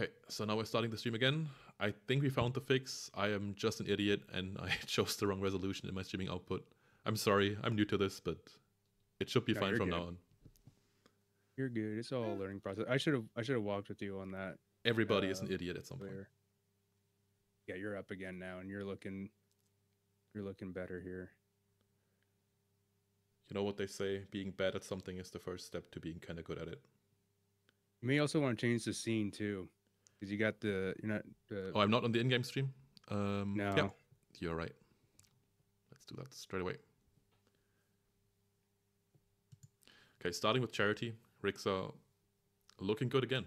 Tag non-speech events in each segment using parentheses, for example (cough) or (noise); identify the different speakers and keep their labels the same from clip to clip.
Speaker 1: Okay, so now we're starting the stream again. I think we found the fix. I am just an idiot and I (laughs) chose the wrong resolution in my streaming output. I'm sorry, I'm new to this, but it should be
Speaker 2: No,
Speaker 1: fine from
Speaker 2: good.
Speaker 1: now on.
Speaker 2: You're good. It's all a learning process. I should have I should have walked with you on that
Speaker 1: Everybody is an
Speaker 2: Uh,
Speaker 1: idiot at some point.
Speaker 2: Yeah, you're up again now and you're looking you're looking better here.
Speaker 1: You know what they say? Being bad at something is the first step to being kind of good at it.
Speaker 2: You may also want to change the scene too. Because you got the you're not the
Speaker 1: Oh, I'm not on the in-game stream. Um,
Speaker 2: no.
Speaker 1: Yeah, you're right. Let's do that straight away. Okay, starting with charity. Rick's are looking good again.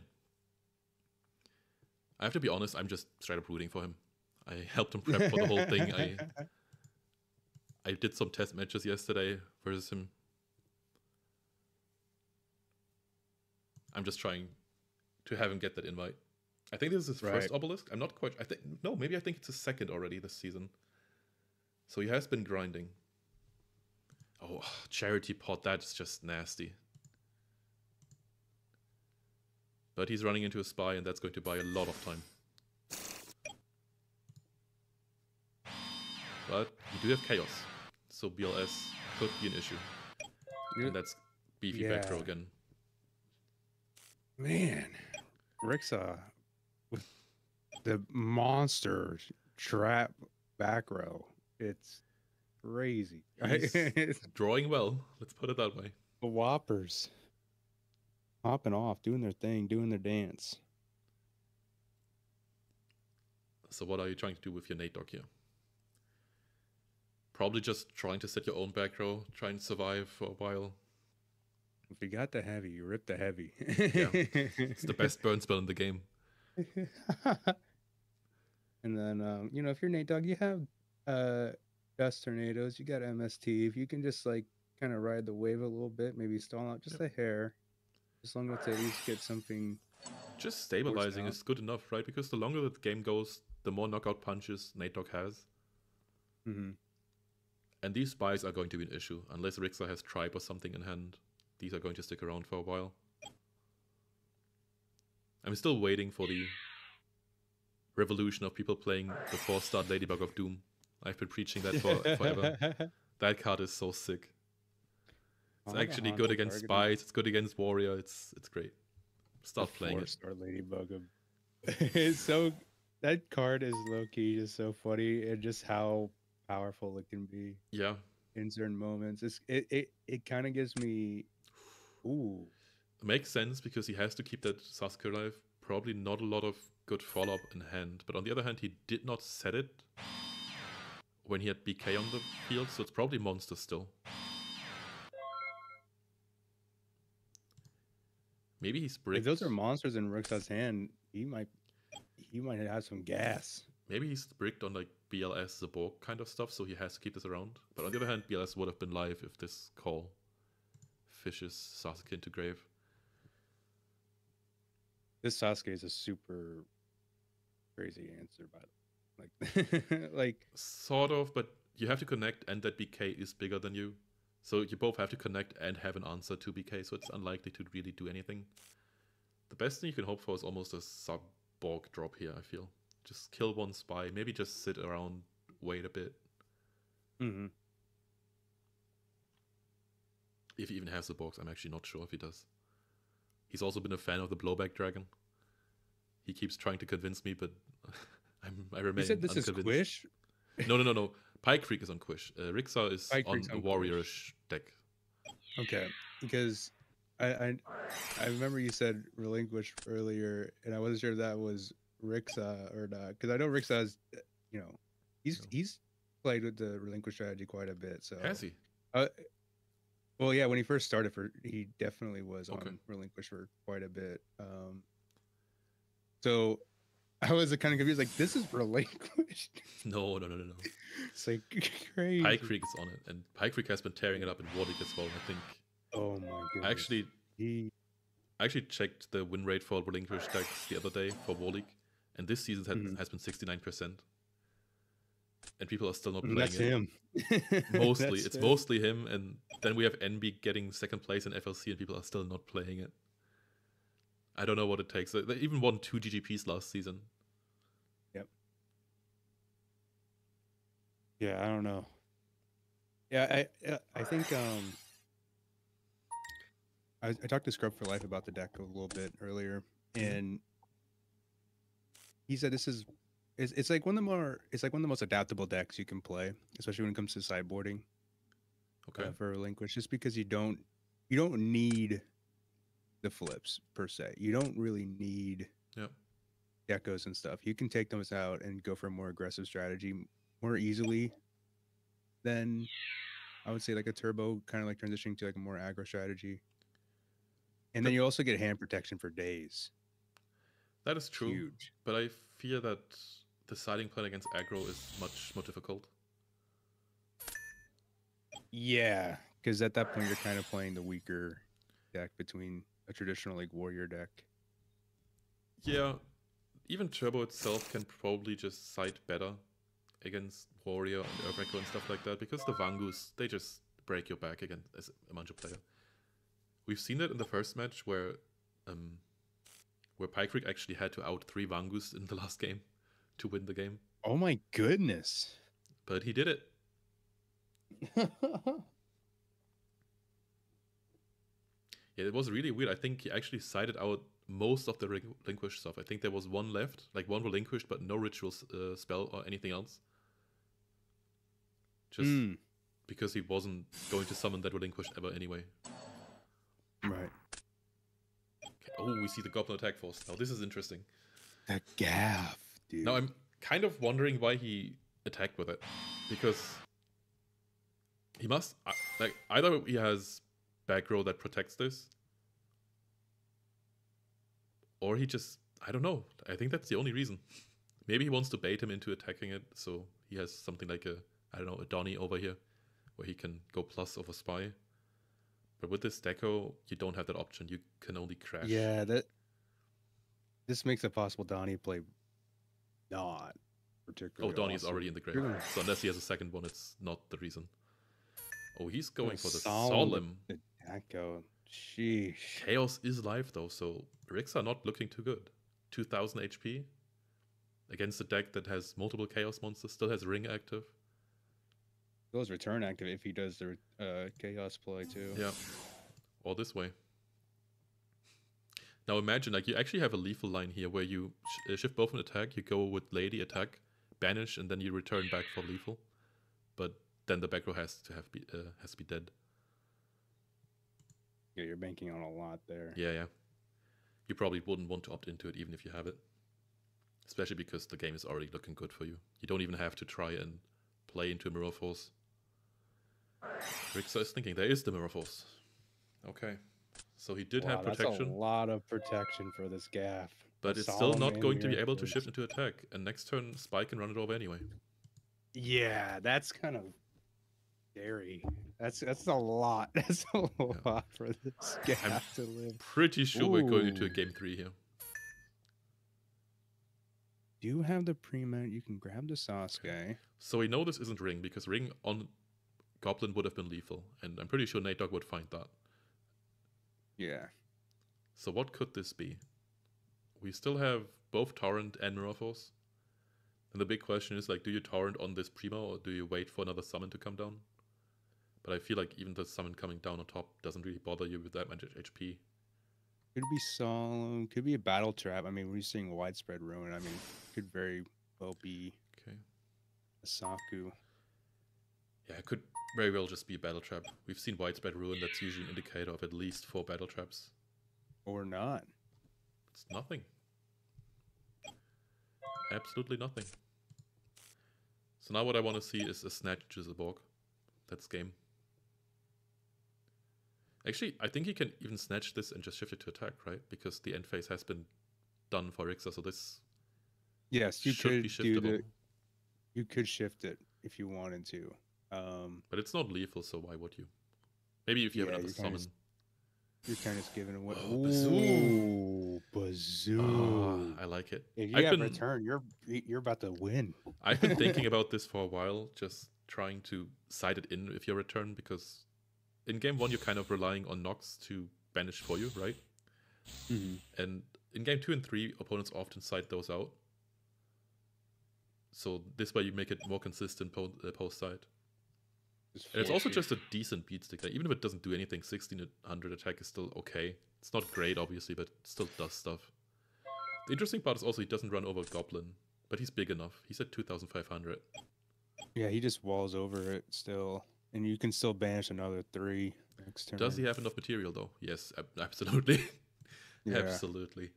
Speaker 1: I have to be honest. I'm just straight up rooting for him. I helped him prep for the whole thing. I (laughs) I did some test matches yesterday versus him. I'm just trying to have him get that invite. I think this is his first obelisk. I'm not quite. I think no, maybe I think it's his second already this season. So he has been grinding. Oh, ah, charity pot. That's just nasty. But he's running into a spy, and that's going to buy a lot of time. But you do have chaos, so BLS could be an issue.
Speaker 2: You-
Speaker 1: And that's beefy back row
Speaker 2: Yeah.
Speaker 1: again.
Speaker 2: Man, Rixa with the monster trap back row. It's crazy. (laughs)
Speaker 1: Drawing well, let's put it that way.
Speaker 2: the whoppers hopping off, doing their thing, doing their dance.
Speaker 1: So what are you trying to do with your Nate dog here? Probably just trying to set your own back row, try and survive for a while.
Speaker 2: If you got the heavy, you rip the heavy. yeah. (laughs)
Speaker 1: It's the best burn spell in the game. (laughs)
Speaker 2: and then um, you know, if you're Nate Dog, you have uh dust tornadoes, you got MST. If you can just like kind of ride the wave a little bit, maybe stall out just a hair, as long as at least get something.
Speaker 1: Just stabilizing is good enough, right? Because the longer the game goes, the more knockout punches Nate Dog has.
Speaker 2: Mhm.
Speaker 1: And these spies are going to be an issue. Unless Rixa has Tribe or something in hand, these are going to stick around for a while. I'm still waiting for the revolution of people playing the 4 star Ladybug of Doom. I've been preaching that for (laughs) forever. That card is so sick. It's
Speaker 2: I like
Speaker 1: actually good against
Speaker 2: targeting
Speaker 1: spies, it's good against warrior, it's it's great. Start playing it.
Speaker 2: Four-star Ladybug. of- (laughs) it's so that card is low key just so funny and just how powerful it can be
Speaker 1: Yeah.
Speaker 2: in certain moments. It's it it, it kind of gives me ooh
Speaker 1: Makes sense because he has to keep that Sasuke alive. Probably not a lot of good follow up in hand. But on the other hand, he did not set it when he had BK on the field, so it's probably monster still. Maybe he's bricked.
Speaker 2: if those are monsters in Rixa's hand, he might he might have some gas.
Speaker 1: Maybe he's bricked on like BLS the Borg kind of stuff, so he has to keep this around. But on the other hand, BLS would have been live if this call fishes Sasuke into grave.
Speaker 2: This Sasuke is a super crazy answer, by the like (laughs) like
Speaker 1: Sort of, but you have to connect, and that BK is bigger than you. So you both have to connect and have an answer to BK, so it's unlikely to really do anything. The best thing you can hope for is almost a sub Borg drop here, I feel. Just kill one spy, maybe just sit around, wait a bit.
Speaker 2: mhm.
Speaker 1: If he even has the box, I'm actually not sure if he does. He's also been a fan of the blowback dragon. He keeps trying to convince me, but (laughs) I'm, I remain
Speaker 2: you said this is
Speaker 1: unconvinced.
Speaker 2: Quish.
Speaker 1: No, no, no, no. Pike Freak is on Quish. Uh, Rixa is
Speaker 2: Pike
Speaker 1: on
Speaker 2: Creek's on
Speaker 1: warriorish deck.
Speaker 2: Okay, because I, I I remember you said relinquish earlier, and I wasn't sure if that was Rixa or not. Because I know Rixa has, you know, he's
Speaker 1: No.
Speaker 2: he's played with the relinquish strategy quite a bit. So
Speaker 1: Has he?
Speaker 2: Uh, well, yeah, when he first started, for he definitely was
Speaker 1: Okay.
Speaker 2: on relinquish for quite a bit. Um, so (laughs) I was kind of confused. Like, this is relinquished. (laughs)
Speaker 1: No, no, no, no, no.
Speaker 2: it's like (laughs) crazy.
Speaker 1: Pike Freak is on it, and Pike Freak has been tearing it up in Warwick as well. I think.
Speaker 2: Oh my goodness.
Speaker 1: I actually,
Speaker 2: he
Speaker 1: I actually checked the win rate for relinquish decks the other day for Warwick, and this season has,
Speaker 2: Mhm.
Speaker 1: has been 69%. And people are still not
Speaker 2: Mm,
Speaker 1: playing
Speaker 2: that's
Speaker 1: it.
Speaker 2: him. (laughs)
Speaker 1: Mostly,
Speaker 2: That's
Speaker 1: it's
Speaker 2: him.
Speaker 1: mostly him, and then we have NB getting second place in FLC, and people are still not playing it. I don't know what it takes. They even won two GGPs last season. Yep.
Speaker 2: Yeah, I don't know. Yeah, I I think um I, I talked to Scrub for Life about the deck a little bit earlier, and he said this is it's, it's like one of the more it's like one of the most adaptable decks you can play, especially when it comes to sideboarding
Speaker 1: Okay.
Speaker 2: uh, for relinquish, just because you don't you don't need the flips per se. You don't really need
Speaker 1: Yep.
Speaker 2: geckos and stuff. You can take those out and go for a more aggressive strategy more easily than I would say like a turbo, kind of like transitioning to like a more aggro strategy. And then you also get hand protection for days.
Speaker 1: That is true.
Speaker 2: Huge.
Speaker 1: But I fear that the siding plan against aggro is much more difficult.
Speaker 2: Yeah, because at that point you're kind of playing the weaker deck between a traditional like warrior deck.
Speaker 1: Yeah, even Turbo itself can probably just side better against Warrior and Echo and stuff like that because the Vangus, they just break your back against as a Manju player. We've seen it in the first match where um, where Rig actually had to out three Vangus in the last game to win the game.
Speaker 2: Oh my goodness.
Speaker 1: But he did it. (laughs) Yeah, it was really weird. I think he actually cited out most of the relinquished stuff. I think there was one left, like one relinquished, but no ritual uh, spell or anything else. Just
Speaker 2: Mm,
Speaker 1: because he wasn't going to summon that relinquished ever anyway.
Speaker 2: right.
Speaker 1: Okay. Oh, we see the Goblin attack force. Now this is interesting.
Speaker 2: The gaff, dude.
Speaker 1: Now I'm kind of wondering why he attacked with it, because he must like either he has back row that protects this, or he just I don't know. I think that's the only reason. Maybe he wants to bait him into attacking it, so he has something like a I don't know a Donny over here, where he can go plus over spy. But with this deco, you don't have that option. You can only crash.
Speaker 2: Yeah, that this makes it possible Donnie play not
Speaker 1: Oh,
Speaker 2: particularly.
Speaker 1: Donnie is
Speaker 2: awesome.
Speaker 1: already in the grave. So unless he has a second one, it's not the reason. Oh, he's going for the
Speaker 2: Solemn. Echo. Sheesh.
Speaker 1: Chaos is live though, so Ricks are not looking too good. 2000 HP against a deck that has multiple chaos monsters, still has ring active.
Speaker 2: Goes return active if he does the uh, chaos play too.
Speaker 1: Yeah, or this way. Now imagine like you actually have a lethal line here where you sh- uh, shift both an attack, you go with lady attack, banish, and then you return back for lethal. But then the back row has to have be uh, has to be dead.
Speaker 2: Yeah, you're banking on a lot there.
Speaker 1: Yeah, yeah. You probably wouldn't want to opt into it even if you have it. Especially because the game is already looking good for you. You don't even have to try and play into a Mirror Force. Rixa is thinking there is the Mirror Force. Okay. So he did have
Speaker 2: Wow, That's
Speaker 1: protection,
Speaker 2: a lot of protection for this gaff.
Speaker 1: but it's still not going to be able to shift into attack. And next turn, Spike can run it over anyway.
Speaker 2: Yeah, that's kind of scary. That's that's a lot. (laughs) That's a lot for this (sighs) gaff to live.
Speaker 1: Pretty sure we're going into a game three here.
Speaker 2: Do you have the pre-mount? You can grab the Sasuke.
Speaker 1: So we know this isn't Ring because Ring on Goblin would have been lethal, and I'm pretty sure Nate Dogg would find that.
Speaker 2: Yeah.
Speaker 1: So what could this be? We still have both Torrent and Mirror Force. And the big question is like, do you Torrent on this Primo or do you wait for another summon to come down? But I feel like even the summon coming down on top doesn't really bother you with that much HP.
Speaker 2: Could be solemn. Could be a battle trap. I mean, we're seeing widespread ruin. I mean, could very well be
Speaker 1: Okay.
Speaker 2: a Saku.
Speaker 1: Yeah, it could very well just be a battle trap. We've seen widespread ruin, that's usually an indicator of at least four battle traps.
Speaker 2: Or not.
Speaker 1: It's nothing. Absolutely nothing. So now what I want to see is a Snatch Jizzleborg. That's game. Actually, I think he can even snatch this and just shift it to attack, right? Because the end phase has been done for Rixa, so this
Speaker 2: Yes, you
Speaker 1: should
Speaker 2: could
Speaker 1: be
Speaker 2: do
Speaker 1: shiftable.
Speaker 2: the. You could shift it if you wanted to. Um,
Speaker 1: But it's not lethal, so why would you? Maybe if you
Speaker 2: Yeah,
Speaker 1: have another summon.
Speaker 2: you're kind of giving away.
Speaker 1: Oh,
Speaker 2: Ooh, bazoo.
Speaker 1: Ah, I like it.
Speaker 2: if you
Speaker 1: I've
Speaker 2: have
Speaker 1: been-
Speaker 2: return, you're you're about to win.
Speaker 1: I've been (laughs) thinking about this for a while, just trying to side it in with your return because in game one you're kind of relying on Nox to banish for you, right?
Speaker 2: Mhm.
Speaker 1: And in game two and three, opponents often side those out. So this way you make it more consistent po- uh, post side.
Speaker 2: Just
Speaker 1: And it's also just a decent beat stick. Like, even if it doesn't do anything, 1600 attack is still okay. It's not great, obviously, but it still does stuff. The interesting part is also he doesn't run over Goblin, but he's big enough. He's at 2500.
Speaker 2: Yeah, he just walls over it still, and you can still banish another three next turn.
Speaker 1: Does he have enough material, though? Yes, ab- absolutely. (laughs)
Speaker 2: Yeah.
Speaker 1: absolutely.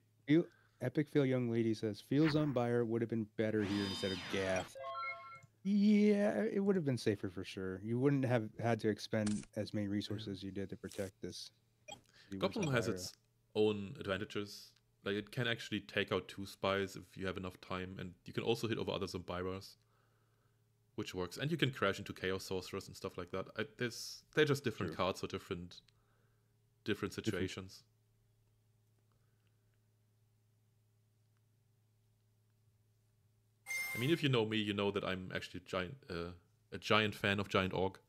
Speaker 2: Epic Fail Young Lady says, feels on buyer would have been better here instead of Gath. Yeah, it would have been safer for sure. You wouldn't have had to expend as many resources as you did to protect this.
Speaker 1: Goblin has its own advantages. Like it can actually take out two spies if you have enough time, and you can also hit over other Zombyras, which works. And you can crash into Chaos Sorcerers and stuff like that. I, there's they're just different
Speaker 2: True.
Speaker 1: cards for different different situations. I mean, if you know me, you know that I'm actually a giant, uh, a giant fan of Giant Orc.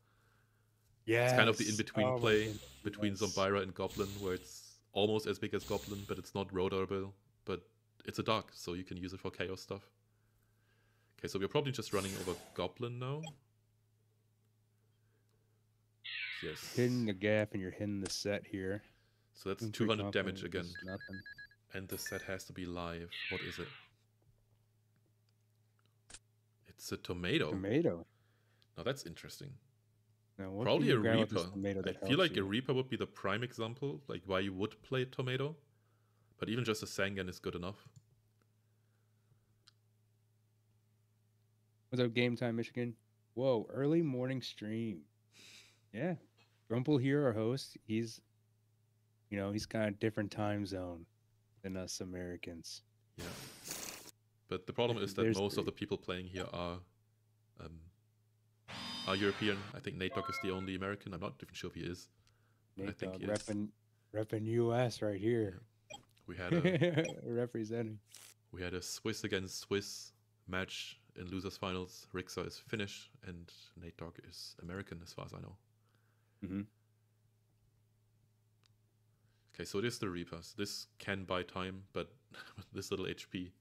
Speaker 2: Yeah,
Speaker 1: It's kind of the in-between play between Zombyra and Goblin, where it's almost as big as Goblin, but it's not rotorable, but it's a dog, so you can use it for chaos stuff. Okay, so we're probably just running over Goblin now. Yes.
Speaker 2: Hitting the gap and you're hitting the set here.
Speaker 1: So that's
Speaker 2: Doing three
Speaker 1: 200 damage again, and the set has to be live. What is it? It's a tomato.
Speaker 2: Tomato.
Speaker 1: Now that's interesting.
Speaker 2: Now, what
Speaker 1: Probably a
Speaker 2: you grab with this
Speaker 1: Reaper. I feel like a? Reaper would be the prime example, like why you would play Tomato. But even just a Sangan is good enough.
Speaker 2: What's up, Game Time Michigan? Whoa, early morning stream. Yeah. Grumple here, our host, he's, you know, he's kind of different time zone than us Americans.
Speaker 1: Yeah. But the problem is that
Speaker 2: There's
Speaker 1: most of
Speaker 2: the-
Speaker 1: the people playing here are um, are European. I think Nate Dogg is the only American. I'm not even sure if he is. I think
Speaker 2: Dogg
Speaker 1: he is.
Speaker 2: repping, repping US right here.
Speaker 1: We had a (laughs)
Speaker 2: Representing.
Speaker 1: we had a Swiss against Swiss match in losers finals. Rixa is Finnish and Nate Dogg is American, as far as I know.
Speaker 2: Mhm.
Speaker 1: Okay, so it is the Reapers. This can buy time, but (laughs) with this little HP,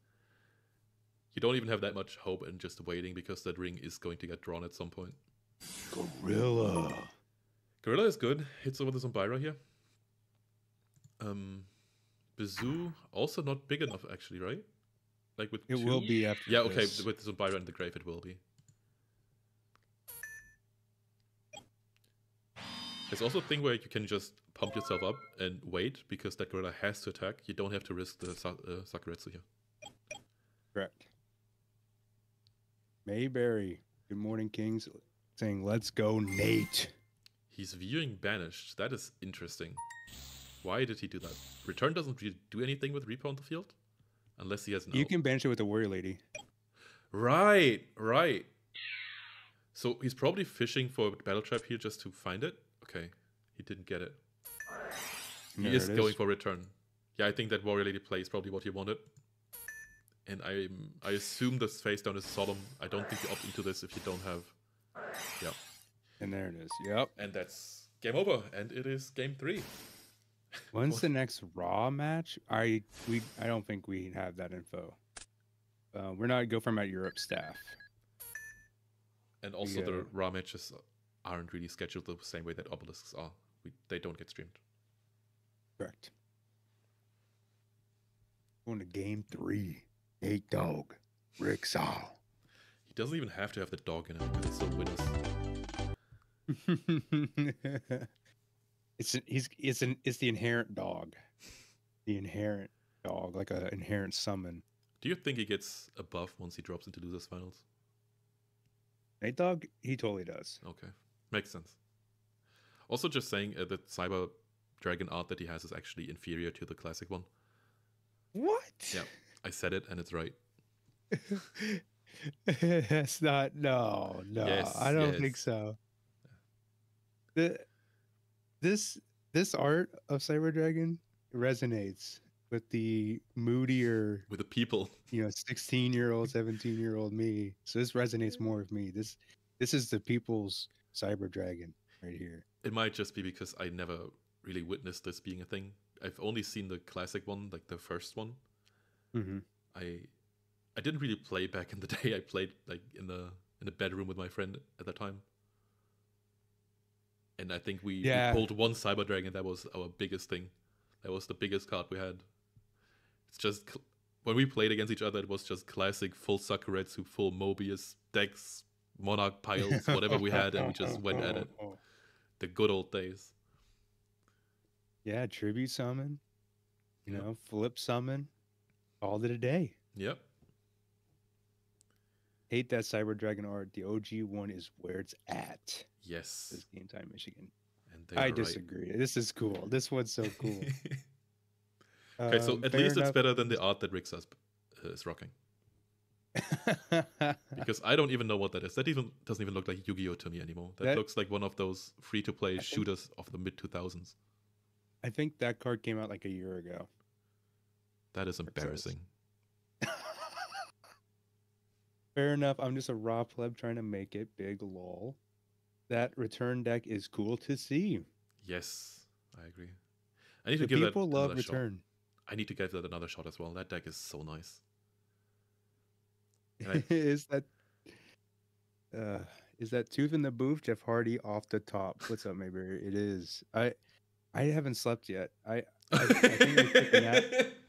Speaker 1: you don't even have that much hope in just waiting because that ring is going to get drawn at some point.
Speaker 2: Gorilla.
Speaker 1: Gorilla is good. Hits over the Zombyra here. Um, Bazoo also not big enough actually, right? Like with
Speaker 2: It will be after
Speaker 1: Yeah, okay. With the Zombyra in the grave, it will be. There's also a thing where you can just pump yourself up and wait because that gorilla has to attack. You don't have to risk the uh, Sakuretsu here.
Speaker 2: Correct. Mayberry. Good morning, Kings. Saying, let's go, Nate.
Speaker 1: He's viewing banished. That is interesting. Why did he do that? Return doesn't really do anything with Reaper on the field, unless he has an.
Speaker 2: You can banish it with the Warrior Lady.
Speaker 1: Right, right. So he's probably fishing for a battle trap here just to find it. Okay, he didn't get it. He is
Speaker 2: it
Speaker 1: going for return. Yeah, I think that warrior lady play is probably what he wanted. And I I assume this face down is solemn. I don't think you opt into this if you don't have. Yeah,
Speaker 2: And there it is. Yep.
Speaker 1: and that's game over, and it is game three.
Speaker 2: When's (laughs) the next Raw match? I we I don't think we have that info. Uh, we're not go from at Europe staff.
Speaker 1: And also
Speaker 2: Yeah.
Speaker 1: the raw matches aren't really scheduled the same way that obelisks are. We, they don't get streamed.
Speaker 2: Correct. Going to game three. Nate Dog. Rick Saul.
Speaker 1: He doesn't even have to have the dog in it because it still wins. (laughs)
Speaker 2: it's an, he's it's an it's the inherent dog. The inherent dog, like an inherent summon.
Speaker 1: Do you think he gets a buff once he drops into losers finals?
Speaker 2: Nate Dog, he totally does.
Speaker 1: Okay, makes sense. Also, just saying uh, that Cyber Dragon art that he has is actually inferior to the classic one.
Speaker 2: What?
Speaker 1: Yeah, I said it, and it's right. (laughs)
Speaker 2: That's not no no.
Speaker 1: Yes,
Speaker 2: I don't think so. The this this art of Cyber Dragon resonates with the moodier,
Speaker 1: With the people,
Speaker 2: you know, sixteen year old, seventeen year old me. So this resonates more with me. This this is the people's Cyber Dragon right here.
Speaker 1: it might just be because I never really witnessed this being a thing. I've only seen the classic one, like the first one.
Speaker 2: Hmm
Speaker 1: I I didn't really play back in the (laughs) day. I played like in the in the bedroom with my friend at that time. And I think we,
Speaker 2: Yeah.
Speaker 1: we pulled one Cyber Dragon. That was our biggest thing. That was the biggest card we had. It's just cl- when we played against each other, it was just classic full Sakuretsu, full Mobius decks, Monarch piles, (laughs) whatever we had, and we just went at it. The good old days.
Speaker 2: Yeah, tribute summon. You
Speaker 1: Yep.
Speaker 2: know, flip summon. All to the day.
Speaker 1: Yep.
Speaker 2: Hate that Cyber Dragon art. The OG one is where it's at.
Speaker 1: Yes.
Speaker 2: Says Game Time Michigan.
Speaker 1: And
Speaker 2: I
Speaker 1: right.
Speaker 2: disagree. This is cool. This one's so (laughs) cool.
Speaker 1: okay, so
Speaker 2: Um,
Speaker 1: at least it's better than the art that Rixas uh, is rocking. because I don't even know what that is. That even doesn't even look like Yu-Gi-Oh to me anymore. That,
Speaker 2: That-
Speaker 1: looks like one of those free-to-play shooters of the mid 2000s.
Speaker 2: I think that card came out like a year ago.
Speaker 1: That is embarrassing.
Speaker 2: Fair enough. I'm just a raw pleb trying to make it big. Lol. That return deck is cool to see.
Speaker 1: Yes, I agree. I need
Speaker 2: The
Speaker 1: to give that
Speaker 2: people love
Speaker 1: another shot.
Speaker 2: return.
Speaker 1: I need to give that another shot as well. That deck is so nice. I- (laughs)
Speaker 2: is that uh is that tooth in the booth jeff hardy off the top what's up maybe it is i i haven't slept yet i I think I nap. (laughs)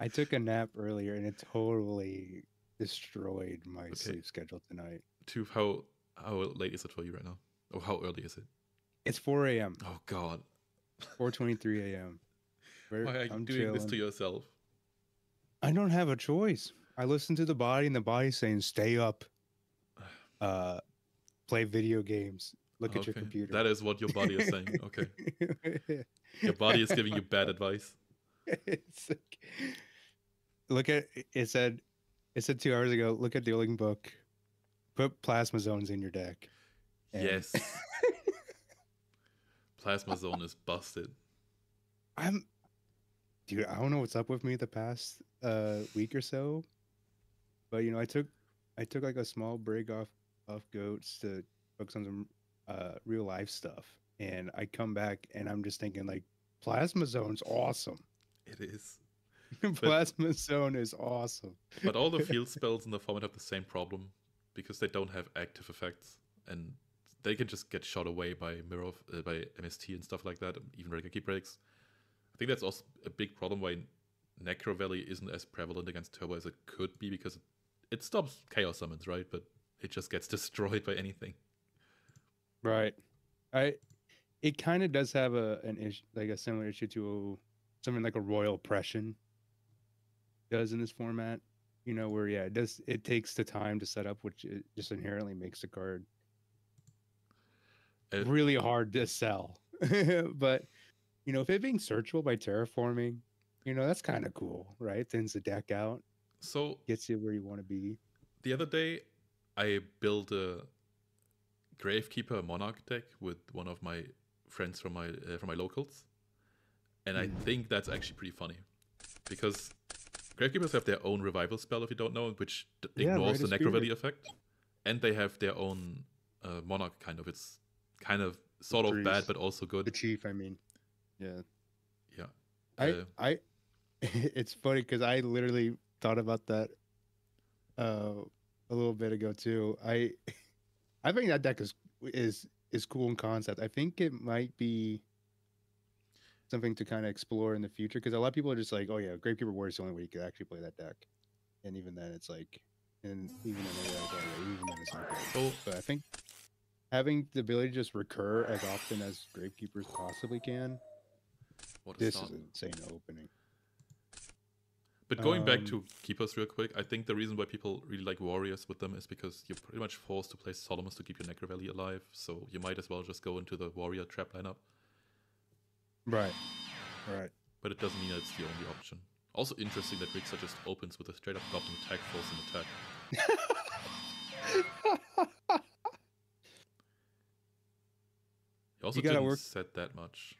Speaker 2: i took a nap earlier and it totally destroyed my sleep schedule tonight
Speaker 1: to how how late is it for you right now? Or how early is it?
Speaker 2: it's 4 a.m
Speaker 1: Oh God!
Speaker 2: 4.23 (laughs) a.m
Speaker 1: Why are you
Speaker 2: I'm
Speaker 1: doing this to yourself?
Speaker 2: i don't have a choice i listen to the body and the body's saying stay up (sighs) uh play video games look at your computer
Speaker 1: That is what your body is saying. Okay, (laughs) your body is giving you bad advice. (laughs)
Speaker 2: it's like, look at it said it said two hours ago look at the dueling book put plasma zones in your deck And-
Speaker 1: Yes. (laughs) Plasma Zone is busted.
Speaker 2: i'm dude i don't know what's up with me the past uh week or so but you know i took i took like a small break off off goats to focus on some uh real life stuff and i come back and i'm just thinking like plasma zone's awesome
Speaker 1: It is. (laughs)
Speaker 2: plasma zone is awesome
Speaker 1: But all the (laughs) field spells in the format have the same problem because they don't have active effects and they can just get shot away by mirror of, uh, by MST and stuff like that, even Regaki breaks. I think that's also a big problem why Necro Valley isn't as prevalent against Turbo as it could be because it, it stops chaos summons, right? But it just gets (laughs) destroyed by anything.
Speaker 2: Right. I it kind of does have a an issue like a similar issue to something like a royal oppression does in this format. You know, where yeah, it does it takes the time to set up, which it just inherently makes the card
Speaker 1: Uh,
Speaker 2: really hard to sell. (laughs) but you know, if it being searchable by terraforming, you know, that's kind of cool, right? Thins the deck out,
Speaker 1: So
Speaker 2: gets you where you want to be.
Speaker 1: the other day, I built a Gravekeeper Monarch deck with one of my friends from my uh, from my locals, and I
Speaker 2: Hmm.
Speaker 1: think that's actually pretty funny because Gravekeepers have their own revival spell if you don't know, which
Speaker 2: Yeah,
Speaker 1: ignores the
Speaker 2: of
Speaker 1: Necro Valley effect, and they have their own uh, Monarch kind of. It's kind of sort of bad, but also good.
Speaker 2: The chief, I mean. Yeah.
Speaker 1: Yeah.
Speaker 2: I
Speaker 1: Uh,
Speaker 2: I (laughs) it's funny because I literally thought about that uh a little bit ago too. I (laughs) I think that deck is is is cool in concept. I think it might be something to kind of explore in the future because a lot of people are just like, oh yeah, Gravekeeper War is the only way you could actually play that deck, and even then it's like, and even then, like, oh, yeah, even then it's not great. But I think having the ability to just recur as often as Gravekeepers possibly can, this is an insane opening.
Speaker 1: But going back
Speaker 2: Um,
Speaker 1: to keepers real quick, I think the reason why people really like warriors with them is because you're pretty much forced to play Solomons to keep your Necro Valley alive. So you might as well just go into the warrior trap lineup.
Speaker 2: Right. Right.
Speaker 1: But it doesn't mean that it's the only option. Also interesting that Rixa just opens with a straight up goblin attack force and attack. He also
Speaker 2: You
Speaker 1: didn't
Speaker 2: work-
Speaker 1: set that much.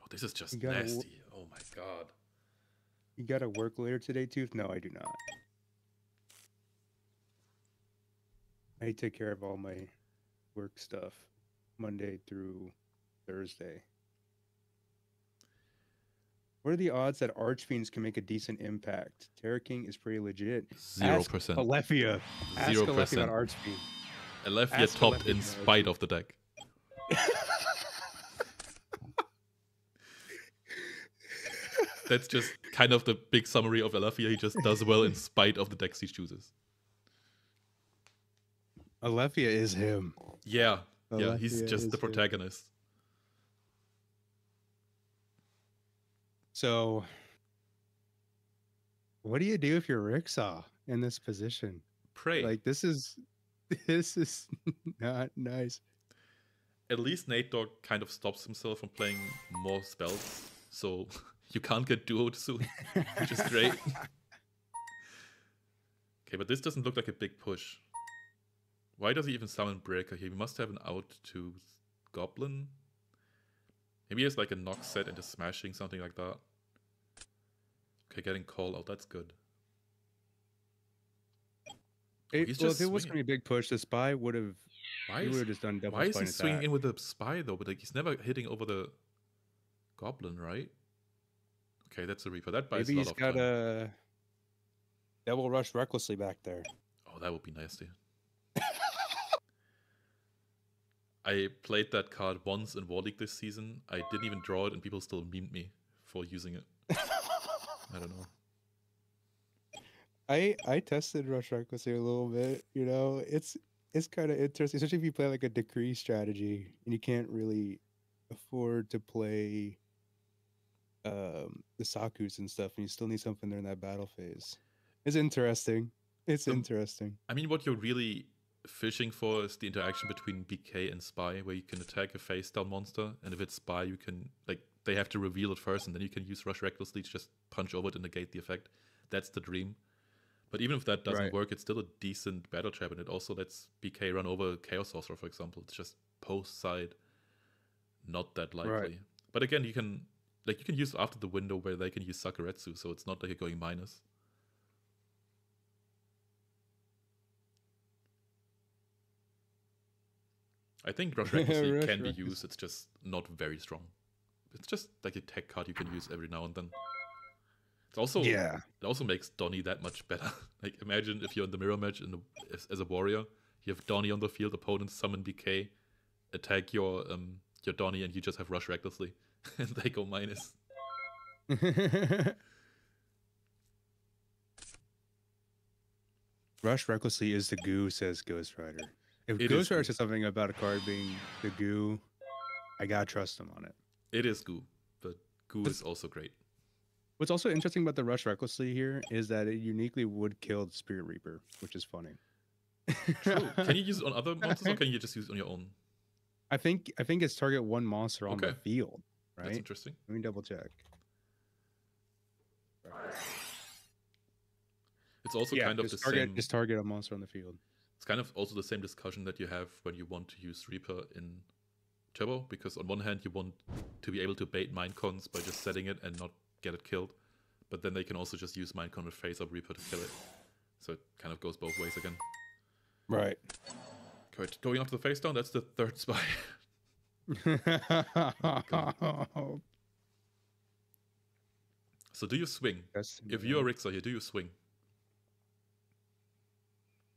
Speaker 1: Oh, this is just
Speaker 2: wo-
Speaker 1: nasty. Oh my god.
Speaker 2: you got to work later today, Tooth? No, I do not. I take care of all my work stuff Monday through Thursday. What are the odds that Archfiends can make a decent impact? Terrorking is pretty legit.
Speaker 1: Zero
Speaker 2: Ask
Speaker 1: percent.
Speaker 2: Alethea. Ask
Speaker 1: Zero percent.
Speaker 2: about Archfiend.
Speaker 1: Alethea
Speaker 2: ask
Speaker 1: topped in spite of the deck. (laughs) That's just kind of the big summary of Alethea. He just does well in spite of the decks he chooses.
Speaker 2: Alethea is him.
Speaker 1: Yeah, yeah, he's just the
Speaker 2: him. So, what do you do if you're Rixaw in this position?
Speaker 1: Pray.
Speaker 2: Like this is (laughs) this is not nice.
Speaker 1: At least Nate Dog kind of stops himself from playing more spells, so (laughs) you can't get duoed soon, which is great. (laughs) okay, but this doesn't look like a big push. Why does he even summon Breaker here? He must have an out to Goblin. Maybe it's like a knock set into smashing, something like that. Okay, getting call out, that's good.
Speaker 2: It, well, if it was going to be a big push, the spy would have
Speaker 1: Why is,
Speaker 2: would have just done double
Speaker 1: why is he
Speaker 2: and
Speaker 1: swinging in with the spy though? But like he's never hitting over the Goblin, right? Okay, that's a Reaper. That buys
Speaker 2: Maybe
Speaker 1: a lot
Speaker 2: he's got
Speaker 1: time.
Speaker 2: a double rush recklessly back there.
Speaker 1: Oh, that would be nasty. I played that card once in War League this season. I didn't even draw it, and people still memed me for using it. (laughs) I don't know.
Speaker 2: I I tested rush recklessly a little bit. You know, it's it's kind of interesting, especially if you play like a decree strategy and you can't really afford to play um the Sakus and stuff, and you still need something during that battle phase. It's interesting. It's
Speaker 1: Um,
Speaker 2: interesting.
Speaker 1: I mean, what you're really fishing for is the interaction between BK and Spy, where you can attack a face down monster, and if it's Spy, you can like they have to reveal it first, and then you can use Rush recklessly to just punch over it and negate the effect. That's the dream. But even if that doesn't
Speaker 2: Right.
Speaker 1: work, it's still a decent battle trap, and it also lets BK run over Chaos Sorcerer, for example. It's just post side, not that likely. But again, you can like you can use after the window where they can use Sakuretsu, so it's not like you're going minus. I think (laughs) Rush Recklessly
Speaker 2: Rush
Speaker 1: can be used, it's just not very strong. It's just like a tech card you can use every now and then. It's also
Speaker 2: yeah.
Speaker 1: it also makes Donnie that much better. (laughs) like imagine if you're in the mirror match in the, as, as a warrior, you have Donnie on the field, opponents summon BK, attack your um your Donnie, and you just have Rush Recklessly, (laughs) and they go minus.
Speaker 2: Rush recklessly is the goo, says Ghost Rider. If
Speaker 1: It
Speaker 2: Ghost Rider says something about a card being the goo, I gotta trust him on it.
Speaker 1: It is Goo, but Goo is also great.
Speaker 2: What's also interesting about the Rush Recklessly here is that it uniquely would kill the Spirit Reaper, which is funny.
Speaker 1: True. (laughs) can you use it on other monsters, or can you just use it on your own?
Speaker 2: I think I think it's target one monster on the
Speaker 1: Okay.
Speaker 2: field,
Speaker 1: That's
Speaker 2: right?
Speaker 1: interesting.
Speaker 2: Let me double check.
Speaker 1: It's also
Speaker 2: yeah,
Speaker 1: kind of the
Speaker 2: target
Speaker 1: same.
Speaker 2: just target a monster on the field.
Speaker 1: It's kind of also the same discussion that you have when you want to use Reaper in Turbo, because on one hand you want to be able to bait Minecons by just setting it and not get it killed, but then they can also just use Minecon with Face Up Reaper to kill it. So it kind of goes both ways again.
Speaker 2: Right.
Speaker 1: Good. Going up to the face down, that's the third (laughs) spy. (laughs) so do you swing?
Speaker 2: That's
Speaker 1: If you're Rixar here, do you swing?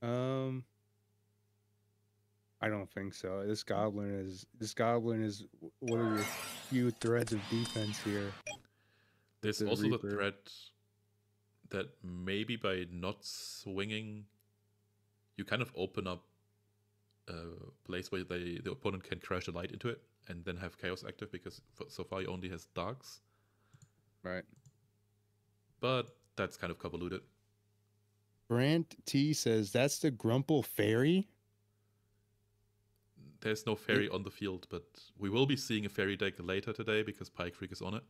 Speaker 2: um I don't think so. This goblin is this goblin is one of your few threads of defense here.
Speaker 1: There's
Speaker 2: the
Speaker 1: also
Speaker 2: Reaper.
Speaker 1: the threat that maybe by not swinging, you kind of open up a place where they, the opponent can crash a light into it and then have chaos active because so far he only has darks.
Speaker 2: Right.
Speaker 1: But that's kind of convoluted.
Speaker 2: Brandt T says that's the Grumple Fairy.
Speaker 1: There's no fairy on the field, but we will be seeing a fairy deck later today because Pike Freak is on it.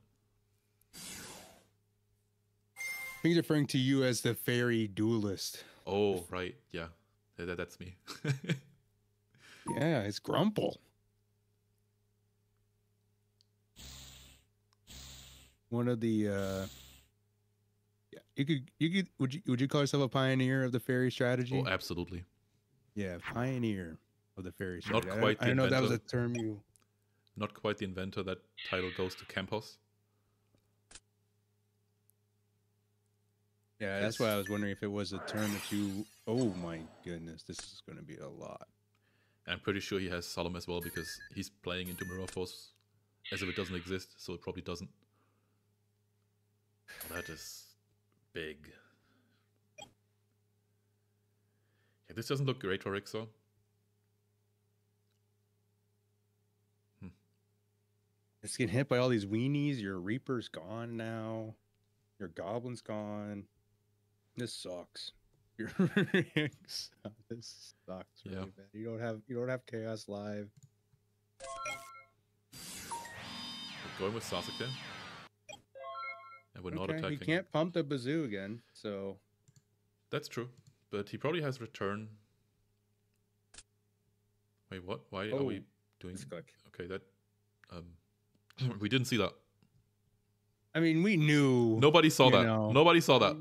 Speaker 2: I think he's referring to you as the fairy duelist.
Speaker 1: Oh, right. Yeah. Yeah, that- that's me. (laughs)
Speaker 2: Yeah, it's Grumple. One of the uh yeah, you could you could would you would you call yourself a pioneer of the fairy strategy?
Speaker 1: oh, absolutely.
Speaker 2: yeah, pioneer of the fairy
Speaker 1: Not
Speaker 2: strategy. I-
Speaker 1: quite
Speaker 2: I, don't know if that was a term you
Speaker 1: Not quite the inventor. That title goes to Campos.
Speaker 2: Yeah, that's why I was wondering if it was a term that you. Oh my goodness, this is going to be a lot.
Speaker 1: I'm pretty sure he has Solemn as well because he's playing into Mirror Force as if it doesn't exist, so it probably doesn't. That is big. Yeah, this doesn't look great for Rixor.
Speaker 2: It's getting hit by all these weenies. Your Reaper's gone now. Your Goblin's gone. This sucks. (laughs) Your (laughs) this sucks really
Speaker 1: Yeah.
Speaker 2: bad. You don't have you don't have Chaos Live.
Speaker 1: We're going with Sasuke. And we're not attacking.
Speaker 2: He can't pump the bazoo again, so
Speaker 1: That's true. But he probably has return. Wait, what? Why are
Speaker 2: Oh,
Speaker 1: we doing
Speaker 2: it's click.
Speaker 1: Okay, that um we didn't see that.
Speaker 2: I mean, we knew.
Speaker 1: Nobody saw that.
Speaker 2: know.
Speaker 1: Nobody saw that.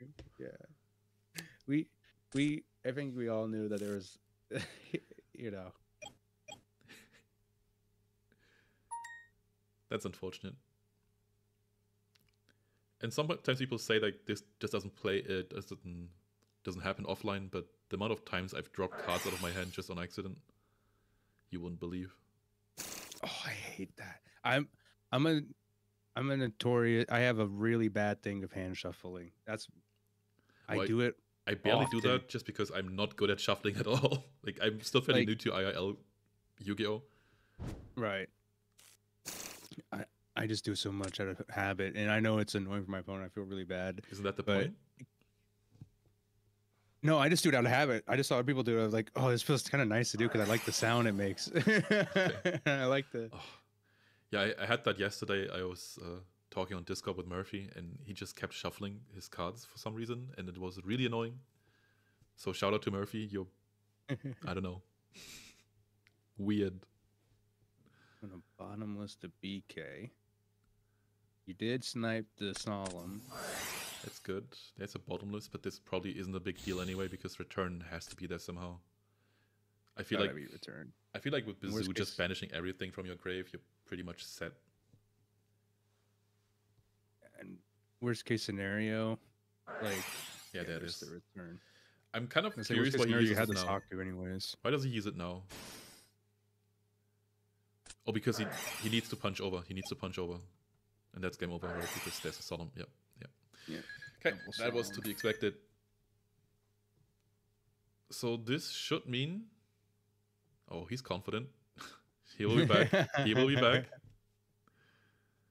Speaker 1: (laughs)
Speaker 2: yeah. We we I think we all knew that there was, (laughs) you know.
Speaker 1: That's unfortunate. And sometimes people say like this just doesn't play it doesn't doesn't happen offline, but the amount of times I've dropped cards out of my hand just on accident, you wouldn't believe.
Speaker 2: Oh, I hate that. I'm I'm a I'm a notorious. I have a really bad thing of hand shuffling. That's I
Speaker 1: Why-
Speaker 2: do it.
Speaker 1: I barely do that just because I'm not good at shuffling (laughs) at all. like I'm still fairly
Speaker 2: Like-
Speaker 1: new to IRL Yu-Gi-Oh.
Speaker 2: Right. I I just do so much out of habit, and I know it's annoying for my opponent. I feel really bad.
Speaker 1: Isn't that the
Speaker 2: But-
Speaker 1: point?
Speaker 2: No, I just do it out of habit. I just saw other people do it. I was like, oh, this feels kind of nice to do because I like the sound it makes. (laughs) I like the.
Speaker 1: Oh. Yeah, I, I had that yesterday. I was uh, talking on Discord with Murphy, and he just kept shuffling his cards for some reason, and it was really annoying. So shout out to Murphy. You're, (laughs) I don't know, weird.
Speaker 2: On a bottomless to BK. You did snipe the solemn.
Speaker 1: That's good. That's a bottomless, but this probably isn't a big deal anyway because return has to be there somehow. I feel
Speaker 2: Gotta
Speaker 1: like
Speaker 2: be returned.
Speaker 1: I feel like with Bazoo just banishing everything from your grave, you're pretty much set.
Speaker 2: And worst case scenario, like
Speaker 1: Yeah, that
Speaker 2: there's
Speaker 1: is.
Speaker 2: the return.
Speaker 1: I'm kind of curious why he uses
Speaker 2: you had
Speaker 1: now.
Speaker 2: sock to anyways.
Speaker 1: Why does he use it now? Oh, because he he needs to punch over. He needs to punch over, and that's game over, right? Because there's a solemn. Yep, yep.
Speaker 2: Yeah.
Speaker 1: Okay, that was to be expected. So this should mean. Oh, he's confident. (laughs) he will be back. he will be back.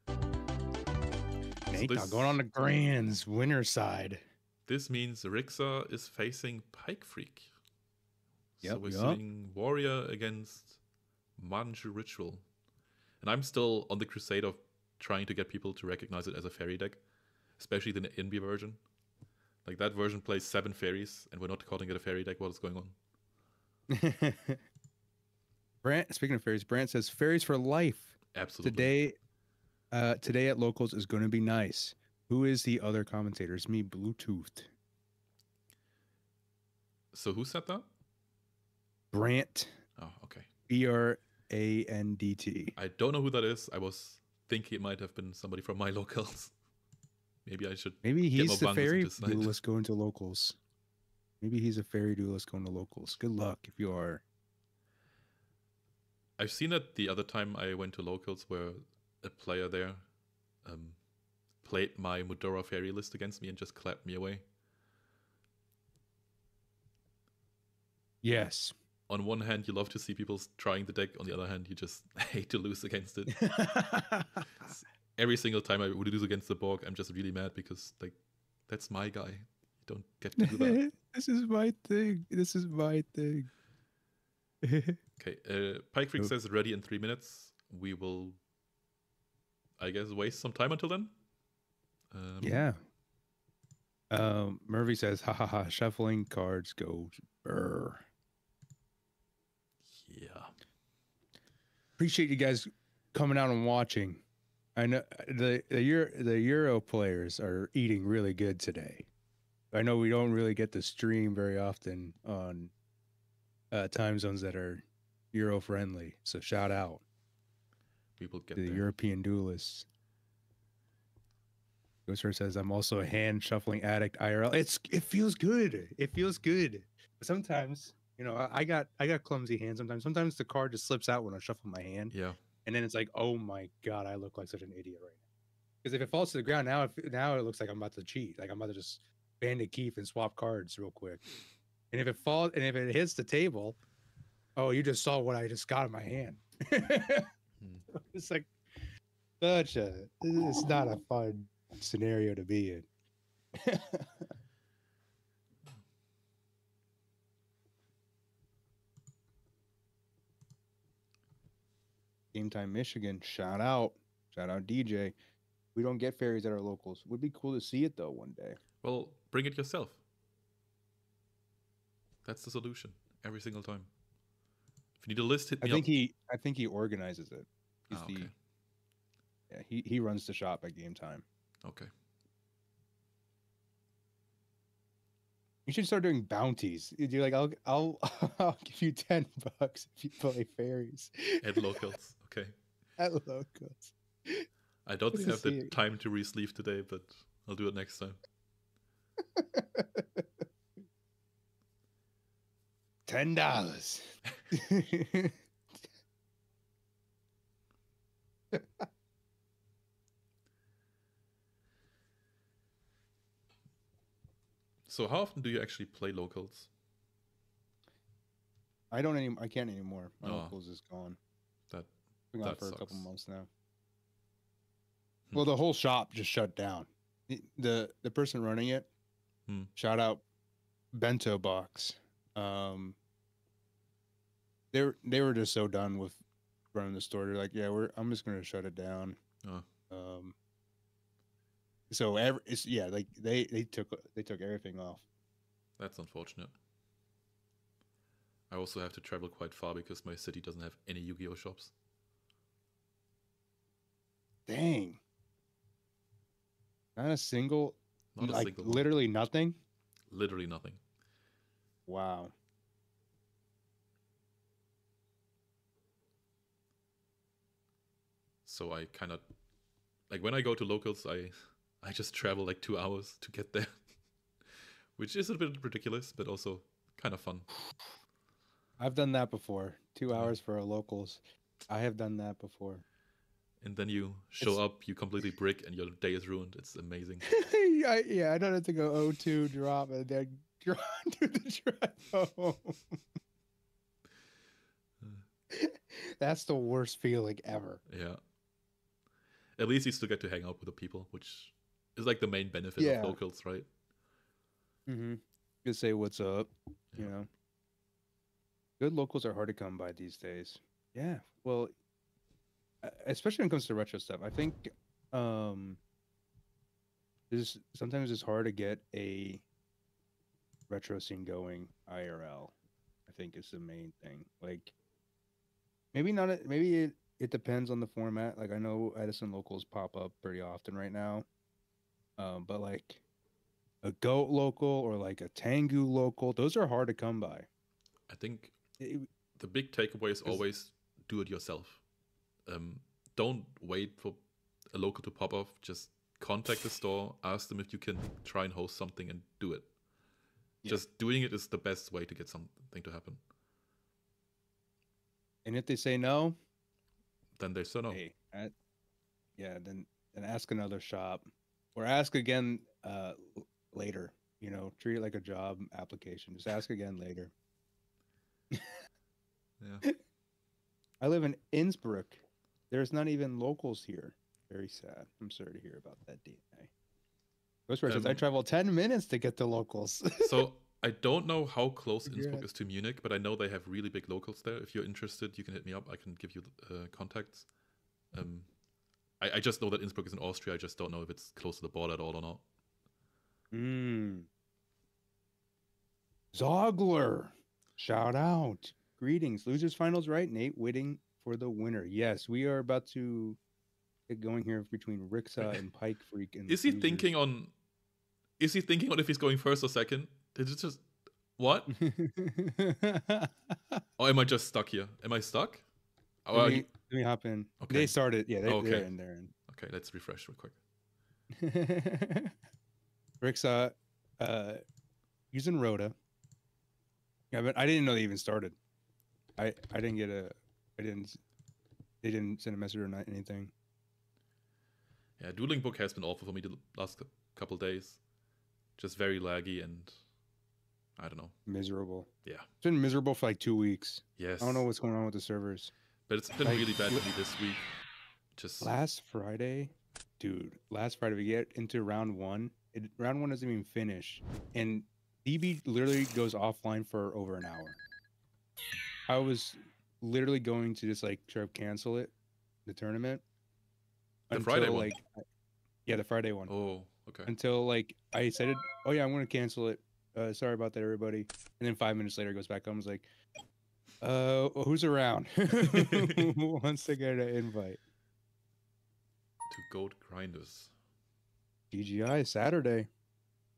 Speaker 1: (laughs)
Speaker 2: Nate,
Speaker 1: this-
Speaker 2: going on the grands winner side.
Speaker 1: This means Rixa is facing Pike Freak. so
Speaker 2: Yep,
Speaker 1: we're
Speaker 2: yup.
Speaker 1: seeing Warrior against Manju Ritual. And I'm still on the crusade of trying to get people to recognize it as a fairy deck, especially the Inbi version. Like that version plays seven fairies, and we're not calling it a fairy deck. What is going on? (laughs)
Speaker 2: Brandt, speaking of fairies, Brandt says fairies for life.
Speaker 1: Absolutely.
Speaker 2: Today, uh, today at locals is going to be nice. Who is the other commentator? It's me, Bluetoothed.
Speaker 1: So who said that?
Speaker 2: Brandt,
Speaker 1: Oh, okay.
Speaker 2: B R A N D T.
Speaker 1: I don't know who that is. I was thinking it might have been somebody from my (laughs) locals. Maybe I should.
Speaker 2: Maybe he's the fairy duelist going to locals. Maybe he's a fairy duelist going to locals. Good luck if you are.
Speaker 1: I've seen it the other time I went to locals where a player there um, played my Mudora fairy list against me and just clapped me away.
Speaker 2: Yes.
Speaker 1: On one hand, you love to see people trying the deck. On the other hand, you just (laughs) hate to lose against it. (laughs) Every single time I would lose against the Borg, I'm just really mad because like that's my guy. You don't get to do that. (laughs)
Speaker 2: this is my thing. This is my thing.
Speaker 1: Okay, uh, Pike Freak says ready in three minutes. We will, I guess, waste some time until then. Um,
Speaker 2: yeah. Um, Murphy says, ha ha ha, shuffling cards go. Brr.
Speaker 1: Yeah.
Speaker 2: Appreciate you guys coming out and watching. I know the the Euro, the Euro players are eating really good today. I know we don't really get to stream very often on uh, time zones that are Euro friendly. So shout out
Speaker 1: People get
Speaker 2: to the
Speaker 1: there.
Speaker 2: European duelists. Ghoster says, "I'm also a hand shuffling addict IRL. It's it feels good. It feels good. But sometimes, you know, I, I got I got clumsy hands. Sometimes, sometimes the card just slips out when I shuffle my hand,
Speaker 1: Yeah.
Speaker 2: and then it's like, oh my god, I look like such an idiot right now. Because if it falls to the ground now, if, now it looks like I'm about to cheat. Like I'm about to just bandit keep and swap cards real quick. And if it falls and if it hits the table, oh, you just saw what I just got in my hand. Hmm. (laughs) It's like such a. It's not a fun scenario to be in. (laughs) Game time Michigan, shout out, shout out DJ. We don't get fairies at our locals. Would be cool to see it though one day.
Speaker 1: Well, bring it yourself. That's the solution every single time. If you need a list, hit
Speaker 2: I think
Speaker 1: up.
Speaker 2: he, I think he organizes it. He's
Speaker 1: oh,
Speaker 2: the,
Speaker 1: okay.
Speaker 2: yeah, he he runs the shop at game time.
Speaker 1: Okay.
Speaker 2: You should start doing bounties. You're like, I'll I'll (laughs) I'll give you ten bucks if you play fairies
Speaker 1: At locals. (laughs) Okay.
Speaker 2: at locals.
Speaker 1: I don't have the
Speaker 2: you.
Speaker 1: time to re-sleeve today, but I'll do it next time. (laughs)
Speaker 2: Ten dollars.
Speaker 1: So how often do you actually play locals?
Speaker 2: I don't any. I can't anymore. My
Speaker 1: Oh.
Speaker 2: locals is gone.
Speaker 1: That-
Speaker 2: Been gone
Speaker 1: that
Speaker 2: for a couple months now.
Speaker 1: Hmm.
Speaker 2: Well, the whole shop just shut down. The the, the person running it,
Speaker 1: Hmm.
Speaker 2: shout out Bento Box. Um, they were they were just so done with running the store. They're like, yeah, we're I'm just gonna shut it down.
Speaker 1: Oh.
Speaker 2: Um. So every it's yeah like they they took they took everything off.
Speaker 1: That's unfortunate. I also have to travel quite far because my city doesn't have any Yu-Gi-Oh shops.
Speaker 2: Dang. Not a single,
Speaker 1: Not a
Speaker 2: like
Speaker 1: single
Speaker 2: literally nothing.
Speaker 1: Literally nothing.
Speaker 2: Wow.
Speaker 1: So I kind of like when I go to locals, I I just travel like two hours to get there, (laughs) which is a bit ridiculous, but also kind of fun.
Speaker 2: I've done that before. Two
Speaker 1: Yeah.
Speaker 2: hours for a locals. I have done that before.
Speaker 1: And then you show
Speaker 2: It's-
Speaker 1: up, you completely brick, and your day is ruined. It's amazing. (laughs)
Speaker 2: I, yeah, I don't have to go 0-2 drop and then (laughs) do the drive home. That's the worst feeling ever.
Speaker 1: Yeah. At least you still get to hang out with the people, which is like the main benefit
Speaker 2: Yeah.
Speaker 1: of locals, right?
Speaker 2: Mm-hmm. Just say what's up, you know. Good locals are hard to come by these days. Yeah, well, especially when it comes to retro stuff. I think um, this sometimes it's hard to get a retro scene going IRL. I think is the main thing. Like, maybe not. a- Maybe it it depends on the format. Like I know Edison locals pop up pretty often right now, um, but like a goat local or like a Tengu local, those are hard to come by.
Speaker 1: I think
Speaker 2: It-
Speaker 1: the big takeaway is always do it yourself. Um, don't wait for a local to pop off. Just contact the store, ask them if you can try and host something, and do it.
Speaker 2: Yeah.
Speaker 1: Just doing it is the best way to get something to happen.
Speaker 2: and if they say no,
Speaker 1: Then they say no.
Speaker 2: hey, I- yeah, then then ask another shop or ask again uh later. You know, treat it like a job application. Just ask again later. (laughs)
Speaker 1: Yeah.
Speaker 2: I live in Innsbruck. There's not even locals here. Very sad. I'm sorry to hear about that DNA. Ghost Rider says, I
Speaker 1: Um,
Speaker 2: travel 10 minutes to get to locals.
Speaker 1: so (laughs) I don't know how close Innsbruck
Speaker 2: out.
Speaker 1: is to Munich, but I know they have really big locals there. If you're interested, you can hit me up. I can give you uh, contacts. Um, I, I just know that Innsbruck is in Austria. I just don't know if it's close to the border at all or not.
Speaker 2: Mm. Zogler, shout out. Greetings. Losers finals, right? Nate Whitting for the winner. Yes, we are about to get going here between Rixa and Pike Freak. And
Speaker 1: Is he
Speaker 2: Losers.
Speaker 1: thinking on? Is he thinking on if he's going first or second? Did it just what? (laughs) oh, am I just stuck here? Am I stuck? Oh,
Speaker 2: let, me,
Speaker 1: you-
Speaker 2: let me hop in.
Speaker 1: Okay.
Speaker 2: They started. Yeah, they,
Speaker 1: Okay.
Speaker 2: they're in there. And
Speaker 1: okay, let's refresh real quick. (laughs)
Speaker 2: Rick's uh, uh, using Rhoda. Yeah, but I didn't know they even started. I I didn't get a, I didn't, they didn't send a message or not anything.
Speaker 1: Yeah, Dueling Book has been awful for me the last cou- couple days. Just very laggy and I don't know.
Speaker 2: Miserable.
Speaker 1: Yeah.
Speaker 2: It's been miserable for like two weeks.
Speaker 1: Yes.
Speaker 2: I don't know what's going on with the servers.
Speaker 1: But it's been
Speaker 2: like,
Speaker 1: really bad for me this week. Just
Speaker 2: Last Friday, dude, last Friday we get into round one. It, round one doesn't even finish, and DB literally goes offline for over an hour. I was literally going to just like try to cancel it, the tournament.
Speaker 1: The Friday one?
Speaker 2: like, yeah, the Friday one.
Speaker 1: oh, okay.
Speaker 2: Until like I said it. Oh yeah, I'm gonna cancel it. Uh, sorry about that, everybody. And then five minutes later, goes back on. I was like, uh, who's around? Who wants to get an invite?
Speaker 1: To Goat Grinders.
Speaker 2: GGI Saturday.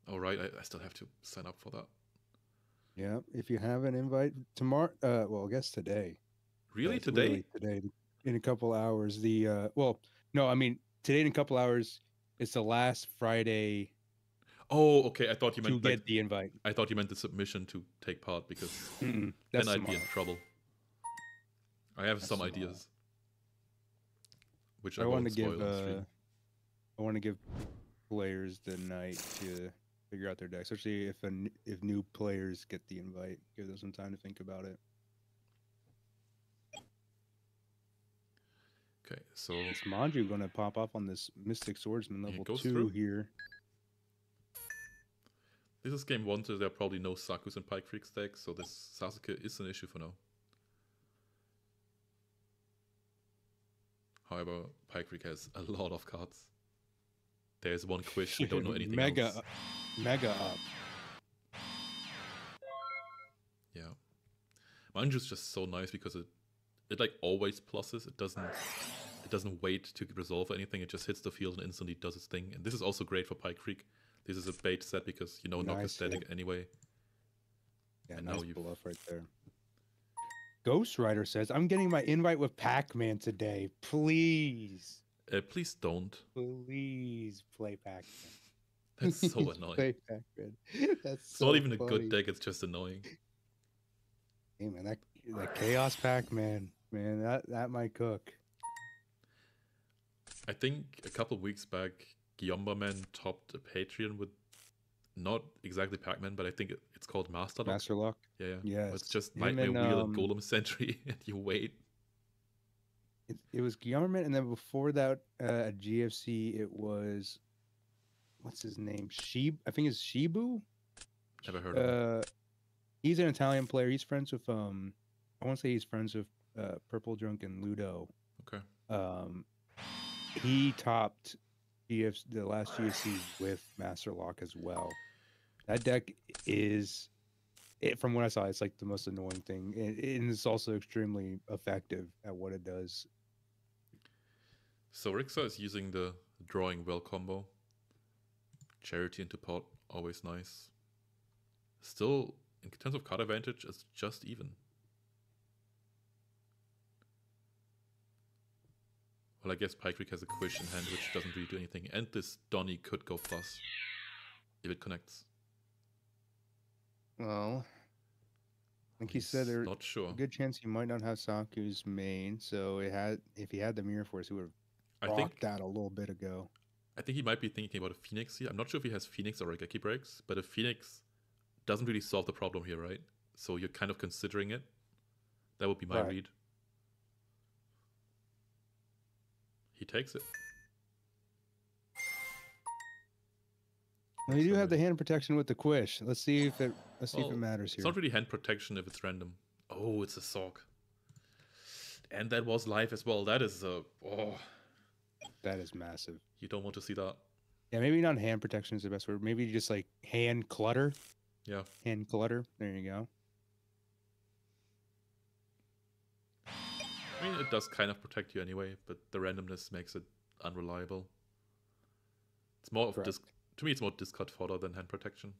Speaker 1: All right, I, I still have to sign up for that.
Speaker 2: Yeah, if you have an invite tomorrow, uh, well, I guess today.
Speaker 1: Really?
Speaker 2: Yes,
Speaker 1: Today?
Speaker 2: literally today, in a couple hours. The uh, well, no, I mean today in a couple hours. It's the last Friday
Speaker 1: Oh, okay. I thought you meant
Speaker 2: to
Speaker 1: meant
Speaker 2: get
Speaker 1: like,
Speaker 2: the invite.
Speaker 1: I thought you meant the submission to take part because (clears throat) then I'd be in trouble. I have
Speaker 2: That's
Speaker 1: some
Speaker 2: tomorrow.
Speaker 1: ideas, which I,
Speaker 2: I want to give. Uh. I want to give players the night to figure out their deck, especially if a, if new players get the invite. Give them some time to think about it.
Speaker 1: Okay, so
Speaker 2: Is Manju going to pop off on this Mystic Swordsman level two
Speaker 1: through.
Speaker 2: here?
Speaker 1: This is game one, so there are probably no Sakus and Pike Freak stacks, so this Sasuke is an issue for now. However, Pike Freak has a lot of cards. There's one quiz, I don't know (laughs) anything
Speaker 2: mega,
Speaker 1: else.
Speaker 2: mega up.
Speaker 1: Yeah. Manju's just so nice because it it like always pluses. It doesn't it doesn't wait to resolve anything. It just hits the field and instantly does its thing. And this is also great for Pike Freak. This is a bait set because you know knock is
Speaker 2: Nice hit.
Speaker 1: anyway.
Speaker 2: Yeah,
Speaker 1: And now
Speaker 2: nice
Speaker 1: you've-
Speaker 2: bluff right there. Ghost Rider says, "I'm getting my invite with Pac-Man today. Please,
Speaker 1: Uh, please don't.
Speaker 2: please play Pac-Man." (laughs)
Speaker 1: That's so annoying.
Speaker 2: Play Pac-Man. (laughs) That's
Speaker 1: It's
Speaker 2: so
Speaker 1: not even a good deck. It's just annoying.
Speaker 2: Hey man, that that Chaos Pac-Man, man, that that might cook.
Speaker 1: I think a couple weeks back, Gyomba topped a Patreon with not exactly Pac-Man, but I think it, it's called Master Lock.
Speaker 2: Master Lock.
Speaker 1: Yeah, yeah.
Speaker 2: Yes.
Speaker 1: It's just Nightmare
Speaker 2: and,
Speaker 1: Wheel
Speaker 2: um,
Speaker 1: and Golem Sentry, (laughs) and you wait.
Speaker 2: It, it was Guillermin, and then before that, uh, at GFC, it was what's his name? Shib. I think it's Shibu.
Speaker 1: Never heard of it.
Speaker 2: Uh, he's an Italian player. He's friends with um, I want to say he's friends with uh, Purple Drunk and Ludo.
Speaker 1: Okay.
Speaker 2: Um, he topped GFC the last GFC with Master Lock as well. That deck is, it, from what I saw, it's like the most annoying thing, and, and it's also extremely effective at what it does.
Speaker 1: So Rixa is using the drawing well combo. Charity into pot, always nice. Still, in terms of card advantage, it's just even. Well, I guess Pike has a Quish in hand, which doesn't really do anything. And this Donny could go plus. If it connects.
Speaker 2: Well, I like he said, there's
Speaker 1: not sure.
Speaker 2: a good chance he might not have Saku's main. So it had, if he had the Mirror Force, he would have
Speaker 1: I
Speaker 2: think that a little bit ago.
Speaker 1: I think he might be thinking about a Phoenix here. I'm not sure if he has Phoenix or Raigeki Breaks, but a Phoenix doesn't really solve the problem here, right? So you're kind of considering it. That would be my
Speaker 2: Right.
Speaker 1: read. He takes it.
Speaker 2: Well, you do have the hand protection with the Quish. Let's see if it. Let's see if it oh, matters here.
Speaker 1: It's not really hand protection if it's random. Oh, it's a sock. And that was live as well. That is a oh,
Speaker 2: That is massive.
Speaker 1: you don't want to see that.
Speaker 2: Yeah, maybe not hand protection is the best word. Maybe just like hand clutter.
Speaker 1: Yeah.
Speaker 2: Hand clutter. There you go.
Speaker 1: Mean, it does kind of protect you anyway, but the randomness makes it unreliable. It's more of
Speaker 2: Correct.
Speaker 1: disc. To me, it's more discard fodder than hand protection.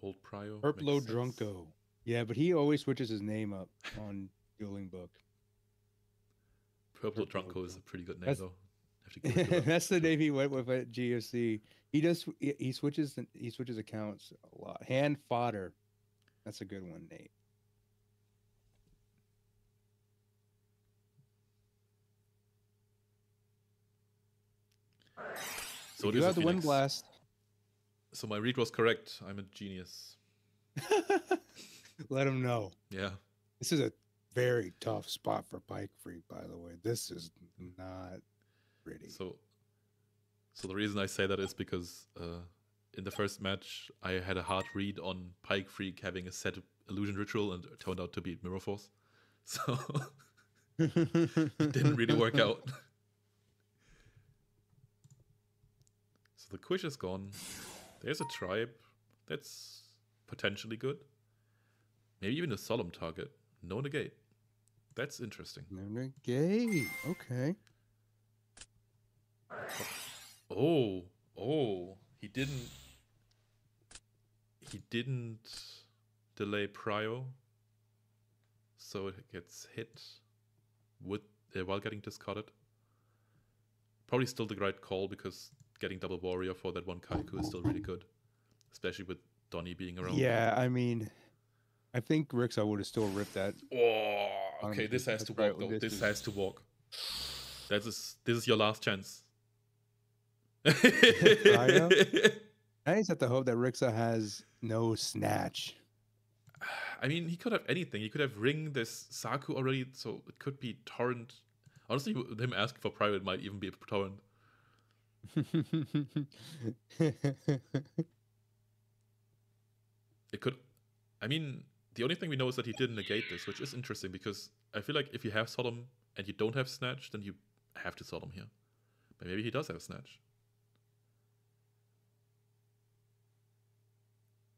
Speaker 1: Hold prio.
Speaker 2: Purplo
Speaker 1: makes sense.
Speaker 2: Drunko. Yeah, but he always switches his name up on Dueling Book.
Speaker 1: Purple Drunko is a pretty good name
Speaker 2: That's-
Speaker 1: though. Have to give it to him.
Speaker 2: That's the name he went with at GFC. He does. He he switches. He switches accounts a lot. Hand fodder. That's a good one, Nate.
Speaker 1: so
Speaker 2: you have the wind blast.
Speaker 1: So my read was correct. I'm a genius. (laughs)
Speaker 2: Let him know.
Speaker 1: Yeah.
Speaker 2: This is a very tough spot for Pike Freak, by the way. This is not pretty.
Speaker 1: So, so the reason I say that is because uh, in the first match I had a hard read on Pike Freak having a set illusion ritual and it turned out to be Mirror Force. (laughs) So it didn't really work out. (laughs) so the Quish is gone. There's a tribe that's potentially good. Maybe even a solemn target. No negate. That's interesting.
Speaker 2: No negate. Okay.
Speaker 1: Oh, oh, he didn't. He didn't delay prio, so it gets hit with uh, while getting discarded. Probably still the right call because getting double warrior for that one Kaiku is still really good, especially with Donnie being around.
Speaker 2: Yeah, I mean, I think Rixa would have still ripped that.
Speaker 1: Oh, okay. This has to walk though.
Speaker 2: this
Speaker 1: This
Speaker 2: is-
Speaker 1: has to walk. That is. This is your last chance. (laughs) (laughs)
Speaker 2: I just have to hope that Rixa has no snatch.
Speaker 1: I mean, he could have anything. He could have ring this Saku already, so it could be torrent. Honestly, him asking for private might even be a torrent. (laughs) It could. I mean, the only thing we know is that he didn't negate this, which is interesting because I feel like if you have Solemn and you don't have Snatch, then you have to Solemn here. But maybe he does have Snatch.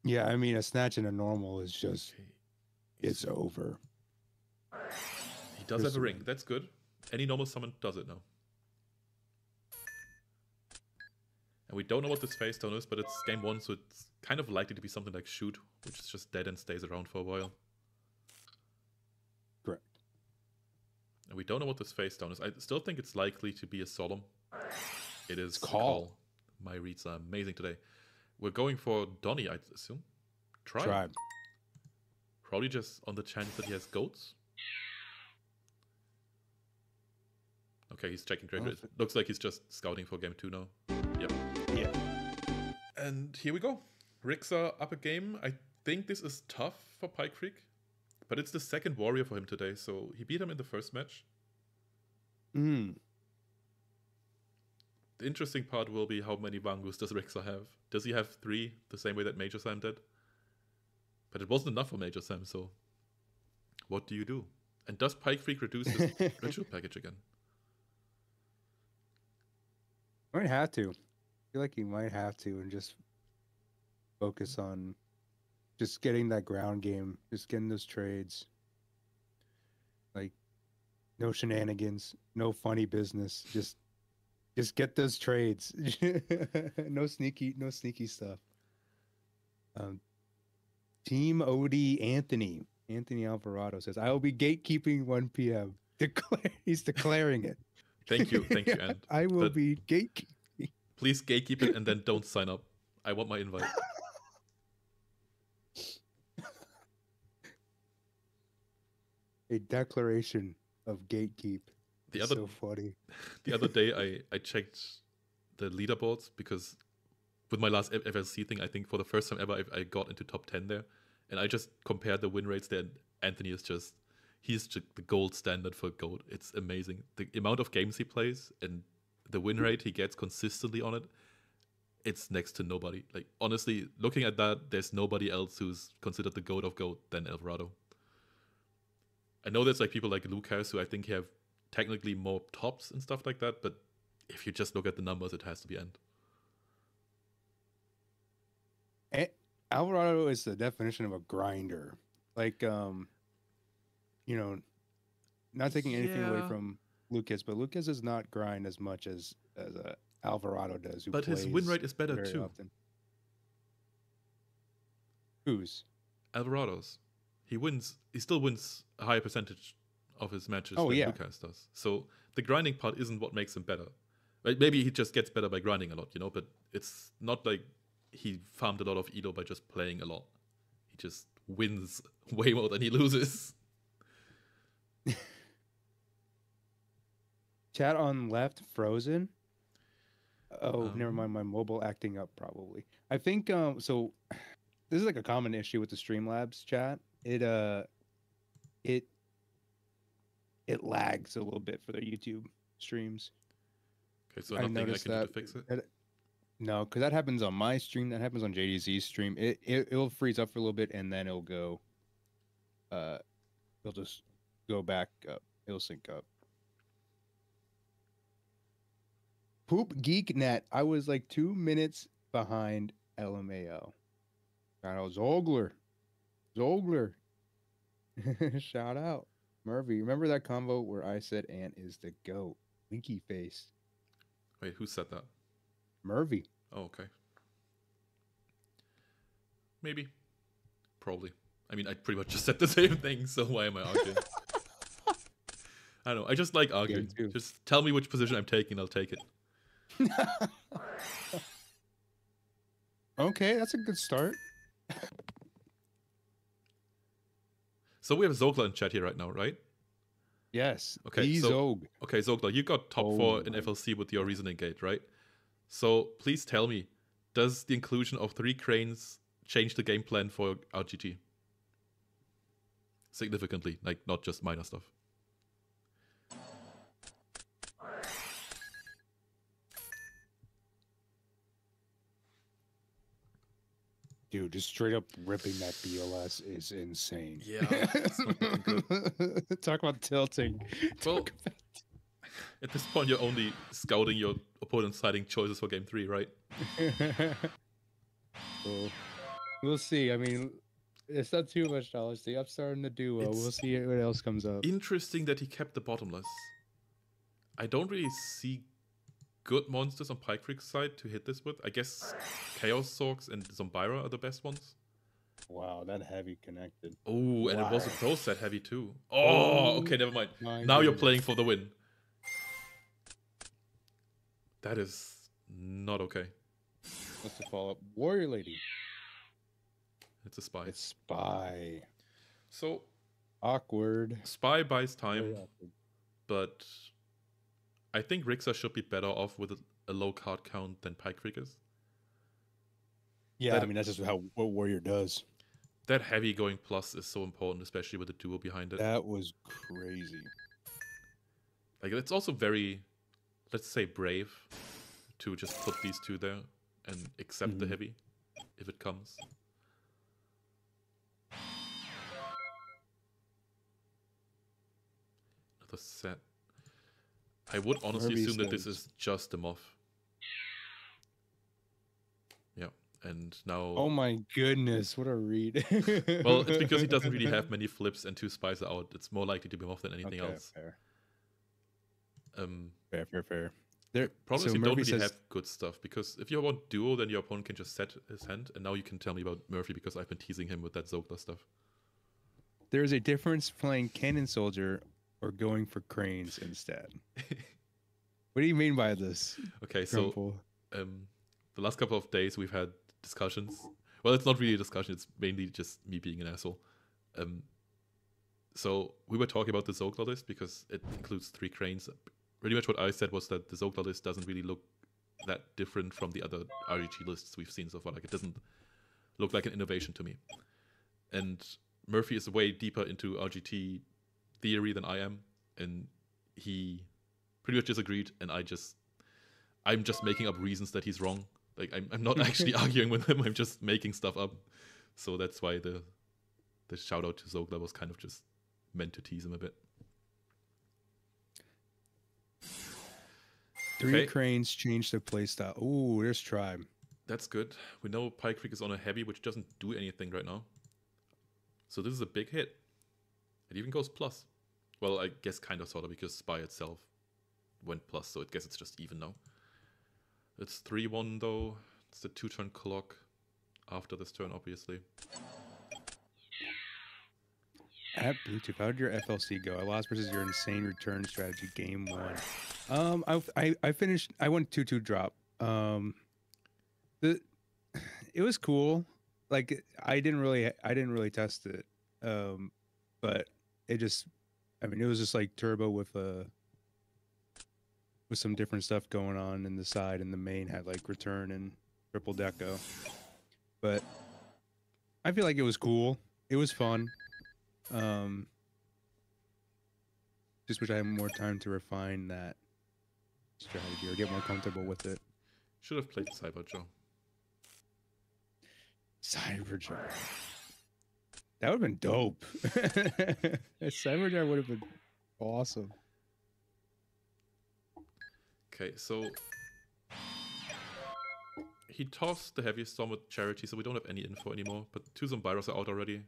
Speaker 2: Yeah, I mean, a snatch and a normal is just,
Speaker 1: Okay.
Speaker 2: it's over.
Speaker 1: He does have a ring.
Speaker 2: one.
Speaker 1: That's good. Any normal summon does it now. And we don't know what this face down is, but it's game one, so it's kind of likely to be something like shoot, which is just dead and stays around for a while.
Speaker 2: Correct.
Speaker 1: And we don't know what this face down is. I still think it's likely to be a solemn. It is a
Speaker 2: call.
Speaker 1: My reads are amazing today. We're going for Donnie, I assume. Try.
Speaker 2: Tribe.
Speaker 1: Probably just on the chance that he has goats. Okay, he's checking
Speaker 2: Oh.
Speaker 1: Looks like he's just scouting for game two now. Yep.
Speaker 2: Yeah.
Speaker 1: And here we go. Rixa up a game. I think this is tough for Pike Freak, but it's the second warrior for him today, so he beat him in the first match.
Speaker 2: Mm.
Speaker 1: The interesting part will be how many Wangus does Rixa have? Does he have three, the same way that Major Sam did? But it wasn't enough for Major Sam, so what do you do? And does Pike Freak reduce his (laughs) ritual package again?
Speaker 2: Might have to. I feel like you might have to and just focus on just getting that ground game, just getting those trades. Like no shenanigans, no funny business. Just just get those trades. (laughs) no sneaky no sneaky stuff. Um Team OD Anthony. Anthony Alvarado says, I will be gatekeeping 1 p.m. (laughs) Declare he's declaring it. (laughs)
Speaker 1: Thank you, thank you, and
Speaker 2: I will be gatekeeping.
Speaker 1: please gatekeep it and then don't sign up. I want my invite.
Speaker 2: a declaration of gatekeep.
Speaker 1: The other
Speaker 2: so funny.
Speaker 1: the other day I, I checked the leaderboards because with my last FLC thing, I think for the first time ever I, I got into top 10 there. And I just compared the win rates there. Anthony is just, he's just the gold standard for GOAT. It's amazing. The amount of games he plays and the win rate he gets consistently on it, it's next to nobody. Like, honestly, looking at that, there's nobody else who's considered the GOAT of GOAT than Alvarado. I know there's like people like Lucas who I think have technically more tops and stuff like that, but if you just look at the numbers, it has to be end.
Speaker 2: Alvarado is the definition of a grinder. Like, um, you know, not taking anything away from Lucas, but Lucas does not grind as much as as uh, Alvarado does. Who
Speaker 1: But his win rate is better too.
Speaker 2: often. Whose?
Speaker 1: Alvarado's. He wins. He still wins a higher percentage of his matches
Speaker 2: Oh,
Speaker 1: than
Speaker 2: yeah.
Speaker 1: Lucas does. So the grinding part isn't what makes him better. Like maybe he just gets better by grinding a lot, you know, but it's not like he farmed a lot of Elo by just playing a lot. He just wins (laughs) way more than he loses. (laughs)
Speaker 2: Chat on left frozen. Oh, never
Speaker 1: Um.
Speaker 2: mind. My mobile acting up probably. I think um. So (sighs) this is like a common issue with the Streamlabs chat. It uh, it it lags a little bit for their YouTube streams.
Speaker 1: Okay, so
Speaker 2: I
Speaker 1: nothing I,
Speaker 2: noticed
Speaker 1: can do
Speaker 2: that.
Speaker 1: to fix it.
Speaker 2: that- No, because that happens on my stream. That happens on JDZ's stream. It, it it'll freeze up for a little bit and then it'll go. Uh, it'll just go back up. It'll sync up. Poop Geek Net. I was like two minutes behind LMAO. Shout out Zogler. Zogler. (laughs) Shout out. Murphy. Remember that combo where I said Ant is the GOAT? Winky face.
Speaker 1: Wait, who said that?
Speaker 2: Murphy.
Speaker 1: Oh, okay. Maybe. Probably. I mean, I pretty much just said the (laughs) same thing, so why am I arguing? (laughs) I don't know. I just like arguing.
Speaker 2: too.
Speaker 1: Just tell me which position I'm taking, I'll take it. (laughs)
Speaker 2: okay, that's a good start.
Speaker 1: So we have Zogla in chat here right now, right?
Speaker 2: Yes.
Speaker 1: Okay,
Speaker 2: The
Speaker 1: so-
Speaker 2: Zog.
Speaker 1: Okay, Zogla, you got top four oh in
Speaker 2: Oh.
Speaker 1: FLC with your reasoning gate, right? So please tell me, does the inclusion of three cranes change the game plan for RGT? Significantly, like not just minor stuff.
Speaker 2: Dude, just straight up ripping that BLS is insane.
Speaker 1: Yeah, it's (laughs)
Speaker 2: Talk about tilting.
Speaker 1: Well,
Speaker 2: Talk
Speaker 1: At this point, you're only scouting your opponent's siding choices for game three, right? (laughs)
Speaker 2: Well, we'll see. I mean, it's not too much knowledge. The upstart and the duo. we'll see what else comes up.
Speaker 1: Interesting that he kept the bottomless. I don't really see good monsters on Pike Freak's side to hit this with. I guess Chaos Sorks and Zombyra are the best ones.
Speaker 2: Wow, that heavy connected.
Speaker 1: Oh, and it was a
Speaker 2: Wow.
Speaker 1: pro set heavy too. Oh,
Speaker 2: Oh
Speaker 1: okay, never mind.
Speaker 2: My
Speaker 1: Now you're playing for the win. That is not okay.
Speaker 2: What's the follow up? Warrior Lady.
Speaker 1: It's a spy.
Speaker 2: It's Spy.
Speaker 1: so
Speaker 2: Awkward.
Speaker 1: spy buys time, but I think Rixa should be better off with a, a low card count than Pike is.
Speaker 2: Yeah,
Speaker 1: That-
Speaker 2: I mean that's just how what Warrior does.
Speaker 1: That heavy going plus is so important, especially with the duo behind it.
Speaker 2: That was crazy.
Speaker 1: Like it's also very, let's say, brave to just put these two there and accept the
Speaker 2: Mhm.
Speaker 1: heavy if it comes. Another set. I would honestly
Speaker 2: Herbie
Speaker 1: assume that this is just a moth. Yeah, and now.
Speaker 2: Oh my goodness, what a read. (laughs)
Speaker 1: well, it's because he doesn't really have (laughs) many flips and two spies are out. It's more likely to be moth than anything
Speaker 2: Okay,
Speaker 1: else.
Speaker 2: Fair,
Speaker 1: Um,
Speaker 2: fair, fair, fair. There,
Speaker 1: Probably
Speaker 2: so
Speaker 1: you don't really
Speaker 2: says,
Speaker 1: have good stuff because if you want duo, then your opponent can just set his hand, and now you can tell me about Murphy because I've been teasing him with that Zogla stuff.
Speaker 2: there's a difference playing Cannon Soldier or going for cranes instead. (laughs) what do you mean by this?
Speaker 1: Okay, so um, the last couple of days we've had discussions. Well, it's not really a discussion; it's mainly just me being an asshole. Um, so we were talking about the Zogla list because it includes three cranes. Pretty much what I said was that the Zogla list doesn't really look that different from the other REG lists we've seen so far. Like it doesn't look like an innovation to me. And Murphy is way deeper into RGT theory than I am, and he pretty much disagreed. And I just, I'm just making up reasons that he's wrong. Like I'm, I'm not actually (laughs) arguing with him. I'm just making stuff up. So that's why the, the shout out to Zogla was kind of just meant to tease him a bit.
Speaker 2: Three
Speaker 1: okay.
Speaker 2: cranes change the playstyle. Ooh, there's tribe.
Speaker 1: That's good. We know Pike Freak is on a heavy, which doesn't do anything right now. So this is a big hit. It even goes plus. Well, I guess kind of sort of because Spy itself went plus, so I guess it's just even now. It's 3 1 though. It's the two turn clock after this turn, obviously.
Speaker 2: at Bluetooth, how did your FLC go? I lost versus your insane return strategy game one. Um, I I, I finished. I went two two drop. Um, the (sighs) it was cool. Like I didn't really I didn't really test it. Um, but it just I mean it was just like turbo with a with some different stuff going on in the side and the main had like return and triple deco. But I feel like it was cool. It was fun. Um just wish I had more time to refine that strategy or get more comfortable with it.
Speaker 1: Should have played Cyber Joe.
Speaker 2: Cyber Jar. That would have been dope. (laughs) a Cyber Jar would have been awesome.
Speaker 1: Okay, so he tossed the heaviest storm with charity, so we don't have any info anymore. But two Zombyras are out already.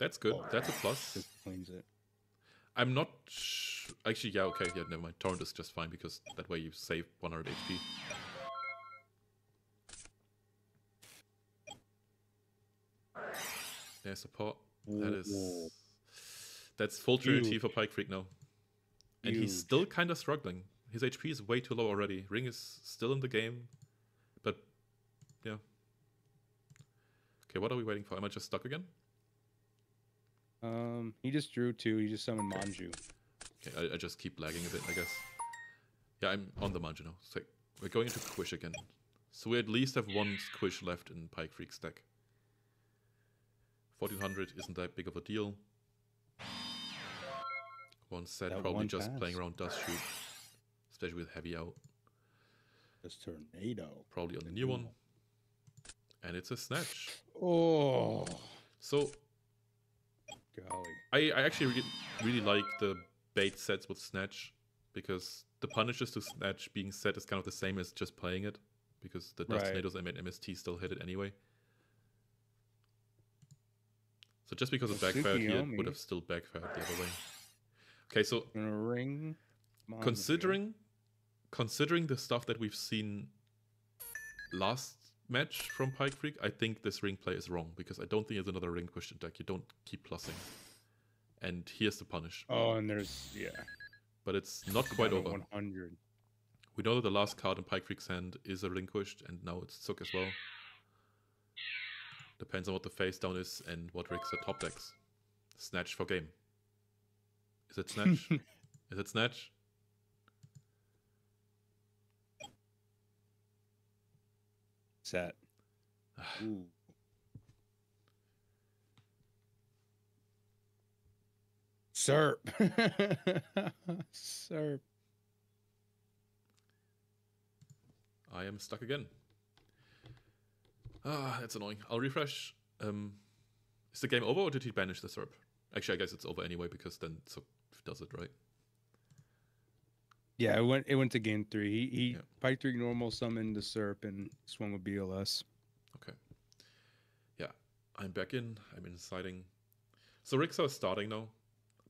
Speaker 1: That's good. Oh. That's a plus.
Speaker 2: Just cleans it.
Speaker 1: I'm not sh- actually. Yeah, okay. Yeah, never mind. Torrent is just fine because that way you save 100 HP. There's support. That is that's full Trinity for Pike Freak now, and he's still kind of struggling. His HP is way too low already. Ring is still in the game, but yeah. Okay, what are we waiting for? Am I just stuck again?
Speaker 2: Um, he just drew two. He just summoned Manju.
Speaker 1: Okay, I, I just keep lagging a bit, I guess. Yeah, I'm on the Manju now. So we're going into Squish again. So we at least have one Squish left in Pike Freak's stack. 1400 isn't that big of a deal. One set,
Speaker 2: That
Speaker 1: probably
Speaker 2: one
Speaker 1: just
Speaker 2: pass.
Speaker 1: playing around Dust Shoot. Especially with Heavy out.
Speaker 2: This tornado.
Speaker 1: Probably on the new one. And it's a Snatch.
Speaker 2: Oh,
Speaker 1: So
Speaker 2: golly.
Speaker 1: I, I actually really, really like the bait sets with Snatch because the punishes to Snatch being set is kind of the same as just playing it because the Dust
Speaker 2: Right.
Speaker 1: Tornadoes and MST still hit it anyway. So just because it backfired here, it would have still backfired the other way. Okay, so
Speaker 2: ring.
Speaker 1: Considering considering the stuff that we've seen last match from Pike Freak, I think this ring play is wrong because I don't think it's another ring question deck. You don't keep plussing. And here's the punish.
Speaker 2: Oh, and there's yeah.
Speaker 1: But it's not quite over.
Speaker 2: One hundred.
Speaker 1: We know that the last card in Pike Freak's hand is a relinquished, and now it's Zook as well. Depends on what the face down is and what Rixa top decks. Snatch for game. Is it Snatch? (laughs) is it Snatch?
Speaker 2: Set. (sighs) Ooh. Serp. (laughs) Serp.
Speaker 1: I am stuck again. Ah, that's annoying. I'll refresh. Um, is the game over or did he banish the SERP? Actually, I guess it's over anyway because then Zook does it, right?
Speaker 2: Yeah, it went it went to game three. He he
Speaker 1: Yeah.
Speaker 2: Pike Freak normal summoned the Serp and swung with BLS.
Speaker 1: Okay. Yeah, I'm back in. I'm inciting. So Rixa is starting now.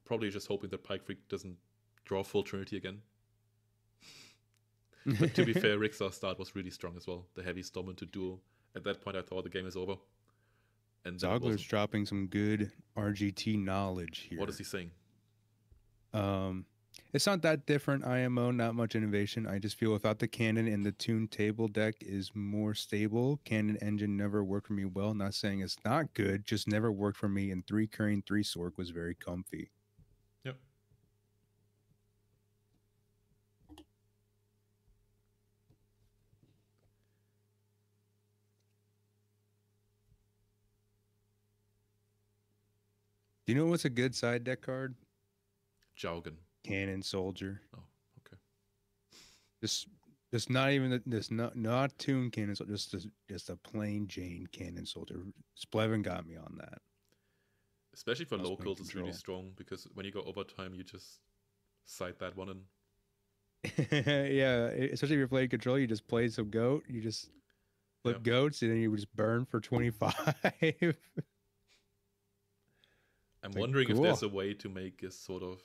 Speaker 1: Probably just hoping that Pike Freak doesn't draw full Trinity again. But to be (laughs) fair, Rixa's start was really strong as well. The heavy storm into duel. At that point, I thought the game is over. And
Speaker 2: Zogler's dropping some good RGT knowledge here.
Speaker 1: what is he saying?
Speaker 2: Um, it's not that different IMO, not much innovation. I just feel without the cannon and the tune table deck is more stable. Cannon engine never worked for me well. Not saying it's not good, just never worked for me. And three carrying three sork was very comfy.
Speaker 1: Yep.
Speaker 2: Do you know what's a good side deck card?
Speaker 1: Jowgen.
Speaker 2: Cannon soldier.
Speaker 1: Oh, okay.
Speaker 2: Just, just not even this not not tune cannon soldier. Just a, just a plain Jane cannon soldier. Splevin got me on that.
Speaker 1: Especially for locals, it's really strong because when you go overtime, you just sight that one in. (laughs)
Speaker 2: yeah, especially if you're playing control, you just play some goat. You just flip
Speaker 1: Yeah.
Speaker 2: goats, and then you just burn for twenty five. (laughs)
Speaker 1: I'm
Speaker 2: Like,
Speaker 1: wondering if there's a way to make a sort of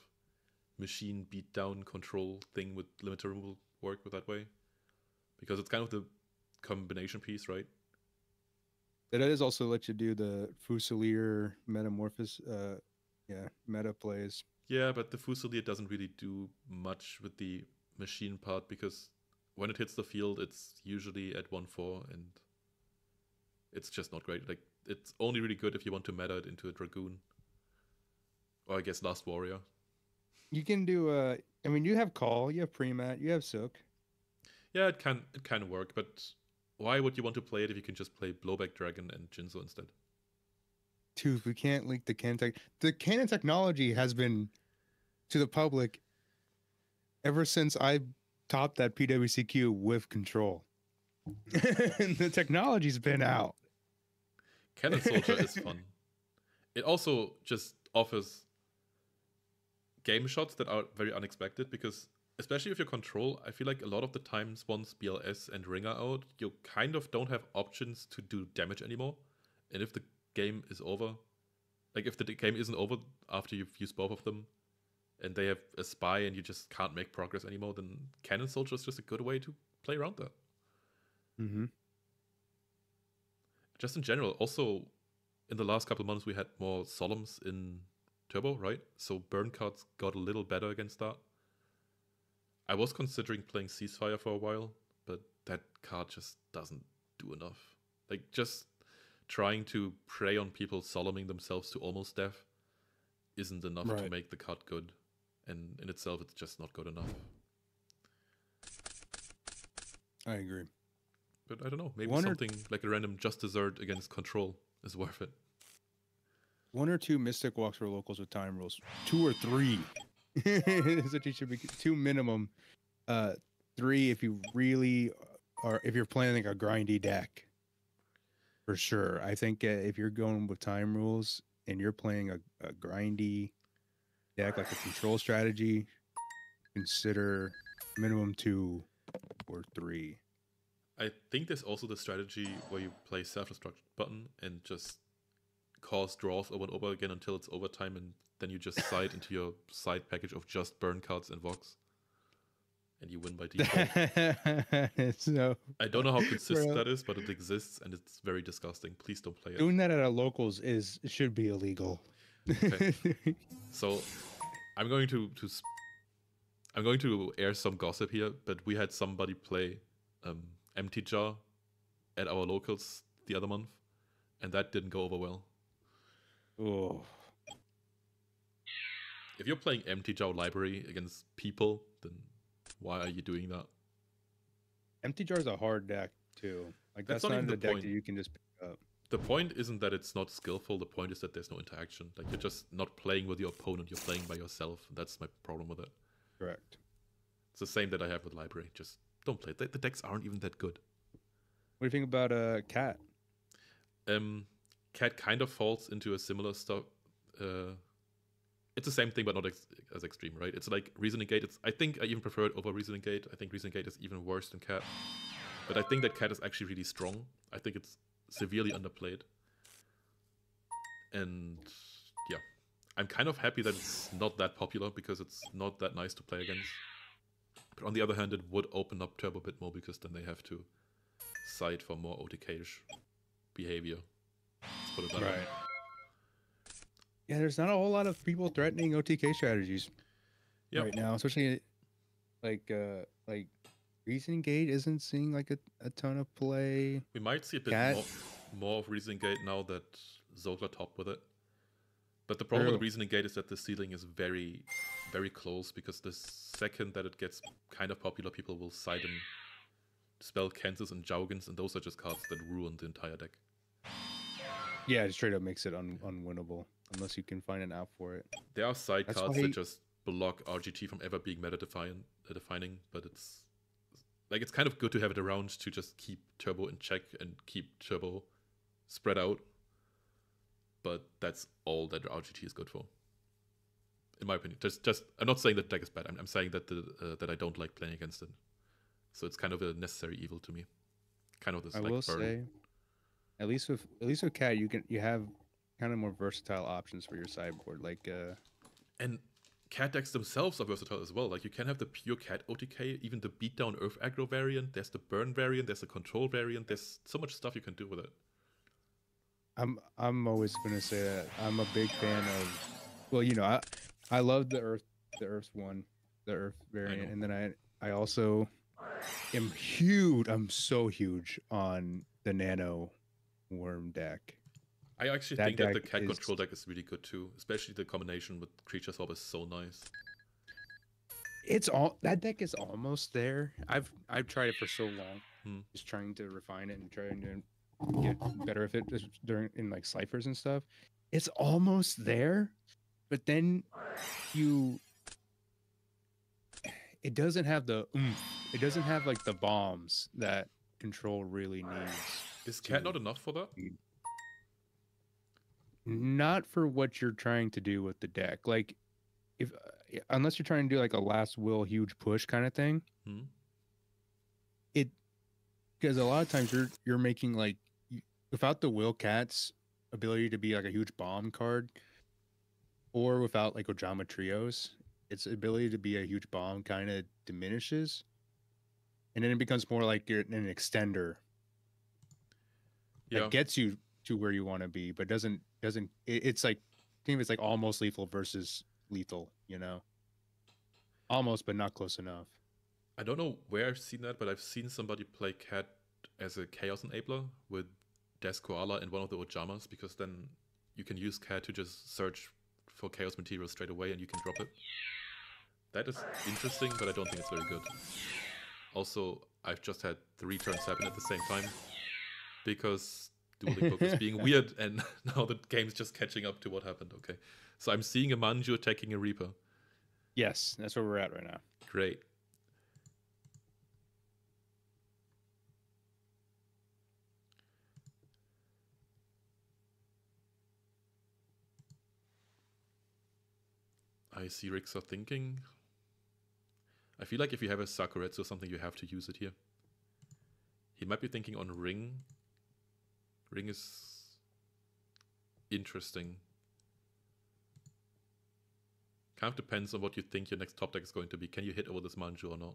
Speaker 1: machine beatdown control thing with limiter removal work with that way. Because it's kind of the combination piece, right?
Speaker 2: That does also let you do the Fusilier metamorphosis, uh, yeah, meta plays.
Speaker 1: Yeah, but the Fusilier doesn't really do much with the machine part because when it hits the field, it's usually at 1 4 and it's just not great. Like, it's only really good if you want to meta it into a Dragoon. Or I guess Last Warrior.
Speaker 2: You can do, uh, I mean, you have Call, you have Premat, you have Sook.
Speaker 1: Yeah, it can it can work, but why would you want to play it if you can just play Blowback Dragon and Jinzo instead?
Speaker 2: Dude, we can't link the cannon tech. The cannon technology has been to the public ever since I topped that PWCQ with control. (laughs) and the technology's been out.
Speaker 1: Cannon Soldier is (laughs) fun. It also just offers game shots that are very unexpected because especially with your control, I feel like a lot of the times once BLS and Ring are out, you kind of don't have options to do damage anymore. And if the game is over, like if the game isn't over after you've used both of them, and they have a spy and you just can't make progress anymore, then Cannon Soldier is just a good way to play around that.
Speaker 2: Mm-hmm.
Speaker 1: Just in general, also in the last couple months we had more Solemns in Turbo, right? So burn cards got a little better against that. I was considering playing Ceasefire for a while, but that card just doesn't do enough. Like just trying to prey on people solemning themselves to almost death isn't enough
Speaker 2: Right.
Speaker 1: to make the card good. And in itself it's just not good enough.
Speaker 2: I agree.
Speaker 1: But I don't know, maybe
Speaker 2: One or-
Speaker 1: something like a random just dessert against control is worth it.
Speaker 2: One or two Mystik Woks for locals with time rules. Two or three. is what you should be. Two minimum. Uh, three if you really are. If you're playing like a grindy deck. For sure, I think uh, if you're going with time rules and you're playing a, a grindy deck like a control strategy, consider minimum two or three.
Speaker 1: I think there's also the strategy where you play self-destruct button and just cause draws over and over again until it's overtime, and then you just side into your side package of just burn cards and vox, and you win by default. (laughs)
Speaker 2: so
Speaker 1: I don't know how consistent that is, but it exists and it's very disgusting. Please don't play it.
Speaker 2: doing that at our locals is should be illegal.
Speaker 1: Okay. (laughs) So I'm going to to I'm going to air some gossip here, but we had somebody play um, Empty Jar at our locals the other month, and that didn't go over well.
Speaker 2: Oh,
Speaker 1: If you're playing Empty Jar Library against people, then why are you doing that?
Speaker 2: empty jar is a hard deck too. Like
Speaker 1: That's
Speaker 2: that's,
Speaker 1: not
Speaker 2: not,
Speaker 1: even the
Speaker 2: deck
Speaker 1: point.
Speaker 2: that you can just pick up.
Speaker 1: The point isn't that it's not skillful. The point is that there's no interaction. Like you're just not playing with your opponent. You're playing by yourself. That's my problem with it.
Speaker 2: Correct.
Speaker 1: It's the same that I have with Library. Just don't play it. The, the decks aren't even that good.
Speaker 2: What do you think about uh cat?
Speaker 1: Um, Cat kind of falls into a similar stuff. Uh, it's the same thing, but not ex- as extreme, right? It's like Reasoning Gate. It's I think I even prefer it over Reasoning Gate. I think Reasoning Gate is even worse than Cat. But I think that Cat is actually really strong. I think it's severely underplayed. And yeah, I'm kind of happy that it's not that popular because it's not that nice to play against. But on the other hand, it would open up Turbo a bit more because then they have to side for more OTK-ish behavior. Put it way.
Speaker 2: Yeah, there's not a whole lot of people threatening OTK strategies
Speaker 1: Yep.
Speaker 2: right now, especially like uh like Reasoning Gate isn't seeing like a, a ton of play.
Speaker 1: We might see a bit
Speaker 2: Cat-
Speaker 1: more, more of Reasoning Gate now that Zogla topped with it. But the problem with Reasoning Gate is that the ceiling is very, very close because the second that it gets kind of popular, people will side in spell Kansas and Jowgens, and those are just cards that ruin the entire deck.
Speaker 2: Yeah, it straight up makes it un- unwinnable unless you can find an out for it.
Speaker 1: There are side
Speaker 2: That's
Speaker 1: cards
Speaker 2: why-
Speaker 1: that just block RGT from ever being meta define, uh, defining, but it's like it's kind of good to have it around to just keep Turbo in check and keep Turbo spread out. But that's all that RGT is good for, in my opinion. Just, just I'm not saying that deck is bad. I'm, I'm saying that the uh, that I don't like playing against it. So it's kind of a necessary evil to me. Kind of this
Speaker 2: I
Speaker 1: like
Speaker 2: will
Speaker 1: burn.
Speaker 2: say, at least with at least with cat, you can you have kind of more versatile options for your sideboard. Like uh,
Speaker 1: And cat decks themselves are versatile as well. Like you can have the pure cat OTK, even the beatdown Earth aggro variant. There's the burn variant. There's the control variant. There's so much stuff you can do with it.
Speaker 2: I'm I'm always gonna say that I'm a big fan of. Well, you know, I I love the Earth the Earth one, the Earth variant, and then I I also am huge. I'm so huge on the Nano Worm deck.
Speaker 1: I actually
Speaker 2: That
Speaker 1: think that the cat
Speaker 2: is-
Speaker 1: control deck is really good too, especially the combination with creature swap is so nice.
Speaker 2: It's all that deck is almost there. I've I've tried it for so long,
Speaker 1: Hmm.
Speaker 2: just trying to refine it and trying to get better at it during in like ciphers and stuff. It's almost there, but then you it doesn't have the oomph. It doesn't have like the bombs that control really needs.
Speaker 1: Is cat not enough for that?
Speaker 2: Not for what you're trying to do with the deck. Like if uh, unless you're trying to do like a last will huge push kind of thing.
Speaker 1: Hmm?
Speaker 2: it because a lot of times you're you're making like without the will cat's ability to be like a huge bomb card or without like ojama trios its ability to be a huge bomb kind of diminishes and then it becomes more like you're an extender
Speaker 1: Yeah.
Speaker 2: that gets you to where you want to be but doesn't doesn't it, it's like think of it as like almost lethal versus lethal you know almost but not close enough
Speaker 1: I don't know where I've seen that, but I've seen somebody play cat as a chaos enabler with Death Koala in one of the Ojamas because then you can use cat to just search for chaos material straight away and you can drop it. That is interesting, but I don't think it's very good. Also, I've just had three turns happen at the same time because Dueling Book is being (laughs) weird and (laughs) now the game's just catching up to what happened. Okay. So I'm seeing a Manju attacking a Reaper.
Speaker 2: yes that's where we're at right now
Speaker 1: Great. I see Rixa thinking. I feel like if you have a Sakuretsu or something, you have to use it here. He might be thinking on Ring. Ring is interesting. Kind of depends on what you think your next top deck is going to be. Can you hit over this Manju or not?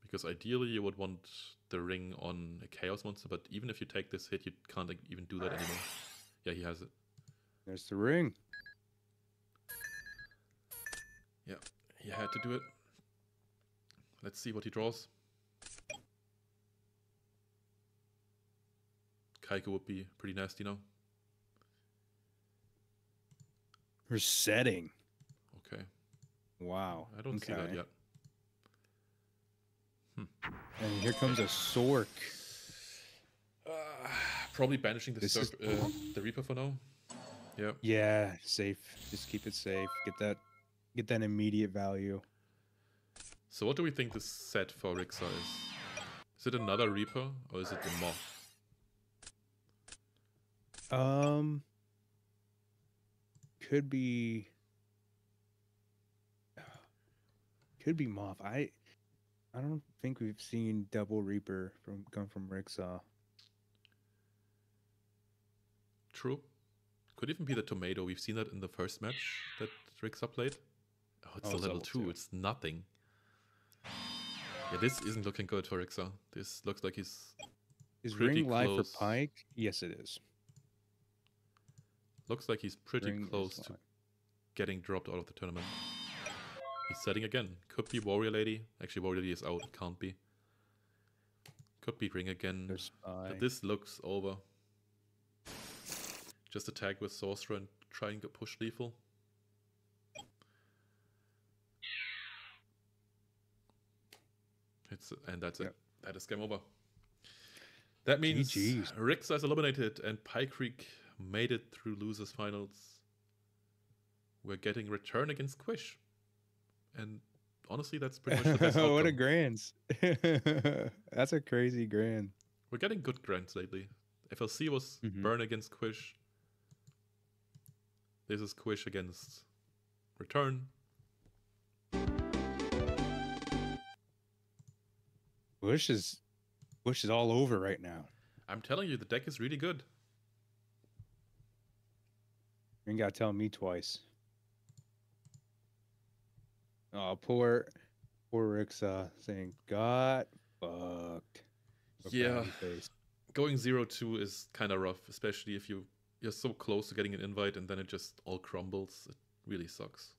Speaker 1: Because ideally you would want the ring on a Chaos monster, but even if you take this hit, you can't like, even do that anymore. (sighs) Yeah, he has it.
Speaker 2: There's the ring.
Speaker 1: Yeah, he had to do it. Let's see what he draws. Kycoo would be pretty nasty now.
Speaker 2: Her setting.
Speaker 1: Okay.
Speaker 2: Wow.
Speaker 1: I don't see that
Speaker 2: Okay.
Speaker 1: yet.
Speaker 2: And here comes a Sork.
Speaker 1: Uh, (sighs) probably banishing the,
Speaker 2: Sork, is-
Speaker 1: uh, the Reaper for now. Yeah.
Speaker 2: Yeah, safe. Just keep it safe. Get that get that immediate value.
Speaker 1: So what do we think this set for Rixa is? Is it another Reaper or is it the Moth?
Speaker 2: Um could be could be Moth. I I don't think we've seen Double Reaper from come from Rixa.
Speaker 1: True. Could even be the tomato. We've seen that in the first match that Rixa played. Oh, it's
Speaker 2: Oh,
Speaker 1: a level two.
Speaker 2: two.
Speaker 1: It's nothing. Yeah, this isn't looking good for Rixa. This looks like he's
Speaker 2: Is Ring live for Pike? Yes it is.
Speaker 1: Looks like he's pretty
Speaker 2: Ring
Speaker 1: close to getting dropped out of the tournament. He's setting again. Could be Warrior Lady. Actually, Warrior Lady is out. Can't be. Could be Ring again. But this looks over. Just attack with Sorcerer and try and get push lethal. It's and that's it. That is game over. That means. Rixa is eliminated and Pike Freak made it through losers finals. We're getting return against Quish. And honestly, that's pretty much the best (laughs)
Speaker 2: what a grands. (laughs) That's a crazy grand.
Speaker 1: We're getting good grants lately. FLC was
Speaker 2: Mhm.
Speaker 1: Burn against Quish. This is Quish against Return.
Speaker 2: Bush is Bush is all over right now.
Speaker 1: I'm telling you, the deck is really good.
Speaker 2: You ain't gotta tell me twice. Oh, poor, poor Rixa's uh, saying, "God fucked."
Speaker 1: Yeah. going zero two is kind of rough, especially if you you're so close to getting an invite and then it just all crumbles. It really sucks.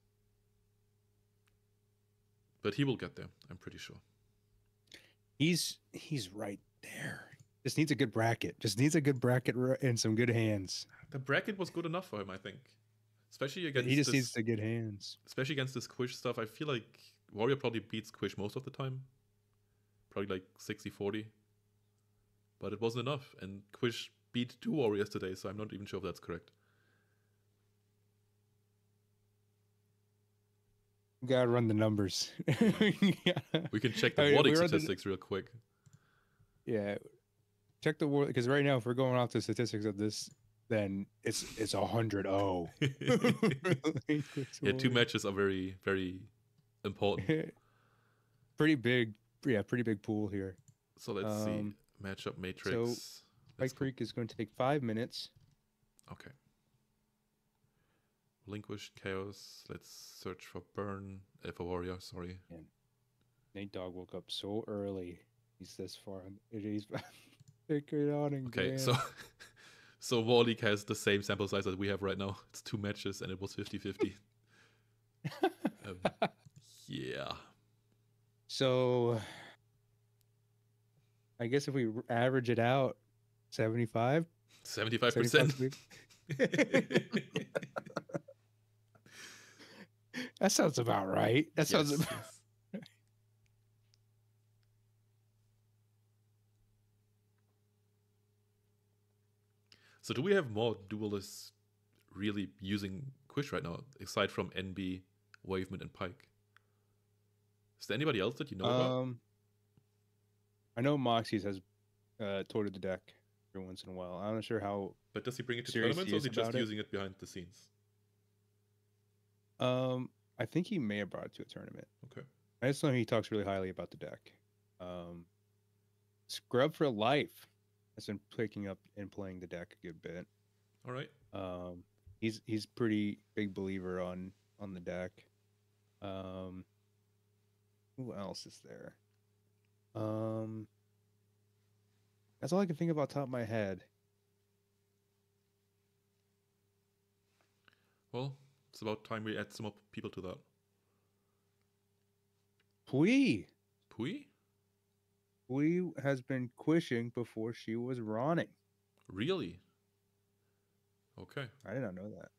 Speaker 1: But he will get there, I'm pretty sure.
Speaker 2: He's he's right there. Just needs a good bracket. Just needs a good bracket and some good hands.
Speaker 1: The bracket was good enough for him, I think. Especially against
Speaker 2: he just
Speaker 1: this,
Speaker 2: needs the good hands.
Speaker 1: especially against this Quish stuff. I feel like Warrior probably beats Quish most of the time. Probably like 60-40. But it wasn't enough. And Quish beat two Warriors today, so I'm not even sure if that's correct.
Speaker 2: You gotta run the numbers. yeah. (laughs)
Speaker 1: We can check the
Speaker 2: War
Speaker 1: League
Speaker 2: we are the-
Speaker 1: statistics real quick.
Speaker 2: Yeah. Check the war because right now, if we're going off the statistics of this, then it's it's a hundred oh. (laughs)
Speaker 1: yeah, two matches are very, very important. (laughs)
Speaker 2: pretty big, yeah, pretty big pool here.
Speaker 1: So let's see.
Speaker 2: Um,
Speaker 1: Matchup matrix.
Speaker 2: Pike
Speaker 1: Let's
Speaker 2: Creek is going to take five minutes.
Speaker 1: Okay. Relinquish Chaos. Let's search for Burn. Uh, for Warrior, sorry.
Speaker 2: Nate Dog woke up so early. He's this far. He's (laughs) take it on and
Speaker 1: Okay, so (laughs) so War League has the same sample size that we have right now. It's two matches and it was 50-50. (laughs) um, yeah.
Speaker 2: so I guess if we average it out, 75,
Speaker 1: 75%.
Speaker 2: 75%. (laughs) that sounds about right. That sounds
Speaker 1: Yes,
Speaker 2: about
Speaker 1: So do we have more duelists really using Quish right now, aside from NB, Wavement, and Pike? Is there anybody else that you know about?
Speaker 2: Um, I know Moxie's has uh, the deck every once in a while. I'm not sure how.
Speaker 1: But does he bring it to tournaments or is he just
Speaker 2: it?
Speaker 1: using it behind the scenes?
Speaker 2: Um, I think he may have brought it to a tournament.
Speaker 1: Okay.
Speaker 2: I just know he talks really highly about the deck. Um, Scrub for Life has been picking up and playing the deck a good bit.
Speaker 1: All right.
Speaker 2: Um, he's he's pretty big believer on on the deck. Um, who else is there? Um, that's all I can think about top of my head.
Speaker 1: Well, it's about time we add some more people to that.
Speaker 2: Pui.
Speaker 1: Pui?
Speaker 2: Pui has been quishing before she was running.
Speaker 1: Really? Okay.
Speaker 2: I did not know that.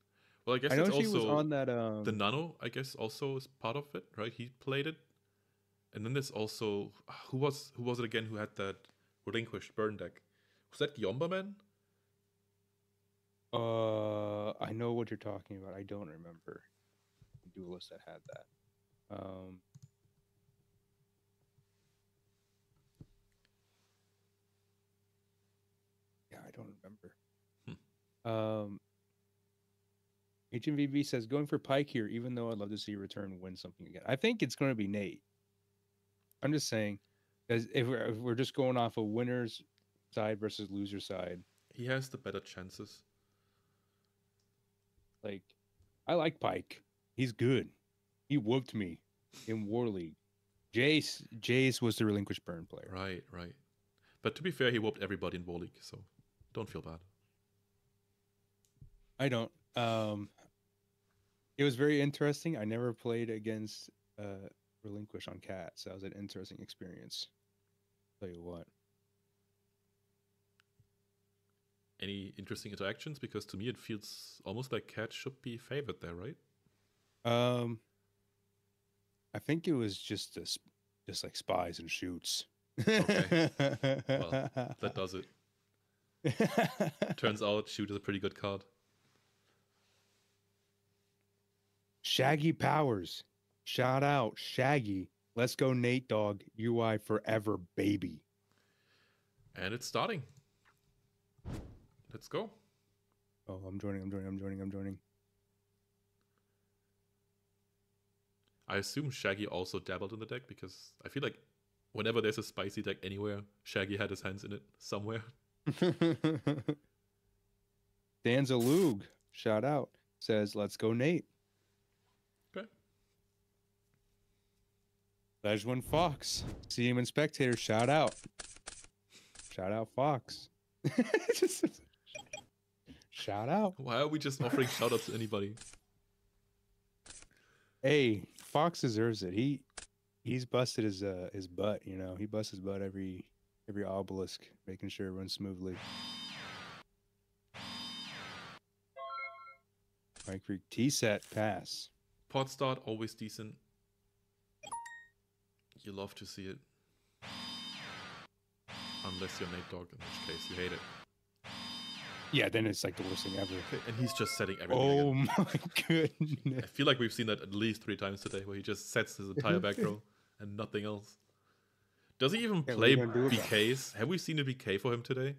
Speaker 1: Well, I guess
Speaker 2: I know
Speaker 1: it's
Speaker 2: she
Speaker 1: also
Speaker 2: was on that. Um,
Speaker 1: the Nano. I guess also is part of it, right? He played it, and then there's also who was who was it again? Who had that relinquished burn deck? Was that Yomba Man?
Speaker 2: Uh, I know what you're talking about. I don't remember the duelist that had that. Um, yeah, I. Um, HMVB says going for Pike here, even though I'd love to see return win something again. I think it's going to be Nate. I'm just saying, as if we're, if we're just going off a winner's side versus loser side,
Speaker 1: He has the better chances.
Speaker 2: Like, I like Pike. He's good. He whooped me in War League. Jace, Jace was the relinquished burn player.
Speaker 1: Right, right. But to be fair, he whooped everybody in War League, so don't feel bad.
Speaker 2: I don't. Um, it was very interesting. I never played against uh, relinquish on cat, so that was an interesting experience. Tell you what.
Speaker 1: Any interesting interactions? Because to me, it feels almost like Cat should be favored there, right?
Speaker 2: Um, I think it was just sp- just like spies and shoots.
Speaker 1: Okay. Well, That (laughs) does it. (laughs) Turns out, shoot is a pretty good card.
Speaker 2: Shaggy Powers. Shout out, Shaggy. Let's go, Nate Dog. UI forever, baby.
Speaker 1: And it's starting. Let's go.
Speaker 2: Oh, I'm joining, I'm joining, I'm joining, I'm joining.
Speaker 1: I assume Shaggy also dabbled in the deck because I feel like whenever there's a spicy deck anywhere, Shaggy had his hands in it somewhere. (laughs)
Speaker 2: Danza Lug, shout out, says, Let's go, Nate.
Speaker 1: Okay.
Speaker 2: Lejeune Fox. See him in Spectator. Shout out. Shout out, Fox. (laughs) Shout out.
Speaker 1: Why are we just offering shout outs to anybody?
Speaker 2: Hey, Fox deserves it. He he's busted his uh his butt, you know. He busts his butt every every obelisk, making sure it runs smoothly. Pike Freak T set pass.
Speaker 1: Pod start always decent. You love to see it. Unless you're Nate Dogg, in which case you hate it.
Speaker 2: Yeah, then it's like the worst thing ever.
Speaker 1: And he's just setting everything
Speaker 2: Oh
Speaker 1: again. (laughs)
Speaker 2: my
Speaker 1: I feel like we've seen that at least three times today, where he just sets his entire back (laughs) row and nothing else. Does he even
Speaker 2: Yeah,
Speaker 1: play
Speaker 2: do about it?
Speaker 1: BKs? Have we seen a BK for him today?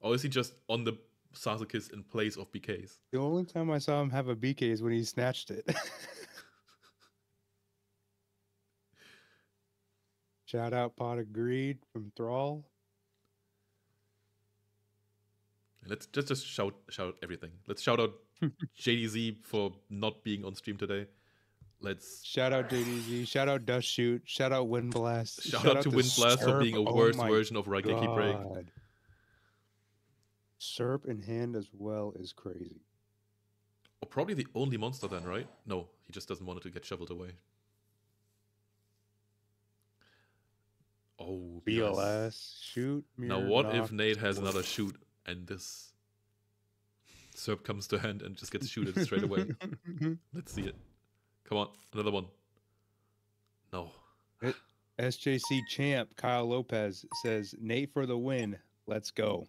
Speaker 1: Or is he just on the Sasukis in place of BKs?
Speaker 2: The only time I saw him have a BK is when he snatched it. (laughs) Shout out Pot of Greed from Thrall.
Speaker 1: Let's just just shout shout everything. Let's shout out (laughs) JDZ for not being on stream today. Let's
Speaker 2: Shout out JDZ. Shout out Dust Shoot. Shout out Wind Blast.
Speaker 1: shout, out to Wind Blast for being a.
Speaker 2: Oh
Speaker 1: worse version of Raigeki Break.
Speaker 2: Serp in hand as well is crazy.
Speaker 1: Or probably the only monster then, right? No, he just doesn't want it to get shoveled away. Oh, yes.
Speaker 2: BLS. Shoot.
Speaker 1: Now,
Speaker 2: mirror,
Speaker 1: what if Nate has another shoot and this Serp comes to hand and just gets shooted straight away? (laughs) Let's see it. Come on, another one. No.
Speaker 2: SJC champ Kyle Lopez says Nate for the win. Let's go.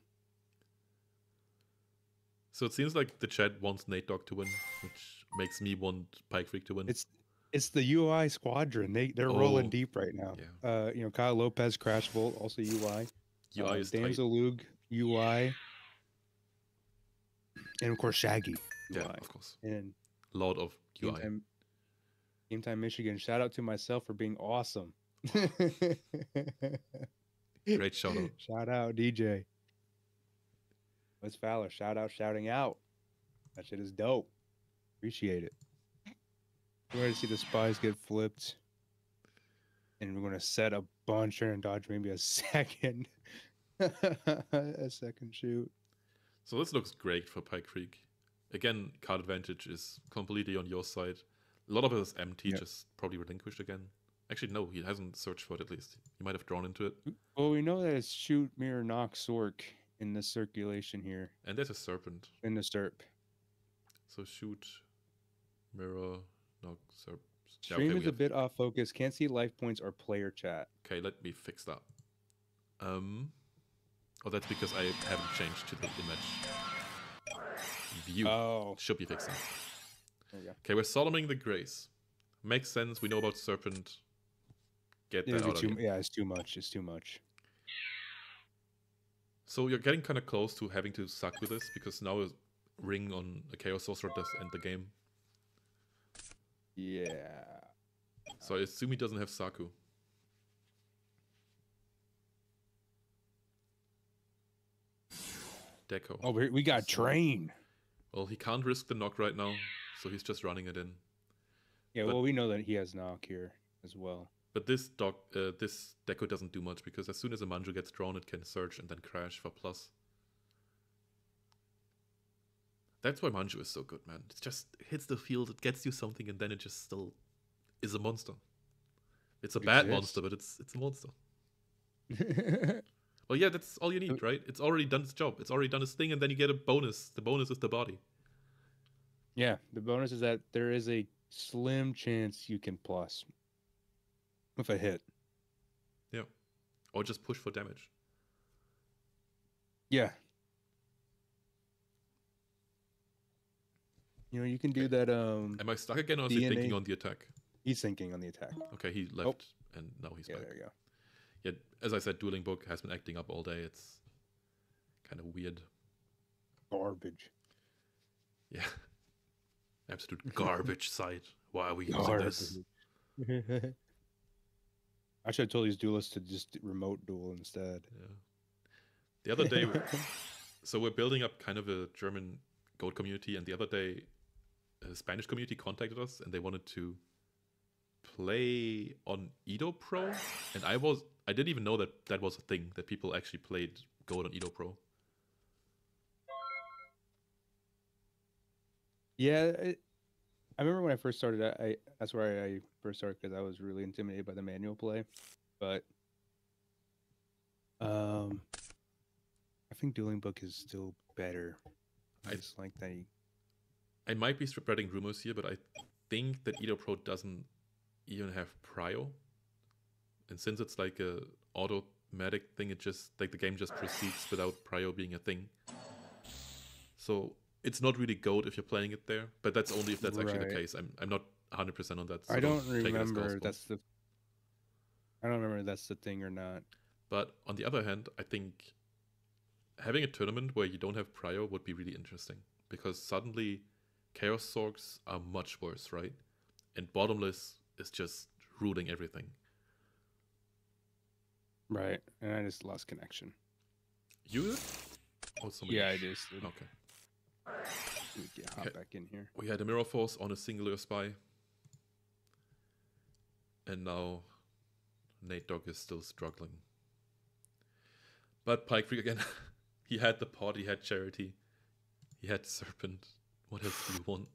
Speaker 1: So it seems like the chat wants Nate Dogg to win, which makes me want Pike Freak to win.
Speaker 2: It's it's the UI squadron. They they're
Speaker 1: Oh,
Speaker 2: rolling deep right now.
Speaker 1: yeah.
Speaker 2: Uh, you know, Kyle Lopez, Crash Bolt, also UI.
Speaker 1: UI
Speaker 2: uh,
Speaker 1: is.
Speaker 2: Damselug, UI, and of course Shaggy.
Speaker 1: Yeah, of course.
Speaker 2: And
Speaker 1: Lord of UI.
Speaker 2: Time, Game Time Michigan. Shout out to myself for being awesome.
Speaker 1: Great shout out. (laughs)
Speaker 2: Shout out DJ. What's Fowler? Shout out, shouting out. That shit is dope. Appreciate it. We're going to see the spies get flipped. And we're going to set a bunch and dodge maybe a second. (laughs) a second shoot.
Speaker 1: So this looks great for Pike Freak. Again, card advantage is completely on your side. A lot of it is empty,
Speaker 2: Yeah.
Speaker 1: just probably relinquished again. Actually, no, he hasn't searched for it at least. He might have drawn into it.
Speaker 2: Well, we know that it's shoot, mirror, knock, sork in the circulation here
Speaker 1: And there's a serpent.
Speaker 2: in the SERP.
Speaker 1: So shoot, mirror, knock, serp. Yeah,
Speaker 2: Stream
Speaker 1: okay, we
Speaker 2: is a bit off focus. Can't see life points or player chat.
Speaker 1: Okay, let me fix that. Um, oh, that's because I haven't changed to the image. View
Speaker 2: Oh,
Speaker 1: should be fixing.
Speaker 2: there we go.
Speaker 1: Okay, we're Solomoning the Grace. Makes sense. We know about Serpent. Get that out of
Speaker 2: too, yeah, it's too much. It's too much.
Speaker 1: So you're getting kind of close to having to suck with this because now a ring on a Chaos Sorcerer does end the game.
Speaker 2: Yeah.
Speaker 1: So I assume he doesn't have Saku. Deco.
Speaker 2: Oh, we, we got
Speaker 1: So-
Speaker 2: train.
Speaker 1: Well, he can't risk the knock right now, so he's just running it in.
Speaker 2: Yeah,
Speaker 1: but-
Speaker 2: well, we know that he has knock here as well.
Speaker 1: But this doc, uh, this deco doesn't do much because as soon as a manju gets drawn, it can search and then crash for plus. That's why manju is so good, man. It just hits the field, it gets you something, and then it just still is a monster. It's a
Speaker 2: It
Speaker 1: bad
Speaker 2: exists.
Speaker 1: monster, but it's it's a monster. (laughs) Well, yeah, that's all you need, right? It's already done its job. It's already done its thing, and then you get a bonus. The bonus is the body.
Speaker 2: Yeah, the bonus is that there is a slim chance you can plus with a hit.
Speaker 1: Or just push for damage.
Speaker 2: Yeah. You know, you can do that. Um,
Speaker 1: Am I stuck again, or is he thinking on the attack?
Speaker 2: he's thinking on the attack.
Speaker 1: Okay, he left, and now he's
Speaker 2: Oh. Yeah,
Speaker 1: back.
Speaker 2: there you go.
Speaker 1: yeah, as I said, Dueling Book has been acting up all day. It's kind of weird.
Speaker 2: Garbage.
Speaker 1: Yeah. Absolute garbage (laughs) site. Why are we using this? (laughs)
Speaker 2: Garbage. I should have told these duelists to just remote duel instead.
Speaker 1: Yeah. The other day, (laughs) so we're building up kind of a German goat community, and the other day, a Spanish community contacted us, and they wanted to play on Edo Pro, and I was I didn't even know that that was a thing that people actually played Goat on Edo Pro.
Speaker 2: Yeah, it, I remember when I first started. I, that's where I first started because I was really intimidated by the manual play, but um, I think Dueling Book is still better. I just like that. You,
Speaker 1: I might be spreading rumors here, but I think that Edo Pro doesn't even have prio. And since it's like a automatic thing, it just like the game just proceeds without prio being a thing. So it's not really goat if you're playing it there, but that's only if that's actually the case. I'm I'm not 100 percent on that. so
Speaker 2: I don't
Speaker 1: as
Speaker 2: remember that's the. I don't remember that's the thing or not.
Speaker 1: But on the other hand, I think having a tournament where you don't have prio would be really interesting because suddenly chaos sorgs are much worse, right? And bottomless is just ruling everything.
Speaker 2: Right, and I just lost connection.
Speaker 1: You? Oh.
Speaker 2: Yeah, I just did.
Speaker 1: Okay.
Speaker 2: Let me get hop
Speaker 1: Okay.
Speaker 2: back in here.
Speaker 1: We had a mirror force on a singular spy. And now Nate Dogg is still struggling. But Pike Freak again, (laughs) he had the pot, he had charity, he had serpent. What else do you want?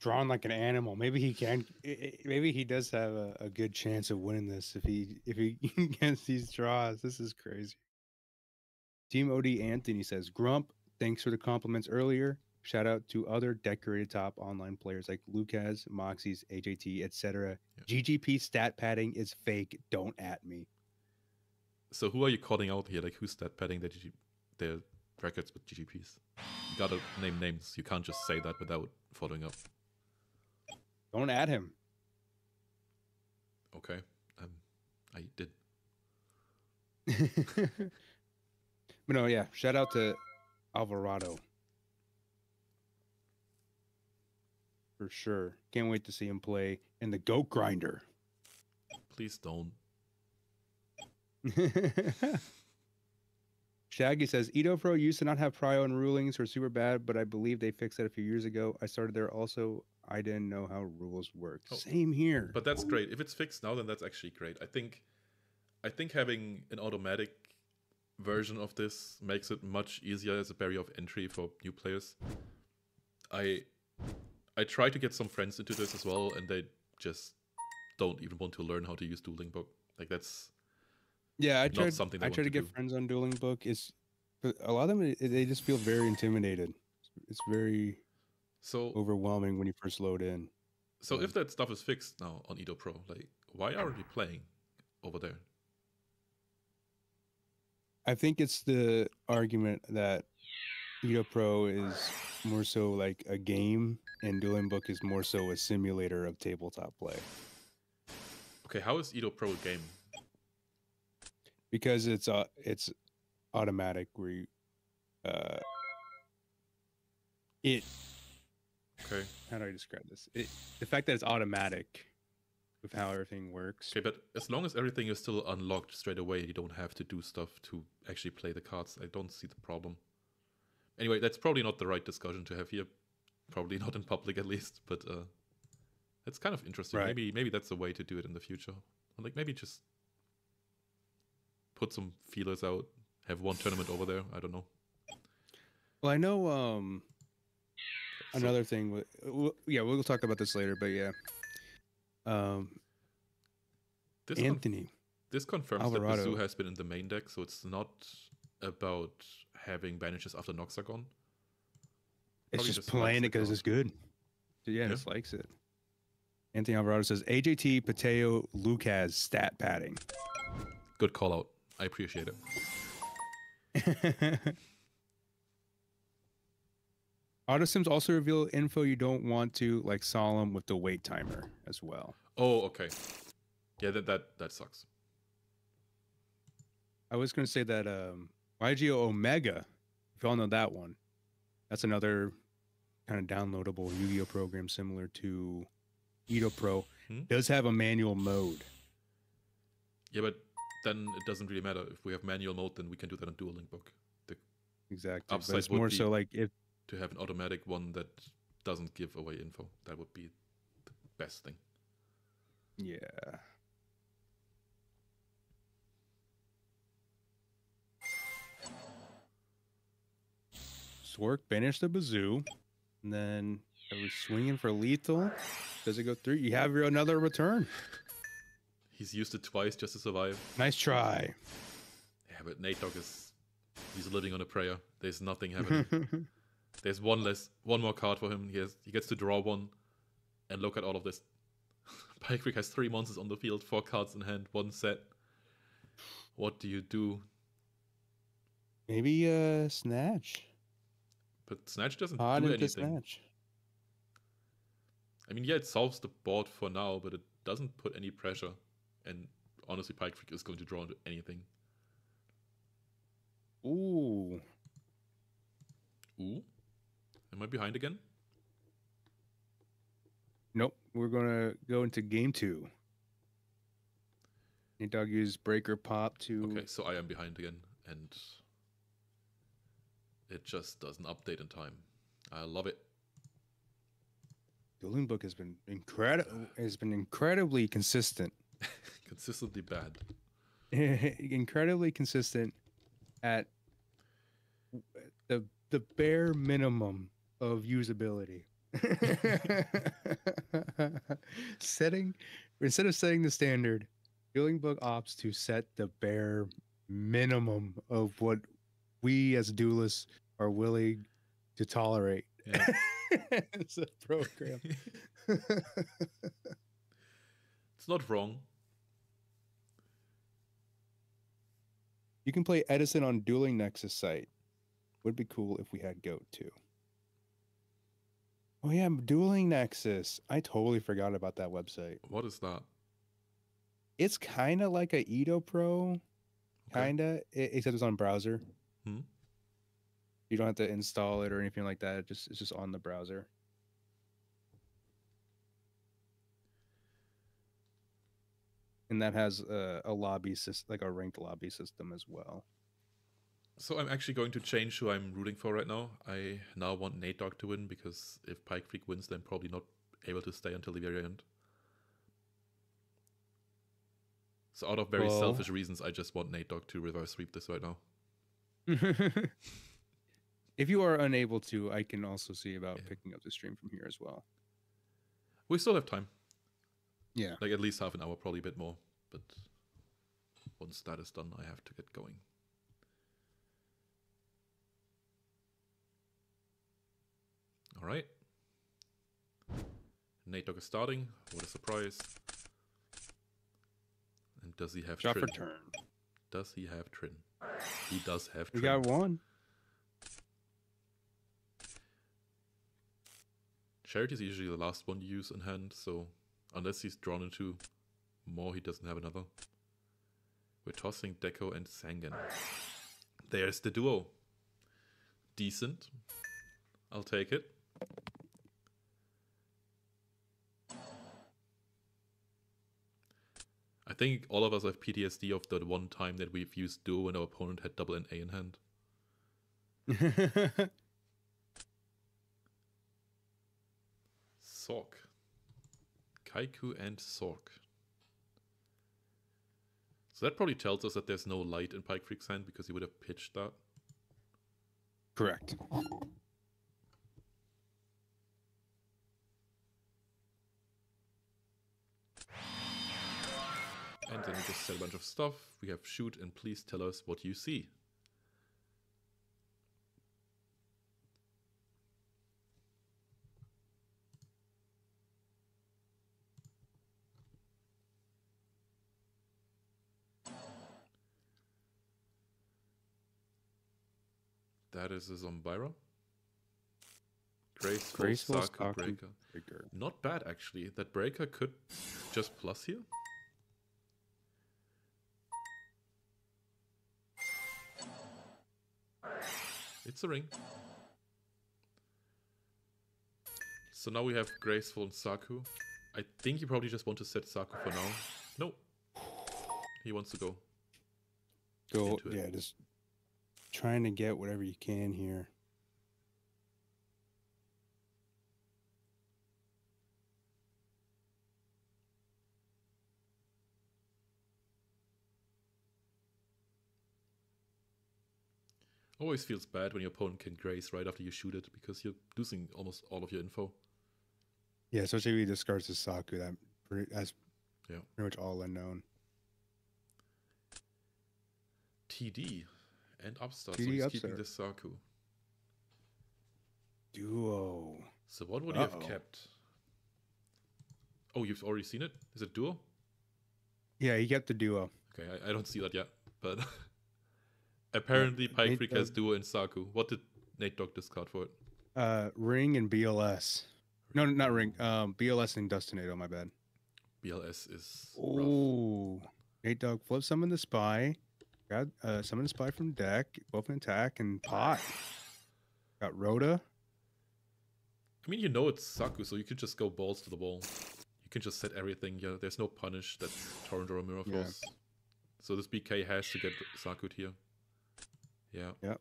Speaker 2: Drawn like an animal. Maybe he can. i- i- Maybe he does have a, a good chance of winning this if he if he (laughs) gets these draws. This is crazy. Team OD Anthony says, Grump, thanks for the compliments earlier. Shout out to other decorated top online players like Lucas, Moxies, AJT, etc. GGP stat padding is fake. Don't at me.
Speaker 1: So who are you calling out here? Like who's that padding their, GG, their records with GGPs? You gotta name names. You can't just say that without following up.
Speaker 2: Don't at him.
Speaker 1: Okay. Um, I did. (laughs)
Speaker 2: but no, yeah. Shout out to Alvarado. For sure. Can't wait to see him play in the Goat Grinder.
Speaker 1: Please don't. (laughs)
Speaker 2: Shaggy says Edo Pro used to not have prio and rulings or super bad, but I believe they fixed that a few years ago. I started there also. I didn't know how rules worked.
Speaker 1: Oh,
Speaker 2: Same here.
Speaker 1: But that's great. If it's fixed now, then that's actually great. I think, I think having an automatic version of this makes it much easier as a barrier of entry for new players. I, I try to get some friends into this as well, and they just don't even want to learn how to use Dueling Book. Like that's
Speaker 2: yeah, I
Speaker 1: not
Speaker 2: tried.
Speaker 1: something
Speaker 2: I try to
Speaker 1: to
Speaker 2: get
Speaker 1: do.
Speaker 2: friends on Dueling Book. Is but a lot of them they just feel very intimidated. It's very
Speaker 1: so.
Speaker 2: overwhelming when you first load in.
Speaker 1: So
Speaker 2: yeah.
Speaker 1: if that stuff is fixed now on Edo Pro, like why aren't we playing over there?
Speaker 2: I think it's the argument that Edo Pro is more so like a game, and Dueling Book is more so a simulator of tabletop play
Speaker 1: Okay, how is Edo Pro a game?
Speaker 2: because it's uh it's automatic where you uh it
Speaker 1: Okay,
Speaker 2: how do I describe this? It, the fact that it's automatic with how everything works.
Speaker 1: okay, but as long as everything is still unlocked straight away, you don't have to do stuff to actually play the cards. I don't see the problem. Anyway, that's probably not the right discussion to have here. Probably (laughs) not in public, at least. But uh, it's kind of interesting.
Speaker 2: Right.
Speaker 1: Maybe maybe that's a way to do it in the future. Like maybe just put some feelers out. Have one tournament over there. I don't know.
Speaker 2: Well, I know um another thing with yeah, we'll talk about this later, but yeah. Um
Speaker 1: This con-
Speaker 2: Anthony.
Speaker 1: This confirms
Speaker 2: Alvarado.
Speaker 1: that Bazoo has been in the main deck, so it's not about having banishes after Noxagon.
Speaker 2: It's
Speaker 1: Probably
Speaker 2: just,
Speaker 1: just
Speaker 2: playing it
Speaker 1: the
Speaker 2: because it's good. Yeah,
Speaker 1: Yeah.
Speaker 2: just likes it. Anthony Alvarado says AJT Pateo Lucas stat padding.
Speaker 1: Good call out. I appreciate it. (laughs)
Speaker 2: Autosims also reveal info you don't want to, like Solemn with the wait timer as well.
Speaker 1: Oh, okay. Yeah, that that that sucks.
Speaker 2: I was going to say that um, YGO Omega, if y'all know that one, that's another kind of downloadable Yu-Gi-Oh program similar to Edo Pro.
Speaker 1: Hmm?
Speaker 2: Does have a manual mode.
Speaker 1: Yeah, but then it doesn't really matter if we have manual mode. Then we can do that on Dueling Book.
Speaker 2: Exactly. But it's more
Speaker 1: be-
Speaker 2: so like if
Speaker 1: To have an automatic one that doesn't give away info, that would be the best thing.
Speaker 2: Yeah. Swark banished the bazoo, and then Are we swinging for lethal? Does it go through? You have your another return.
Speaker 1: He's used it twice just to survive.
Speaker 2: Nice try.
Speaker 1: Yeah, but Nate Dogg is he's living on a prayer. There's nothing happening. (laughs) There's one less, one more card for him. He has, he gets to draw one, and look at all of this. (laughs) Pike Freak has three monsters on the field, four cards in hand, one set. What do you do?
Speaker 2: Maybe uh snatch.
Speaker 1: But Snatch doesn't
Speaker 2: Hard
Speaker 1: do anything.
Speaker 2: snatch.
Speaker 1: I mean, yeah, it solves the board for now, but it doesn't put any pressure. And honestly, Pike Freak is going to draw into anything.
Speaker 2: Ooh.
Speaker 1: Ooh. Am I behind again?
Speaker 2: Nope. We're gonna go into game two. Nate Dog used breaker pop to
Speaker 1: Okay, so I am behind again, and it just doesn't update in time. I love it.
Speaker 2: The Dueling Book has been incredible has been incredibly consistent. (laughs)
Speaker 1: Consistently bad. (laughs)
Speaker 2: incredibly consistent at the the bare minimum of usability. (laughs) setting instead of setting the standard, Dueling Book opts to set the bare minimum of what we as duelists are willing to tolerate
Speaker 1: Yeah. (laughs)
Speaker 2: as a program. (laughs)
Speaker 1: it's not wrong.
Speaker 2: You can play Edison on Dueling Nexus site. Would be cool if we had Goat too. Oh yeah, Dueling Nexus. I totally forgot about that website.
Speaker 1: What is that?
Speaker 2: It's kind of like a Edo Pro, kinda, e- except it's on browser.
Speaker 1: Hmm.
Speaker 2: You don't have to install it or anything like that. It just it's just on the browser. And that has a, a lobby system, like a ranked lobby system as well.
Speaker 1: So I'm actually going to change who I'm rooting for right now. I now want Nate Dogg to win because if Pike Freak wins, then probably not able to stay until the very end. So out of very
Speaker 2: Well-
Speaker 1: selfish reasons, I just want Nate Dogg to reverse sweep this right now. (laughs)
Speaker 2: if you are unable to, I can also see about
Speaker 1: Yeah.
Speaker 2: picking up the stream from here as well.
Speaker 1: We still have time.
Speaker 2: Yeah.
Speaker 1: Like at least half an hour, probably a bit more. But once that is done, I have to get going. All right. Nate Dogg is starting. What a surprise. And does he have
Speaker 2: Drop
Speaker 1: Trin?
Speaker 2: for turn.
Speaker 1: Does he have Trin? He does have Trin.
Speaker 2: We got one.
Speaker 1: Charity is usually the last one you use in hand, so unless he's drawn into more, he doesn't have another. We're tossing Deco and Sangan. There's the duo. Decent. I'll take it. I think all of us have PTSD of the one time that we've used duo when our opponent had double NA in hand. (laughs) Sork. Kycoo and Sork. So that probably tells us that there's no light in Pike Freak's hand because he would have pitched that.
Speaker 2: Correct.
Speaker 1: And then we just said a bunch of stuff. We have shoot and please tell us what you see. That is a Zombyra. Graceful,
Speaker 2: Graceful.
Speaker 1: Breaker.
Speaker 2: Breaker.
Speaker 1: Not bad actually. That breaker could just plus here. It's a ring. So now we have Graceful and Saku. I think you probably just want to set Saku for now. No. He wants to go.
Speaker 2: Go. Yeah, just trying to get whatever you can here.
Speaker 1: Always feels bad when your opponent can grace right after you shoot it because you're losing almost all of your info.
Speaker 2: Yeah, especially if he discards his Saku, that pretty, that's
Speaker 1: Yeah.
Speaker 2: pretty much all unknown.
Speaker 1: TD and Upstart. so
Speaker 2: TD
Speaker 1: he's keeping the Saku.
Speaker 2: Duo.
Speaker 1: So what would you have kept? Oh, you've already seen it? Is it duo?
Speaker 2: Yeah, he kept the duo.
Speaker 1: Okay, I, I don't see that yet, but (laughs) apparently Pike
Speaker 2: Nate
Speaker 1: Freak has duo and Saku. What did Nate Dog discard for it?
Speaker 2: Uh, Ring and BLS. No, not Ring. Um, BLS and Dustinado. My bad.
Speaker 1: BLS is.
Speaker 2: Ooh. Nate Dogg flip summon the spy. Got uh summon the spy from deck, both in attack and pot. (sighs) Got Rhoda.
Speaker 1: I mean, you know it's Saku, so you could just go balls to the wall. You can just set everything. Yeah, there's no punish. That's Torrent or Mirror
Speaker 2: Yeah.
Speaker 1: Force. So this BK has to get Saku here. Yeah.
Speaker 2: Yep.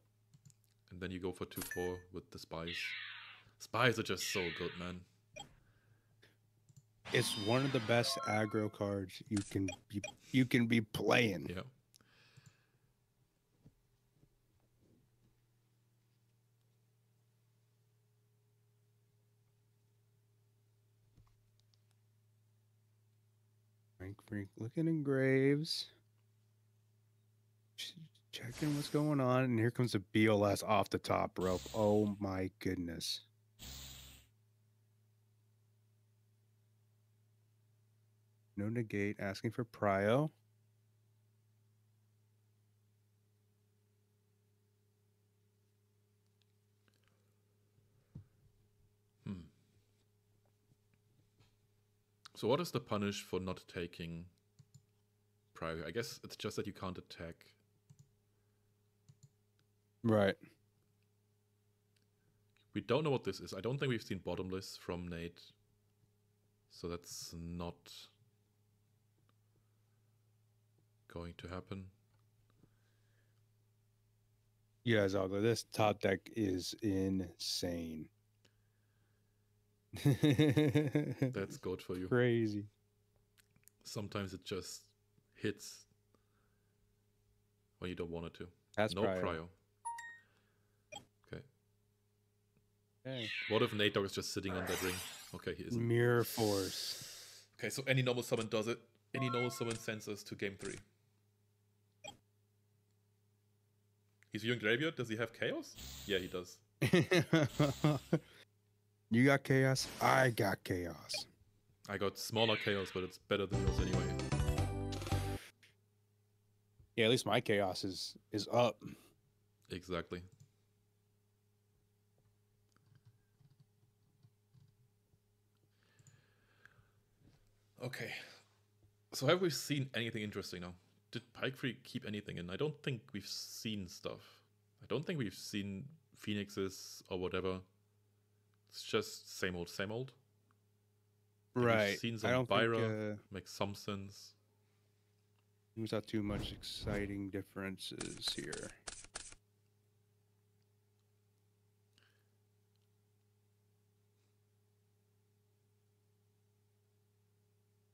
Speaker 1: And then you go for 2-4 with the spies. Spies are just so good, man.
Speaker 2: It's one of the best aggro cards you can be you can be playing.
Speaker 1: Yeah.
Speaker 2: Frank Frank, looking in graves. Ch- Checking what's going on, and here comes the BLS off the top rope. Oh my goodness. No negate, asking for prio.
Speaker 1: Hmm. So what is the punish for not taking prio? I guess it's just that you can't attack.
Speaker 2: Right.
Speaker 1: We don't know what this is. I don't think we've seen bottomless from Nate. So that's not going to happen.
Speaker 2: Yeah, Zogler, this top deck is insane. (laughs)
Speaker 1: That's good for you.
Speaker 2: crazy.
Speaker 1: Sometimes it just hits when you don't want it to.
Speaker 2: That's
Speaker 1: no
Speaker 2: prio.
Speaker 1: prio. Okay.
Speaker 2: Okay.
Speaker 1: What if Nate Dogg is just sitting on that ring? Okay, he isn't.
Speaker 2: Mirror Force.
Speaker 1: Okay, so any normal summon does it. Any normal summon sends us to game three. He's viewing graveyard. Does he have chaos? Yeah, he does. (laughs)
Speaker 2: you got chaos. I got chaos.
Speaker 1: I got smaller chaos, but it's better than yours anyway.
Speaker 2: Yeah, at least my chaos is is up.
Speaker 1: Exactly. Okay. So have we seen anything interesting now? Did Pike Freak keep anything in? I don't think we've seen stuff. I don't think we've seen phoenixes or whatever. It's just same old, same old.
Speaker 2: Right.
Speaker 1: seen
Speaker 2: I don't
Speaker 1: Byra.
Speaker 2: think uh,
Speaker 1: Makes some sense.
Speaker 2: there's not too much exciting differences here.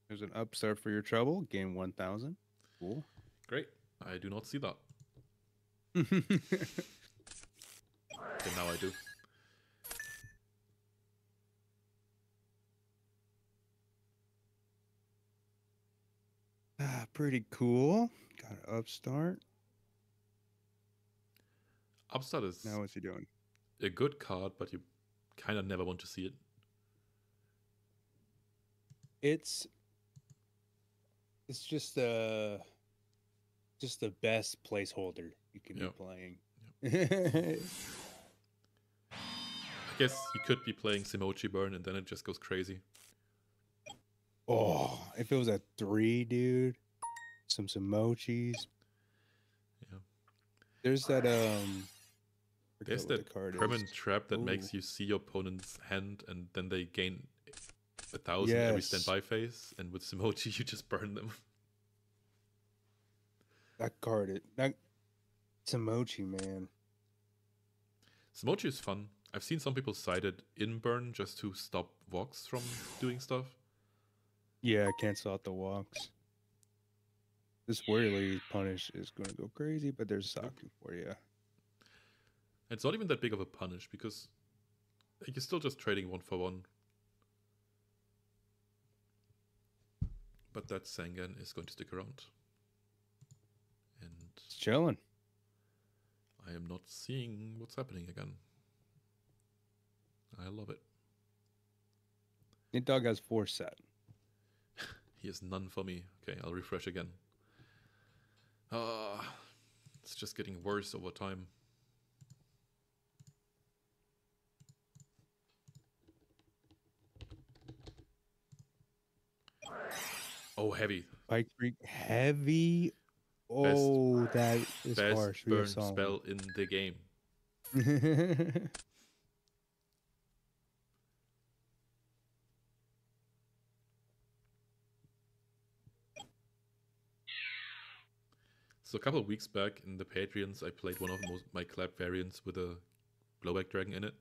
Speaker 2: There's an upstart for your trouble. Game 1000. Cool.
Speaker 1: Great. I do not see that. (laughs) Okay, now I do.
Speaker 2: ah, pretty cool. Got an upstart.
Speaker 1: Upstart is
Speaker 2: Now what's he doing?
Speaker 1: a good card, but you kind of never want to see it.
Speaker 2: It's it's just the just the best placeholder you can
Speaker 1: Yep.
Speaker 2: be playing. (laughs)
Speaker 1: I guess you could be playing Simochi Burn and then it just goes crazy.
Speaker 2: oh, if it was a three, dude, some Simochis.
Speaker 1: Yeah.
Speaker 2: There's that um.
Speaker 1: There's that
Speaker 2: the card is.
Speaker 1: permanent trap that makes you see your opponent's hand and then they gain a thousand every standby phase, and with Simochi (laughs) you just burn them.
Speaker 2: That card, it that Simochi man.
Speaker 1: Simochi is fun. I've seen some people cite it in burn just to stop Vox from doing stuff.
Speaker 2: Yeah, cancel out the walks. This Whirly punish is going to go crazy, but there's Saku for you.
Speaker 1: It's not even that big of a punish because you're still just trading one for one. But that Sangan is going to stick around. And
Speaker 2: It's chilling.
Speaker 1: I am not seeing what's happening again. I love it.
Speaker 2: Nate Dog has four set. (laughs)
Speaker 1: He has none for me. Okay, I'll refresh again. Ah, it's just getting worse over time. Oh, heavy.
Speaker 2: Pike Freak heavy. Oh, that is
Speaker 1: Best
Speaker 2: harsh.
Speaker 1: burn spell in the game. (laughs) So a couple of weeks back in the Patreons, I played one of most, my clap variants with a blowback dragon in it,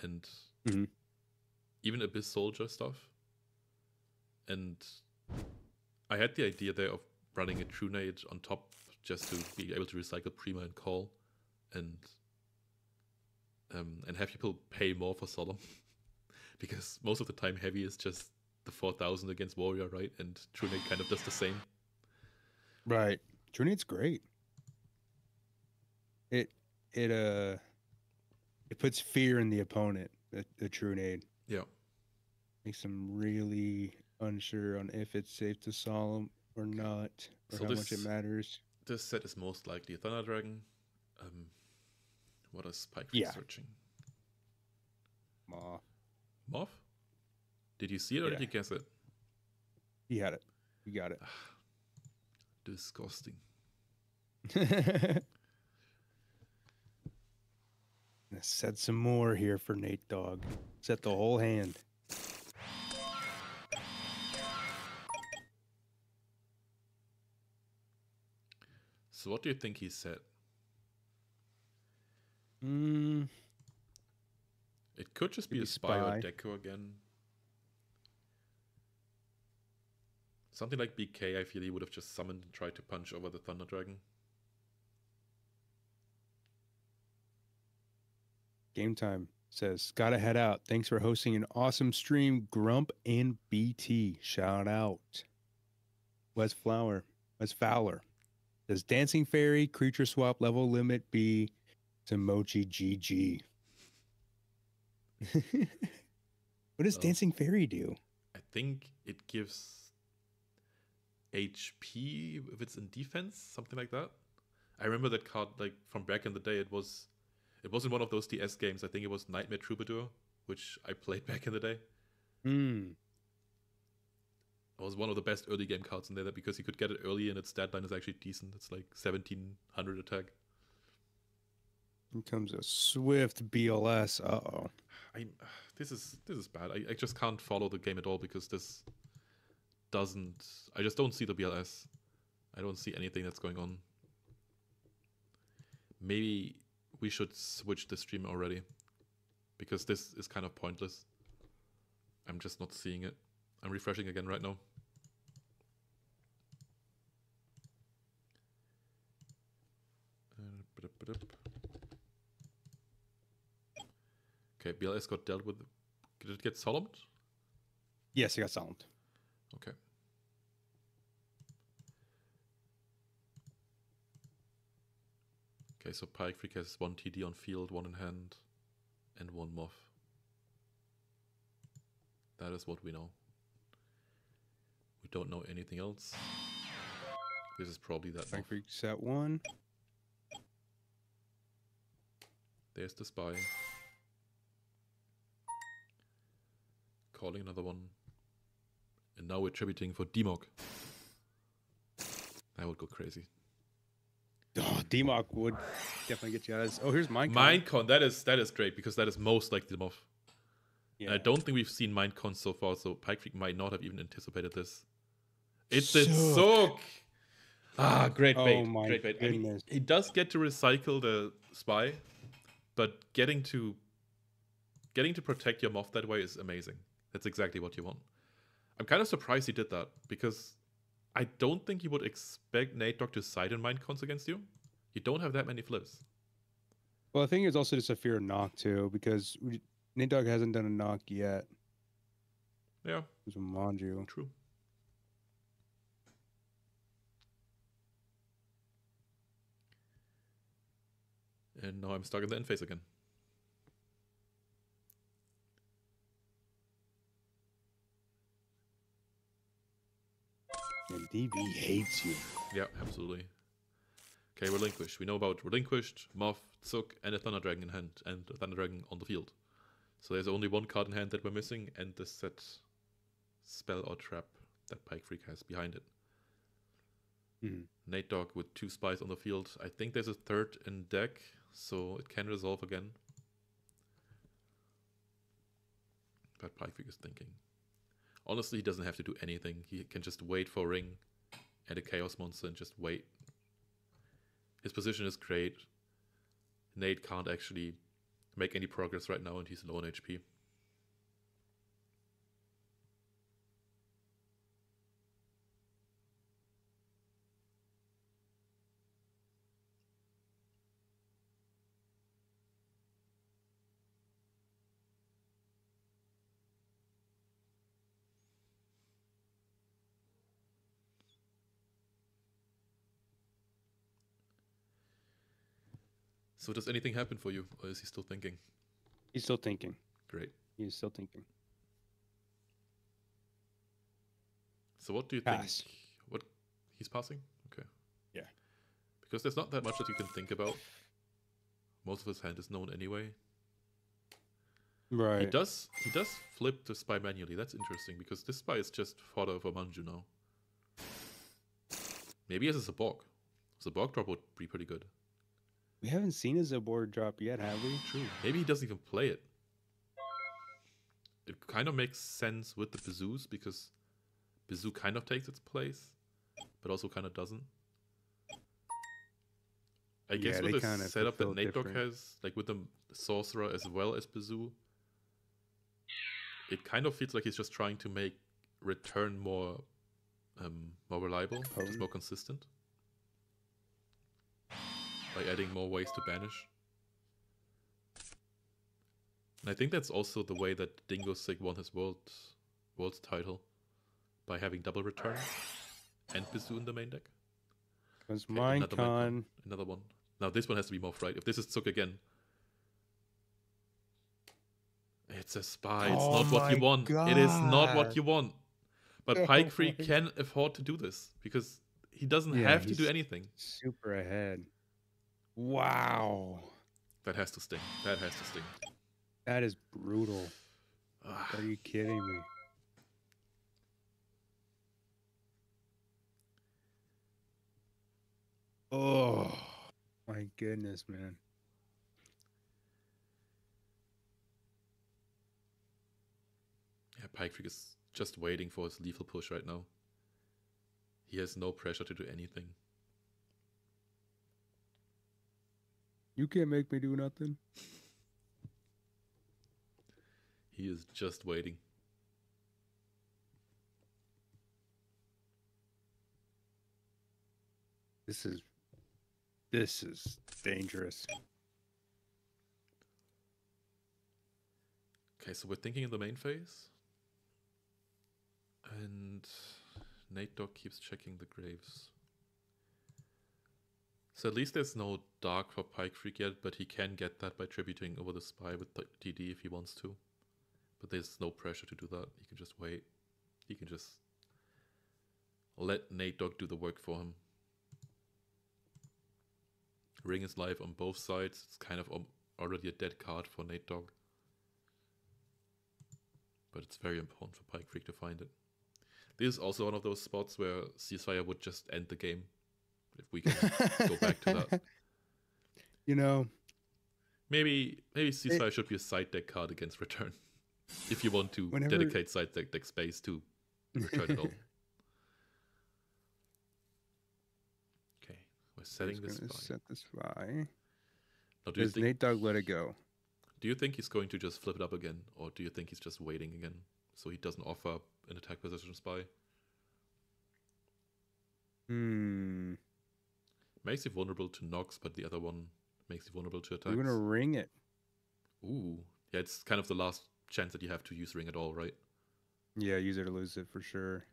Speaker 1: and
Speaker 2: Mhm.
Speaker 1: even Abyss Soldier stuff. And I had the idea there of running a Trunade on top just to be able to recycle Prima and Call, and um, and have people pay more for Solemn, (laughs) because most of the time Heavy is just the four thousand against Warrior, right? And Trunade kind of does the same.
Speaker 2: right. Trunade's great. It it uh it puts fear in the opponent. The, the Trunade
Speaker 1: Yeah.
Speaker 2: makes them really unsure on if it's safe to solemn or not, or
Speaker 1: So
Speaker 2: how much it matters.
Speaker 1: This set is most likely a Thunder Dragon. Um, what is Spike
Speaker 2: Yeah.
Speaker 1: searching?
Speaker 2: Aw,
Speaker 1: Moth? Did you see it or
Speaker 2: Yeah.
Speaker 1: did you guess it?
Speaker 2: he had it. You got it.
Speaker 1: Disgusting. (laughs)
Speaker 2: Gonna set some more here for Nate Dog. Set the whole hand.
Speaker 1: So what do you think he said?
Speaker 2: Mm,
Speaker 1: It could just be
Speaker 2: Maybe
Speaker 1: a spy, or
Speaker 2: spy.
Speaker 1: Deco again. Something like BK, I feel he would have just summoned and tried to punch over the Thunder Dragon.
Speaker 2: game time says, gotta head out. Thanks for hosting an awesome stream, Grump and BT. Shout out. Wes Flower, Wes Fowler says, Dancing Fairy, creature swap level limit B to Mochi GG. (laughs) what does. Dancing Fairy do?
Speaker 1: I think it gives HP if it's in defense, something like that. I remember that card like from back in the day. It was, it wasn't one of those DS games. I think it was Nightmare Troubadour, which I played (laughs) back in the day.
Speaker 2: Hmm.
Speaker 1: It was one of the best early game cards in there because you could get it early and its stat line is actually decent. It's like seventeen hundred attack.
Speaker 2: Here comes a swift BLS. Uh oh.
Speaker 1: I this is this is bad. I, I just can't follow the game at all because this doesn't. I just don't see the BLS. I don't see anything that's going on. Maybe we should switch the stream already because this is kind of pointless. I'm just not seeing it. I'm refreshing again right now. Uh, Okay, BLS got dealt with. Did it get solemned?
Speaker 2: Yes, it got sound.
Speaker 1: Okay. Okay, so Pike Freak has one TD on field, one in hand, and one moth. That is what we know. We don't know anything else. This is probably that
Speaker 2: Frank
Speaker 1: moth.
Speaker 2: Freak set one.
Speaker 1: There's the spy. Calling another one. And now we're tributing for Demog. That would go crazy.
Speaker 2: Oh, Demok would definitely get you out of this. Oh, here's mine.
Speaker 1: Mindcon, that is that is great because that is most like the Moth.
Speaker 2: Yeah.
Speaker 1: And I don't think we've seen Minecon so far, so Pike Freak might not have even anticipated this. It's the
Speaker 2: Sook.
Speaker 1: soak. Ah, great
Speaker 2: Oh
Speaker 1: bait.
Speaker 2: my
Speaker 1: great bait. I mean,
Speaker 2: goodness.
Speaker 1: he does get to recycle the spy, but getting to getting to protect your moth that way is amazing. That's exactly what you want. I'm kind of surprised he did that because I don't think you would expect Nate Dog to side in Mindcons against you. You don't have that many flips.
Speaker 2: Well, I think it's also just a fear of knock too, because we, Nate Dog hasn't done a knock yet.
Speaker 1: Yeah,
Speaker 2: It's a Manju.
Speaker 1: true. And now I'm stuck in the end phase again.
Speaker 2: And DB hates you.
Speaker 1: Yeah, absolutely. Okay, Relinquished. We know about Relinquished, Moth, Zook, and a Thunder Dragon in hand, and a Thunder Dragon on the field. So there's only one card in hand that we're missing, and the set spell or trap that Pike Freak has behind it.
Speaker 2: Mhm.
Speaker 1: Nate Dog with two spies on the field. I think there's a third in deck, so it can resolve again. But Pike is thinking. Honestly, he doesn't have to do anything. He can just wait for Ring and a Chaos Monster and just wait. His position is great. Nate can't actually make any progress right now, and he's low on HP. So does anything happen for you, or is he still thinking?
Speaker 2: He's still thinking.
Speaker 1: Great.
Speaker 2: He's still thinking.
Speaker 1: So what do you
Speaker 2: Pass.
Speaker 1: think? What he's passing? Okay.
Speaker 2: Yeah.
Speaker 1: Because there's not that much that you can think about. Most of his hand is known anyway.
Speaker 2: Right.
Speaker 1: He does he does flip the spy manually. That's interesting because this spy is just fodder for Manju now. Maybe has a Zaborg. Zaborg drop would be pretty good.
Speaker 2: We haven't seen a Zaborg drop yet, have we?
Speaker 1: True. Maybe he doesn't even play it. It kind of makes sense with the Bazoos because Bazoo kind of takes its place, but also kind of doesn't. I guess
Speaker 2: Yeah,
Speaker 1: with
Speaker 2: they
Speaker 1: the setup that Nate Dog has, like with the Sorcerer as well as Bazoo, it kind of feels like he's just trying to make return more um, more reliable, just more consistent. By adding more ways to banish. And I think that's also the way that Dingo Sig won his world world's title. By having double return and Bazoo in the main deck.
Speaker 2: Because
Speaker 1: Okay, another Minecon.
Speaker 2: Minecon.
Speaker 1: Another one. Now this one has to be more fright. If this is Zook again. It's a spy. It's
Speaker 2: Oh
Speaker 1: not what you
Speaker 2: my
Speaker 1: want. It is not what you want. But (laughs)
Speaker 2: Oh
Speaker 1: Pike Freak
Speaker 2: my-
Speaker 1: can afford to do this because he doesn't
Speaker 2: Yeah,
Speaker 1: have to do anything.
Speaker 2: Super ahead. Wow.
Speaker 1: That has to sting. That has to sting.
Speaker 2: That is brutal. Are you kidding me? Oh my goodness, man.
Speaker 1: yeah, Pike Freak is just waiting for his lethal push right now. He has no pressure to do anything.
Speaker 2: You can't make me do nothing.
Speaker 1: He is just waiting.
Speaker 2: This is this is dangerous.
Speaker 1: Okay, so we're thinking in the main phase. And Nate Dog keeps checking the graves. So at least there's no dark for Pike Freak yet, but he can get that by tributing over the spy with TD if he wants to. But there's no pressure to do that. He can just wait. He can just let Nate Dog do the work for him. Ring is live on both sides. It's kind of um, already a dead card for Nate Dog but it's very important for Pike Freak to find it. This is also one of those spots where Ceasefire would just end the game if we can go back to that. (laughs)
Speaker 2: You know,
Speaker 1: Maybe maybe Ceasefire should be a side deck card against return. (laughs) If you want to
Speaker 2: Whenever-
Speaker 1: dedicate side deck, deck space to return at all. (laughs) Okay, we're setting this
Speaker 2: set this spy.
Speaker 1: Now, do
Speaker 2: Does
Speaker 1: think
Speaker 2: Nate Dog let it go?
Speaker 1: do you think he's going to just flip it up again, or do you think he's just waiting again so he doesn't offer an attack position spy?
Speaker 2: Hmm.
Speaker 1: Makes you vulnerable to knocks, but the other one makes you vulnerable to attacks.
Speaker 2: We're gonna ring it.
Speaker 1: Ooh, yeah, it's kind of the last chance that you have to use ring at all, right?
Speaker 2: Yeah, use it or lose it for sure.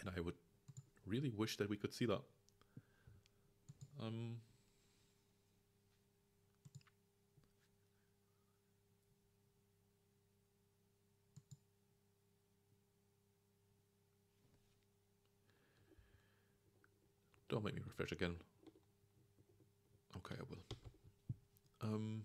Speaker 1: And I would really wish that we could see that. Um, don't make me refresh again. Okay, I will. Um,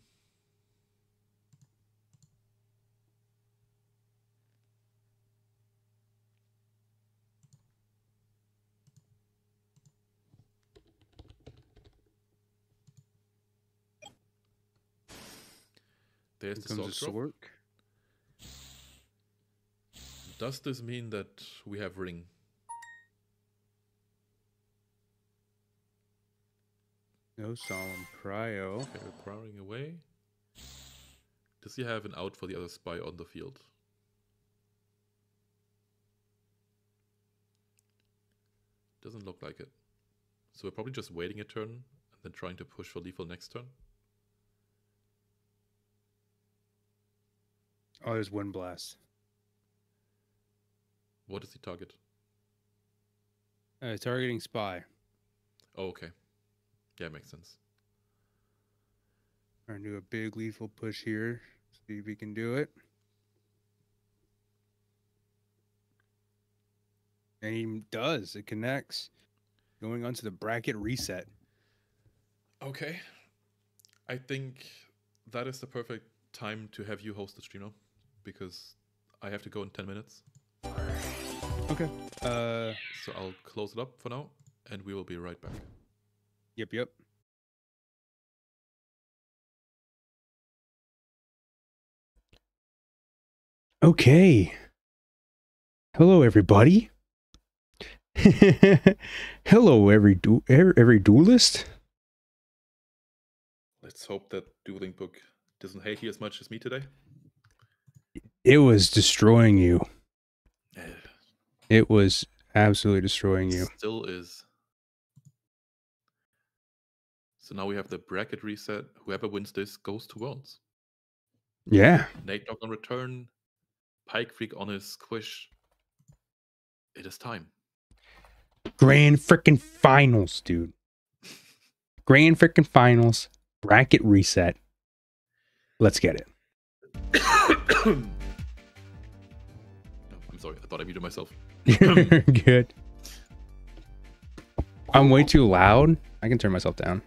Speaker 1: There's the
Speaker 2: comes. Sork.
Speaker 1: Does this mean that we have ring?
Speaker 2: No solemn prio.
Speaker 1: Okay, we're prowling away. Does he have an out for the other spy on the field? Doesn't look like it. So we're probably just waiting a turn and then trying to push for lethal next turn.
Speaker 2: Oh, there's wind blast.
Speaker 1: What does he target?
Speaker 2: Uh, targeting spy.
Speaker 1: Oh, okay. Yeah, makes sense.
Speaker 2: Trying to do a big lethal push here. See if we can do it. And he does. It connects. Going on to the bracket reset.
Speaker 1: Okay. I think that is the perfect time to have you host the stream now because I have to go in 10 minutes.
Speaker 2: Okay. Uh,
Speaker 1: So I'll close it up for now and we will be right back.
Speaker 2: Yep, yep. Okay. Hello, everybody. (laughs) Hello, every du- er- every duelist.
Speaker 1: Let's hope that Dueling Book doesn't hate you as much as me today.
Speaker 2: It was destroying you.
Speaker 1: Eh,
Speaker 2: It was absolutely destroying you.
Speaker 1: Still is. So now we have the bracket reset. Whoever wins this goes to Worlds.
Speaker 2: Yeah.
Speaker 1: Nate Dogg on return. Pike Freak on his squish. It is time.
Speaker 2: Grand freaking finals, dude. (laughs) Grand freaking finals. Bracket reset. Let's get it. (coughs)
Speaker 1: I'm sorry, I thought I muted myself. (laughs)
Speaker 2: Good. (coughs) I'm way too loud. I can turn myself down.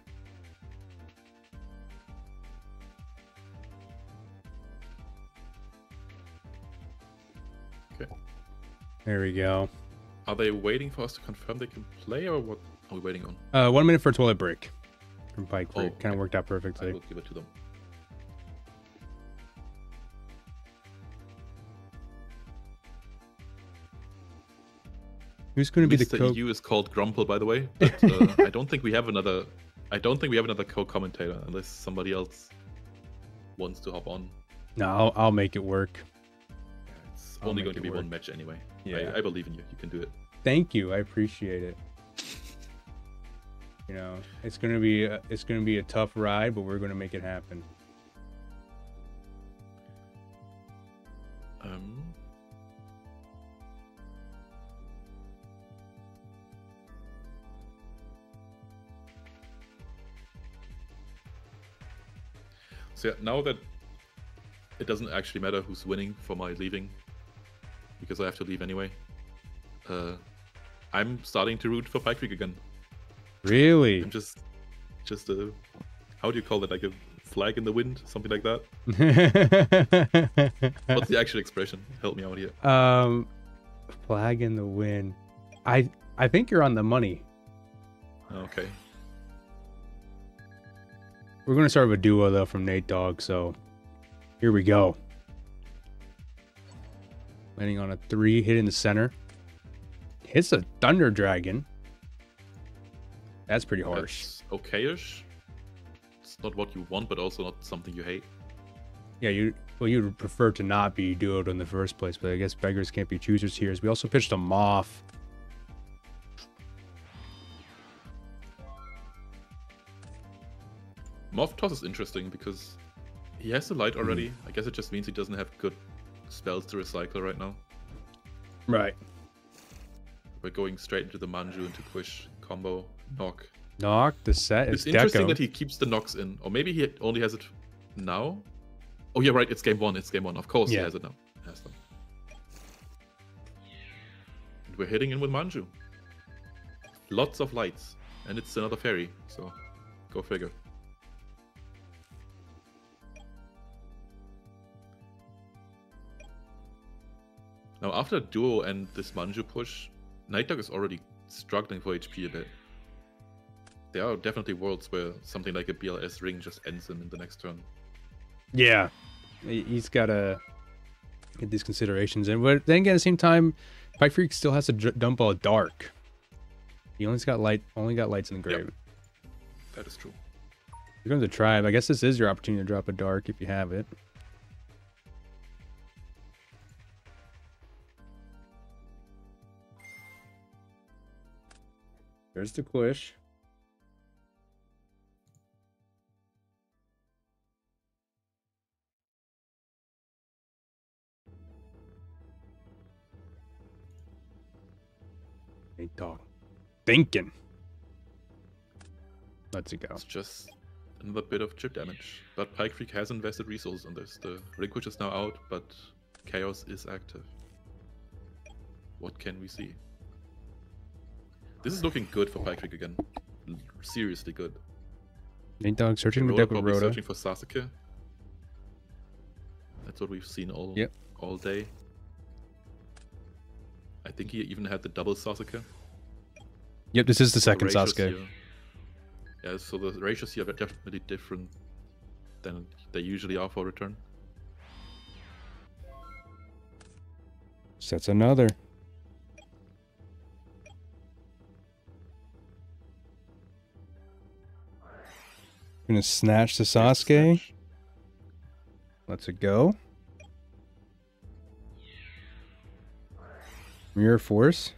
Speaker 2: There we go.
Speaker 1: Are they waiting for us to confirm they can play, or what are we waiting on?
Speaker 2: Uh, one minute for a toilet break from Pike
Speaker 1: Oh,
Speaker 2: Freak. Kind of worked out
Speaker 1: I
Speaker 2: perfectly.
Speaker 1: will give it to them.
Speaker 2: Who's going to be the co?
Speaker 1: EU is called Grumple, by the way. (laughs) But uh, I don't think we have another. I don't think we have another co-commentator unless somebody else wants to hop on.
Speaker 2: No, I'll, I'll make it work.
Speaker 1: It's
Speaker 2: I'll
Speaker 1: only going to be one match anyway.
Speaker 2: Yeah.
Speaker 1: I, I believe in you. You can do it.
Speaker 2: Thank you. I appreciate it. You know, it's gonna be a, it's gonna be a tough ride, but we're gonna make it happen.
Speaker 1: Um, so yeah, now that it doesn't actually matter who's winning for my leaving, because I have to leave anyway. Uh, I'm starting to root for Pike Freak again.
Speaker 2: Really?
Speaker 1: I'm just, just a, how do you call it? Like a flag in the wind, something like that. (laughs) What's the actual expression? Help me out here.
Speaker 2: um, flag in the wind. I I think you're on the money.
Speaker 1: Okay.
Speaker 2: We're gonna start with a duo though from Nate Dogg. So here we go. Landing on a three, hit in the center. Hits a Thunder Dragon. That's pretty harsh.
Speaker 1: That's okay-ish. It's not what you want, but also not something you hate.
Speaker 2: Yeah, you well, you'd prefer to not be duoed in the first place, but I guess beggars can't be choosers here. As We also pitched a Moth.
Speaker 1: Moth Toss is interesting because he has the light already. I guess it just means he doesn't have good spells to recycle right now.
Speaker 2: Right.
Speaker 1: We're going straight into the Manju into push combo knock.
Speaker 2: Knock the set.
Speaker 1: It's,
Speaker 2: It's,
Speaker 1: interesting
Speaker 2: Deco.
Speaker 1: that he keeps the knocks in, or maybe he only has it now. Oh yeah, right. It's game one. It's game one. Of course, he has it now. He has them. And we're hitting in with Manju. Lots of lights, and it's another fairy. So, go figure. Now, after Duo and this Manju push, Night Dog is already struggling for HP a bit. There are definitely worlds where something like a BLS ring just ends him in the next turn.
Speaker 2: Yeah, He- he's got to get these considerations in. But then again, at the same time, Pike Freak still has to dump all dark. He only's got light, only got lights in the
Speaker 1: Yep.
Speaker 2: grave.
Speaker 1: That is true.
Speaker 2: Here comes the tribe. I guess this is your opportunity to drop a dark if you have it. There's the Quish. Hey, dog. Thinking. Let's go.
Speaker 1: It's just another bit of chip damage. But Pike Freak has invested resources on this. The Relinquish is now out, but Chaos is active. What can we see? This is looking good for Freak again. Seriously good.
Speaker 2: Nate Dog searching the deck with
Speaker 1: probably searching for Sasuke. That's what we've seen all
Speaker 2: Yep.
Speaker 1: all day. I think he even had the double Sasuke.
Speaker 2: Yep, this is the second
Speaker 1: ratios
Speaker 2: Sasuke.
Speaker 1: here- Yeah, so the ratios here are definitely different than they usually are for return.
Speaker 2: Sets another. Gonna snatch the
Speaker 1: Here's
Speaker 2: Sasuke.
Speaker 1: snatch.
Speaker 2: Let's it go. Mirror Force.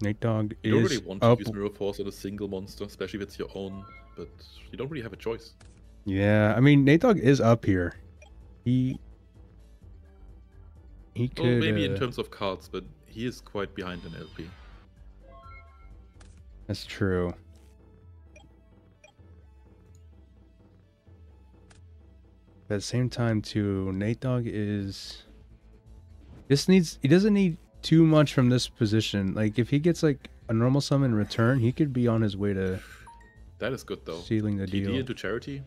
Speaker 2: Nate Dog
Speaker 1: You don't really want to
Speaker 2: up.
Speaker 1: use Mirror Force on a single monster, especially if it's your own, but you don't really have a choice.
Speaker 2: Yeah, I mean Nate Dog is up here. He he could
Speaker 1: Well, maybe in
Speaker 2: uh,
Speaker 1: terms of cards, but he is quite behind in LP.
Speaker 2: That's true. But at the same time, too, Nate Dogg is. This needs. He doesn't need too much from this position. Like, if he gets like a normal sum in return, he could be on his way to
Speaker 1: That is good though.
Speaker 2: sealing the
Speaker 1: TD
Speaker 2: deal.
Speaker 1: into charity.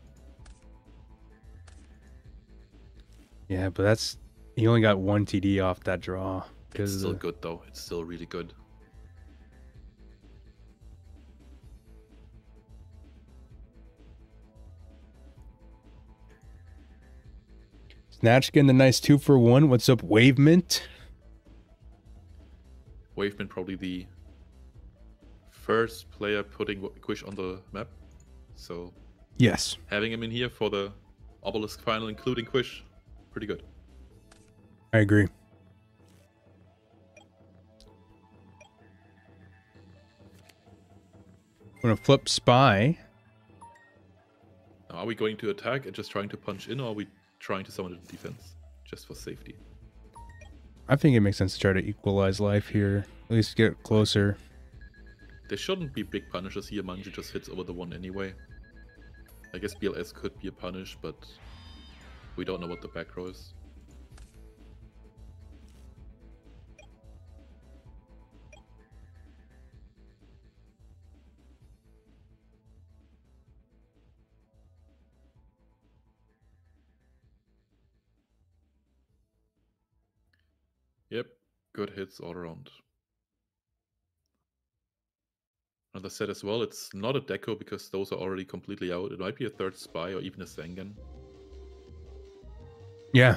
Speaker 2: Yeah, but that's. He only got one TD off that draw.
Speaker 1: It's still good though. It's still really good.
Speaker 2: Snatch getting the nice two for one. What's up, Wave Mint?
Speaker 1: Waveman probably the first player putting Quish on the map. So
Speaker 2: Yes.
Speaker 1: having him in here for the Obelisk final, including Quish, pretty good.
Speaker 2: I agree. I'm gonna flip spy.
Speaker 1: Now, are we going to attack and just trying to punch in, or are we trying to summon the defense just for safety?
Speaker 2: I think it makes sense to try to equalize life here. At least get closer.
Speaker 1: There shouldn't be big punishes here. Manju just hits over the one anyway. I guess BLS could be a punish, but we don't know what the back row is. Good hits all around. And I said as well. It's not a deco because those are already completely out. It might be a third spy or even a Sengen.
Speaker 2: Yeah.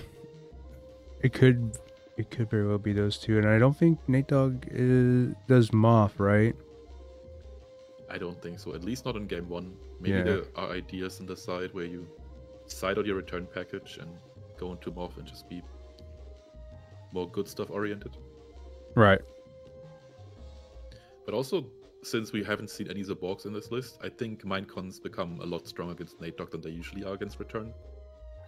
Speaker 2: It could it could very well be those two. And I don't think Nate Dogg is, does Moth, right?
Speaker 1: I don't think so. At least not in game one. Maybe
Speaker 2: Yeah.
Speaker 1: there are ideas on the side where you side out your return package and go into Moth and just be more good stuff oriented.
Speaker 2: Right.
Speaker 1: But also, since we haven't seen any Zaborgs in this list, I think Minecons become a lot stronger against Nate than they usually are against return.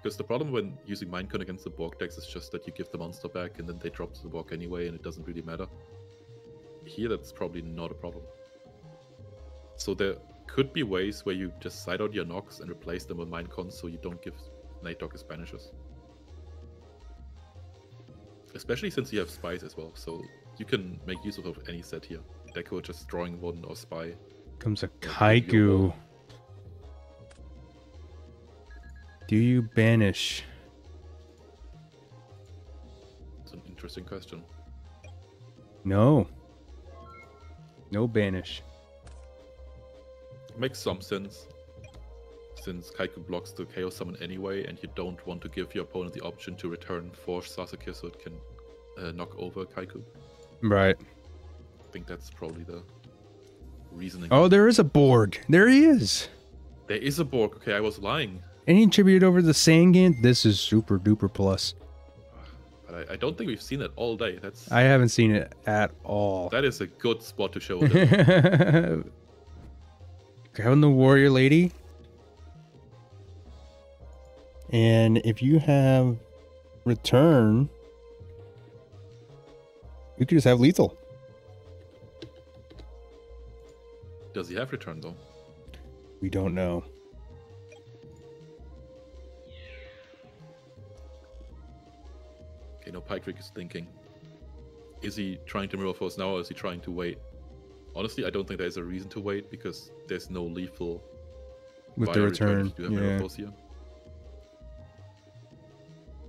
Speaker 1: Because the problem when using Minecon against the Borg decks is just that you give the monster back and then they drop the Borg anyway and it doesn't really matter. Here that's probably not a problem. So there could be ways where you just side out your Nox and replace them with Minecon so you don't give Dog his banishes. Especially since you have spies as well, so you can make use of any set here. Deco just drawing one or spy.
Speaker 3: Comes a Kycoo. Do you banish?
Speaker 1: It's an interesting question.
Speaker 3: No. No banish.
Speaker 1: Makes some sense. Since Kycoo blocks the Chaos Summon anyway, and you don't want to give your opponent the option to return Force Sasuke so it can uh, knock over Kycoo.
Speaker 3: Right.
Speaker 1: I think that's probably the reasoning.
Speaker 3: Oh, there is a Borg. There he is.
Speaker 1: There is a Borg. Okay, I was lying.
Speaker 3: Any tribute over the Sangant? This is super duper plus.
Speaker 1: But I, I, don't think we've seen it all day. That's
Speaker 3: I haven't seen it at all.
Speaker 1: That is a good spot to show (laughs) it.
Speaker 3: Grabbing the warrior lady. And if you have return, you could just have lethal.
Speaker 1: Does he have return though?
Speaker 3: We don't know.
Speaker 1: Okay, now Pike Freak is thinking. Is he trying to mirror force now or is he trying to wait? Honestly, I don't think there's a reason to wait because there's no lethal
Speaker 3: with the return.
Speaker 1: return yeah. Here.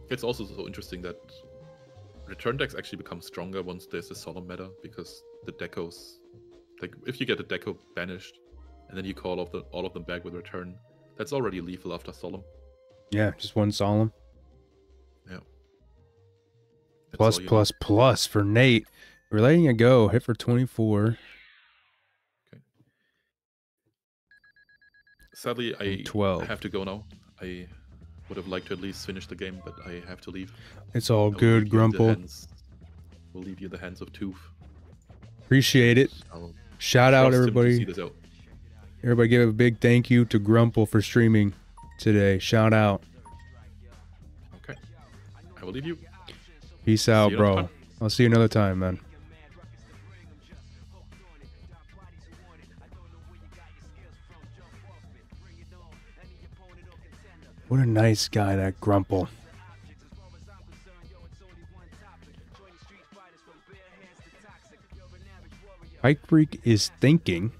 Speaker 1: It's also so interesting that return decks actually become stronger once there's a solemn meta because the decos like if you get a deco banished and then you call off the, all of them back with return, that's already lethal after solemn.
Speaker 3: Yeah, just one solemn.
Speaker 1: Yeah.
Speaker 3: plus plus plus for Nate. We're letting it go. Hit for 24.
Speaker 1: Okay. Sadly, I
Speaker 3: 12.
Speaker 1: have to go now. I would have liked to at least finish the game, but I have to leave.
Speaker 3: It's all good, Grumple.
Speaker 1: We'll leave you the hands of Tooth.
Speaker 3: Appreciate it. Shout out everybody. Out. Everybody give a big thank you to Grumple for streaming today. Shout out.
Speaker 1: Okay. I will leave you.
Speaker 3: Peace out, bro. I'll see you another time, man. What a nice guy, that Grumple. Pike Freak is thinking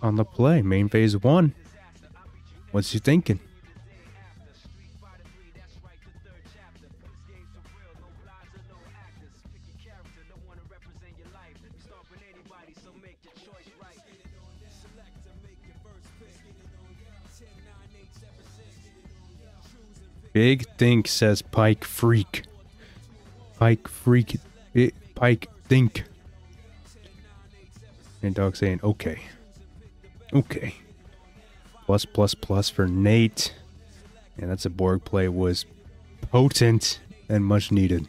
Speaker 3: on the play. Main phase one. What's he thinking? Big think says Pike Freak. Pike Freak. It, Pike think. And dog saying, okay. Okay. Plus, plus, plus for Nate. And that's a Borg play was potent and much needed.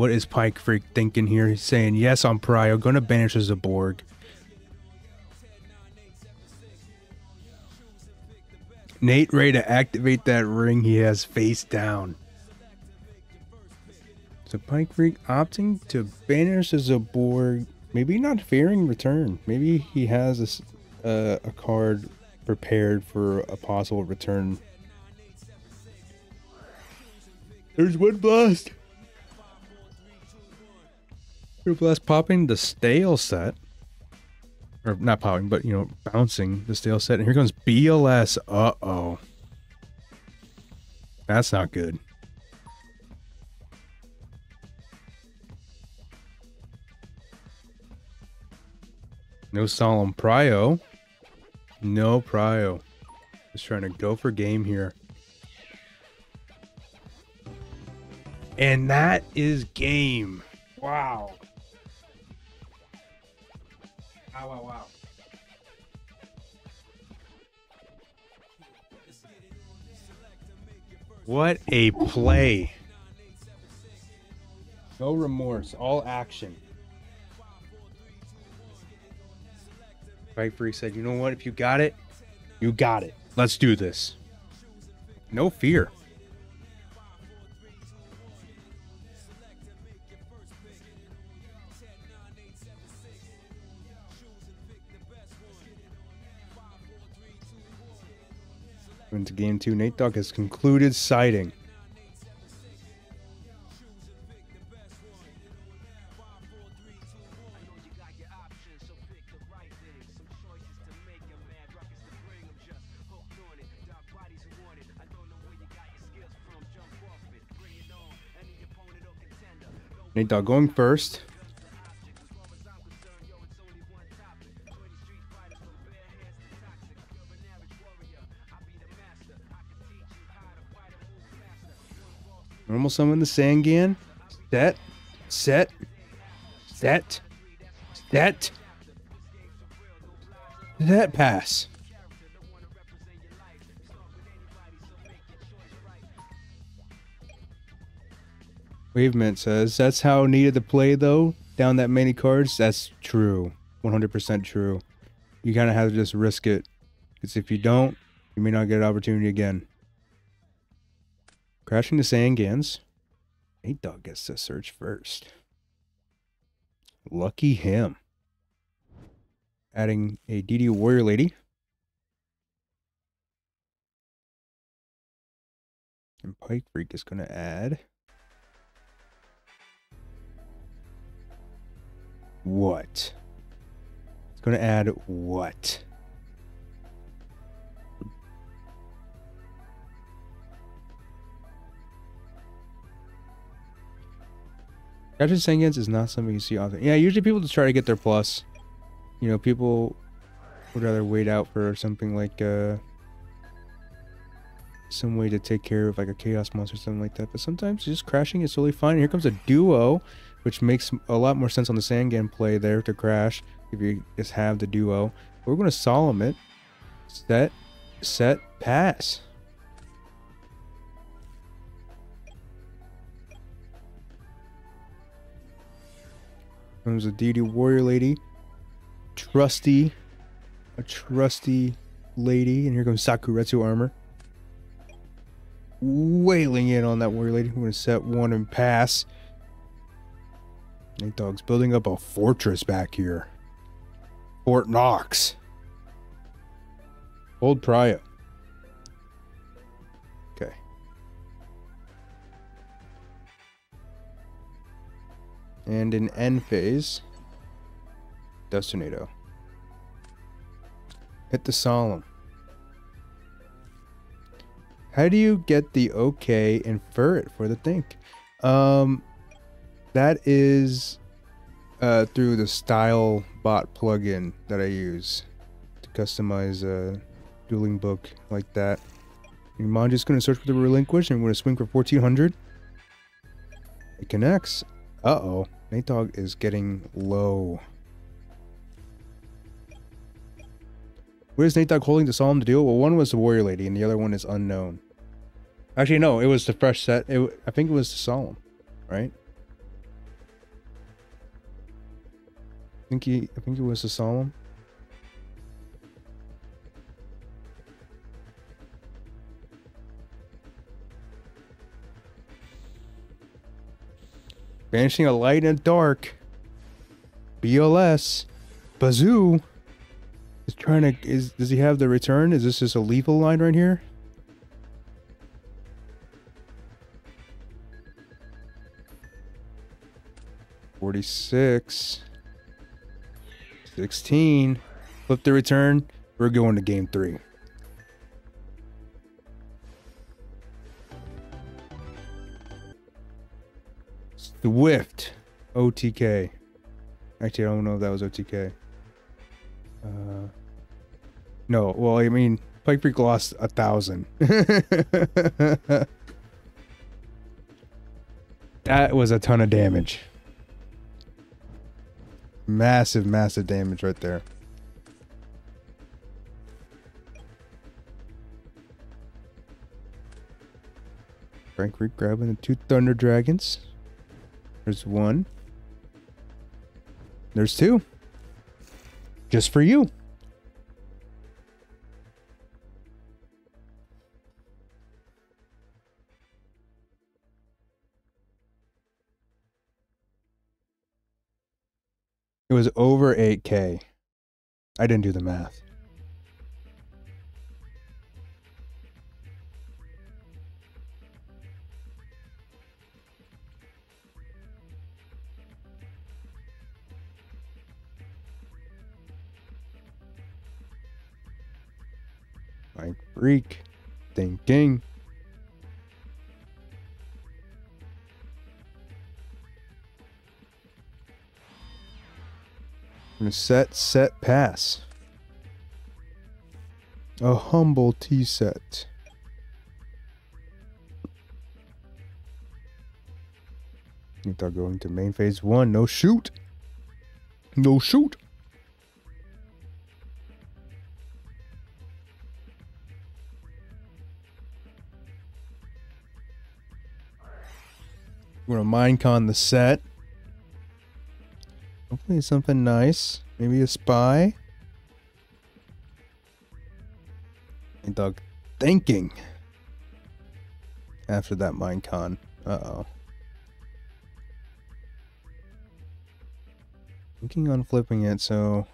Speaker 3: What is Pike Freak thinking here? He's saying, yes, on Prio, gonna banish as a Borg. Nate ready to activate that ring he has face down. So Pike Freak opting to banish as a Borg maybe not fearing return. Maybe he has a, uh, a card prepared for a possible return
Speaker 2: There's Wind Blast. Wind Blast popping the stale set. Or not popping, but you know, bouncing the stale set. And here comes BLS. Uh oh. That's not good. No solemn prio. No prio. Just trying to go for game here. And that is game. Wow. Wow, wow, wow. What a play. No remorse, all action. Pike Freak said, you know what? If you got it, you got it. Let's do this. No fear. Into game two, Nate Dogg has concluded sighting. Nate Dogg going first. Normal summon the Sangan. Set. Set. Set. Set. That pass. Wave Wavement says, that's how needed to play though, down that many cards. That's true. 100% true. You kind of have to just risk it. Because if you don't, you may not get an opportunity again. Crashing the Sangans. Nate Dog gets to search first. Lucky him. Adding a DD Warrior Lady. And Pike Freak is going to add What? It's going to add what? Captain Sangans is not something you see often. Yeah, usually people just try to get their plus. You know, people would rather wait out for something like uh some way to take care of like a chaos monster or something like that. But sometimes just crashing is totally fine. Here comes a duo which makes a lot more sense on the Sangan play there to crash if you just have the duo. We're going to solemn it. Set, set, pass. Comes a DD Warrior Lady. Trusty. A trusty lady. And here comes Sakuretsu armor. Wailing in on that Warrior Lady. We're going to set one and pass. Nate Dog's building up a fortress back here. Fort Knox. Old Prio. And in end phase, Dust Tornado. Hit the Solemn. How do you get the okay infer it for the think? Um, that is uh, through the style bot plugin that I use to customize a dueling book like that. And just gonna search for the relinquish and I'm gonna swing for 1400. It connects. Uh-oh. Nate Dog is getting low. Where is Nate Dog holding the Solemn to deal? Well, one was the Warrior Lady and the other one is unknown. Actually, no, it was the fresh set. It, I think it was the Solemn, right? I think he, I think it was the solemn. Banishing a light and the dark. BLS. Bazoo is trying to is does he have the return? Is this just a lethal line right here? Forty-six. Sixteen. Flip the return. We're going to game three. Swift. OTK. Actually, I don't know if that was OTK. Uh, no, well, I mean, Pike Freak lost a thousand. (laughs) that was a ton of damage. Massive, massive damage right there. Frank Freak grabbing the two Thunder Dragons. There's one. There's two. Just for you. It was over 8K. I didn't do the math. Freak. Thinking. gonna set, set, pass. A humble T set. They're going to main phase one. No shoot. No shoot. We're gonna minecon the set. Hopefully something nice. Maybe a spy. A dog thinking. After that minecon. Uh-oh. Thinking on flipping it, so...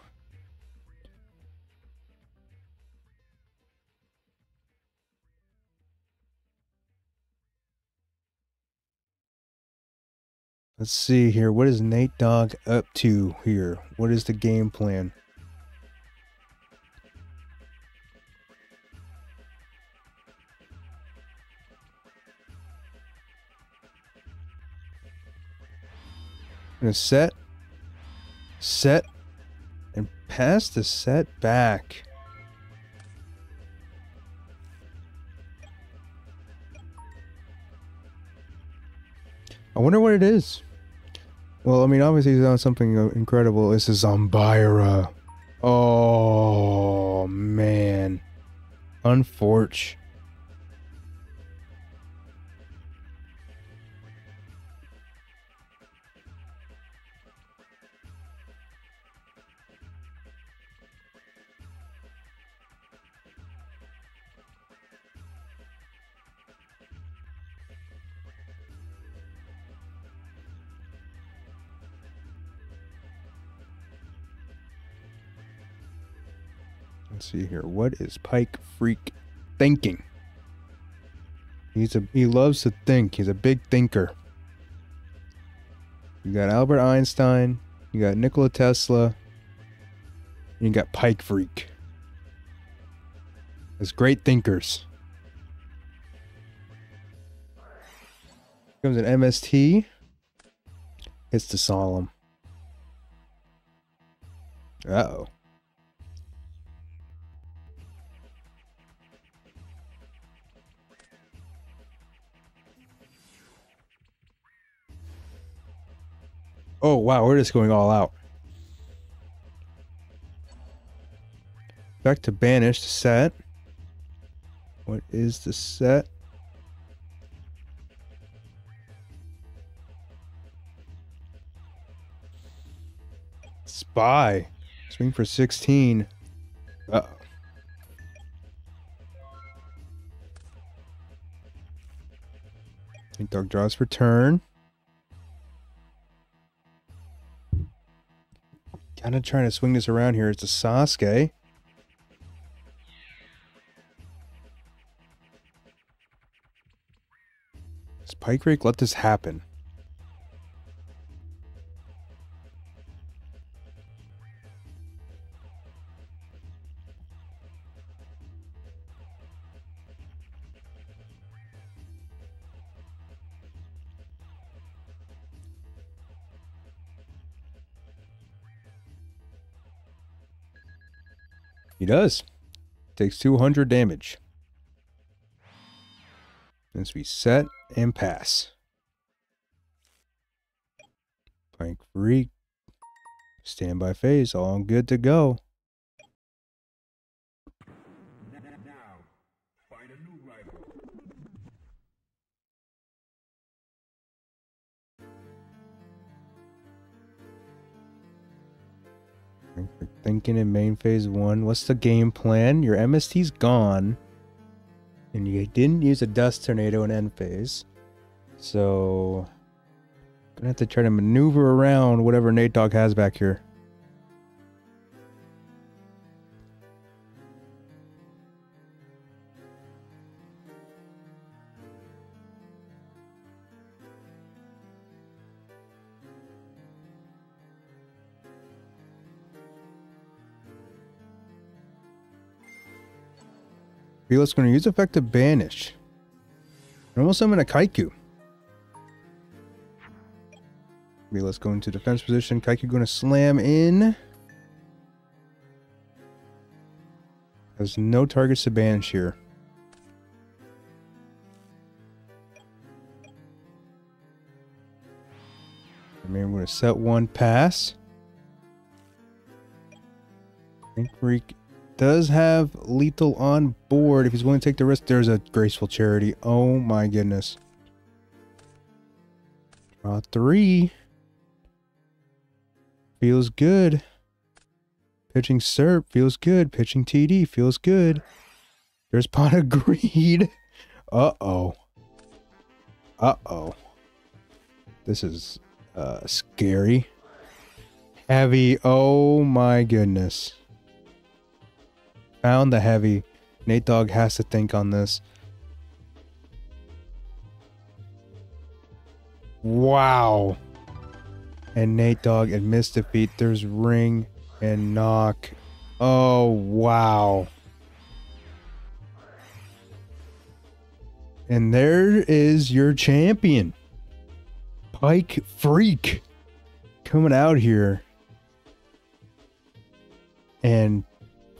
Speaker 2: Let's see here. What is Nate Dogg up to here? What is the game plan? Gonna set, set, and pass the set back. I wonder what it is. Well, I mean, obviously he's done something uh, incredible. This is Zombyra. Oh, man. Unfortunate. See here. What is Pike Freak thinking? He's a he loves to think. He's a big thinker. You got Albert Einstein, you got Nikola Tesla, you got Pike Freak. As great thinkers. Comes an MST. It's the solemn. Uh oh. Oh, wow, we're just going all out. Back to banished set. What is the set? Spy. Swing for 16. Uh -oh. Dog draws for turn. Kind of trying to swing this around here. It's a Sasuke. Does Pike Freak let this happen? He does. Takes 200 damage. As we set and pass. Pike Freak. Standby phase. All good to go. Thinking in main phase one. What's the game plan? Your MST's gone. And you didn't use a dust tornado in end phase. So gonna have to try to maneuver around whatever Nate Dogg has back here. Felix going to use effective banish. Normal summon a Kycoo. Okay, let's go into defense position. Kycoo going to slam in. Has no targets to banish here. I mean, we're going to set one pass. Pike Freak does have lethal on board if he's willing to take the risk. There's a graceful charity. Oh my goodness. Draw three. Feels good. Pitching SERP feels good. Pitching TD feels good. There's Pot of (laughs) Greed. Uh-oh. Uh-oh. This is uh, scary. Heavy. Oh my goodness found the heavy. Nate Dogg has to think on this. Wow. And Nate Dogg admits defeat. There's ring and knock. Oh, wow. And there is your champion. Pike Freak coming out here and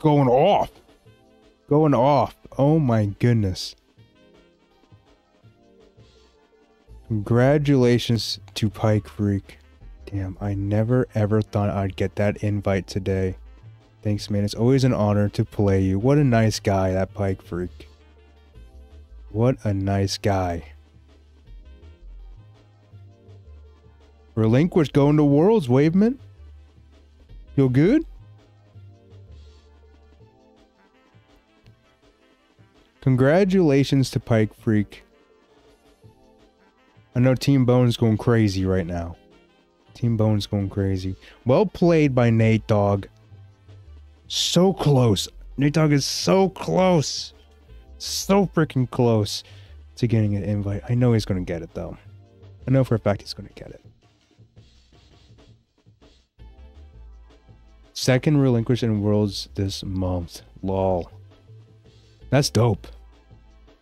Speaker 2: going off. Going off. Oh my goodness. Congratulations to Pike Freak. Damn, I never ever thought I'd get that invite today. Thanks, man. It's always an honor to play you. What a nice guy, that Pike Freak. What a nice guy. Relinquish going to Worlds, Waveman. Feel good? Congratulations to Pike Freak. I know Team Bone's going crazy right now. Team Bone's going crazy. Well played by Nate Dogg. So close. Nate Dogg is so close. So freaking close to getting an invite. I know he's going to get it, though. I know for a fact he's going to get it. Second relinquished in Worlds this month. Lol. That's dope.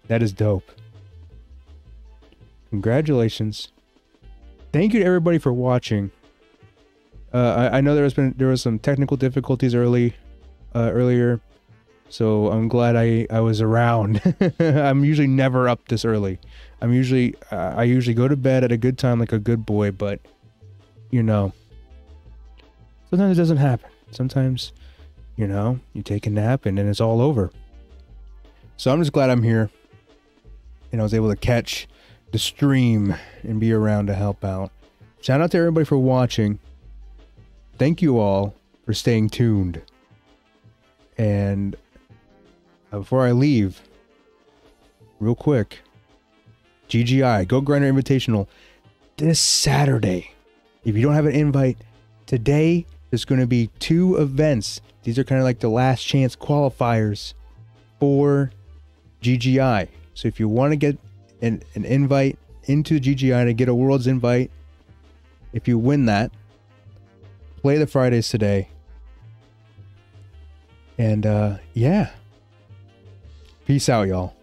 Speaker 2: That is dope. Congratulations. Thank you to everybody for watching. Uh, I, I, know there has been there was some technical difficulties early, uh, earlier, so I'm glad I I was around. (laughs) I'm usually never up this early. I'm usually uh, I usually go to bed at a good time like a good boy, but you know, sometimes it doesn't happen. Sometimes, you know, you take a nap and then it's all over. So I'm just glad I'm here and I was able to catch the stream and be around to help out. Shout out to everybody for watching. Thank you all for staying tuned. And uh, before I leave, real quick, GGI, Go Grinder Invitational, this Saturday. If you don't have an invite, today there's going to be two events. These are kind of like the last chance qualifiers for GGI. So if you want to get an, an invite into GGI to get a Worlds invite, if you win that, play the Fridays today. And uh, yeah. Peace out, y'all.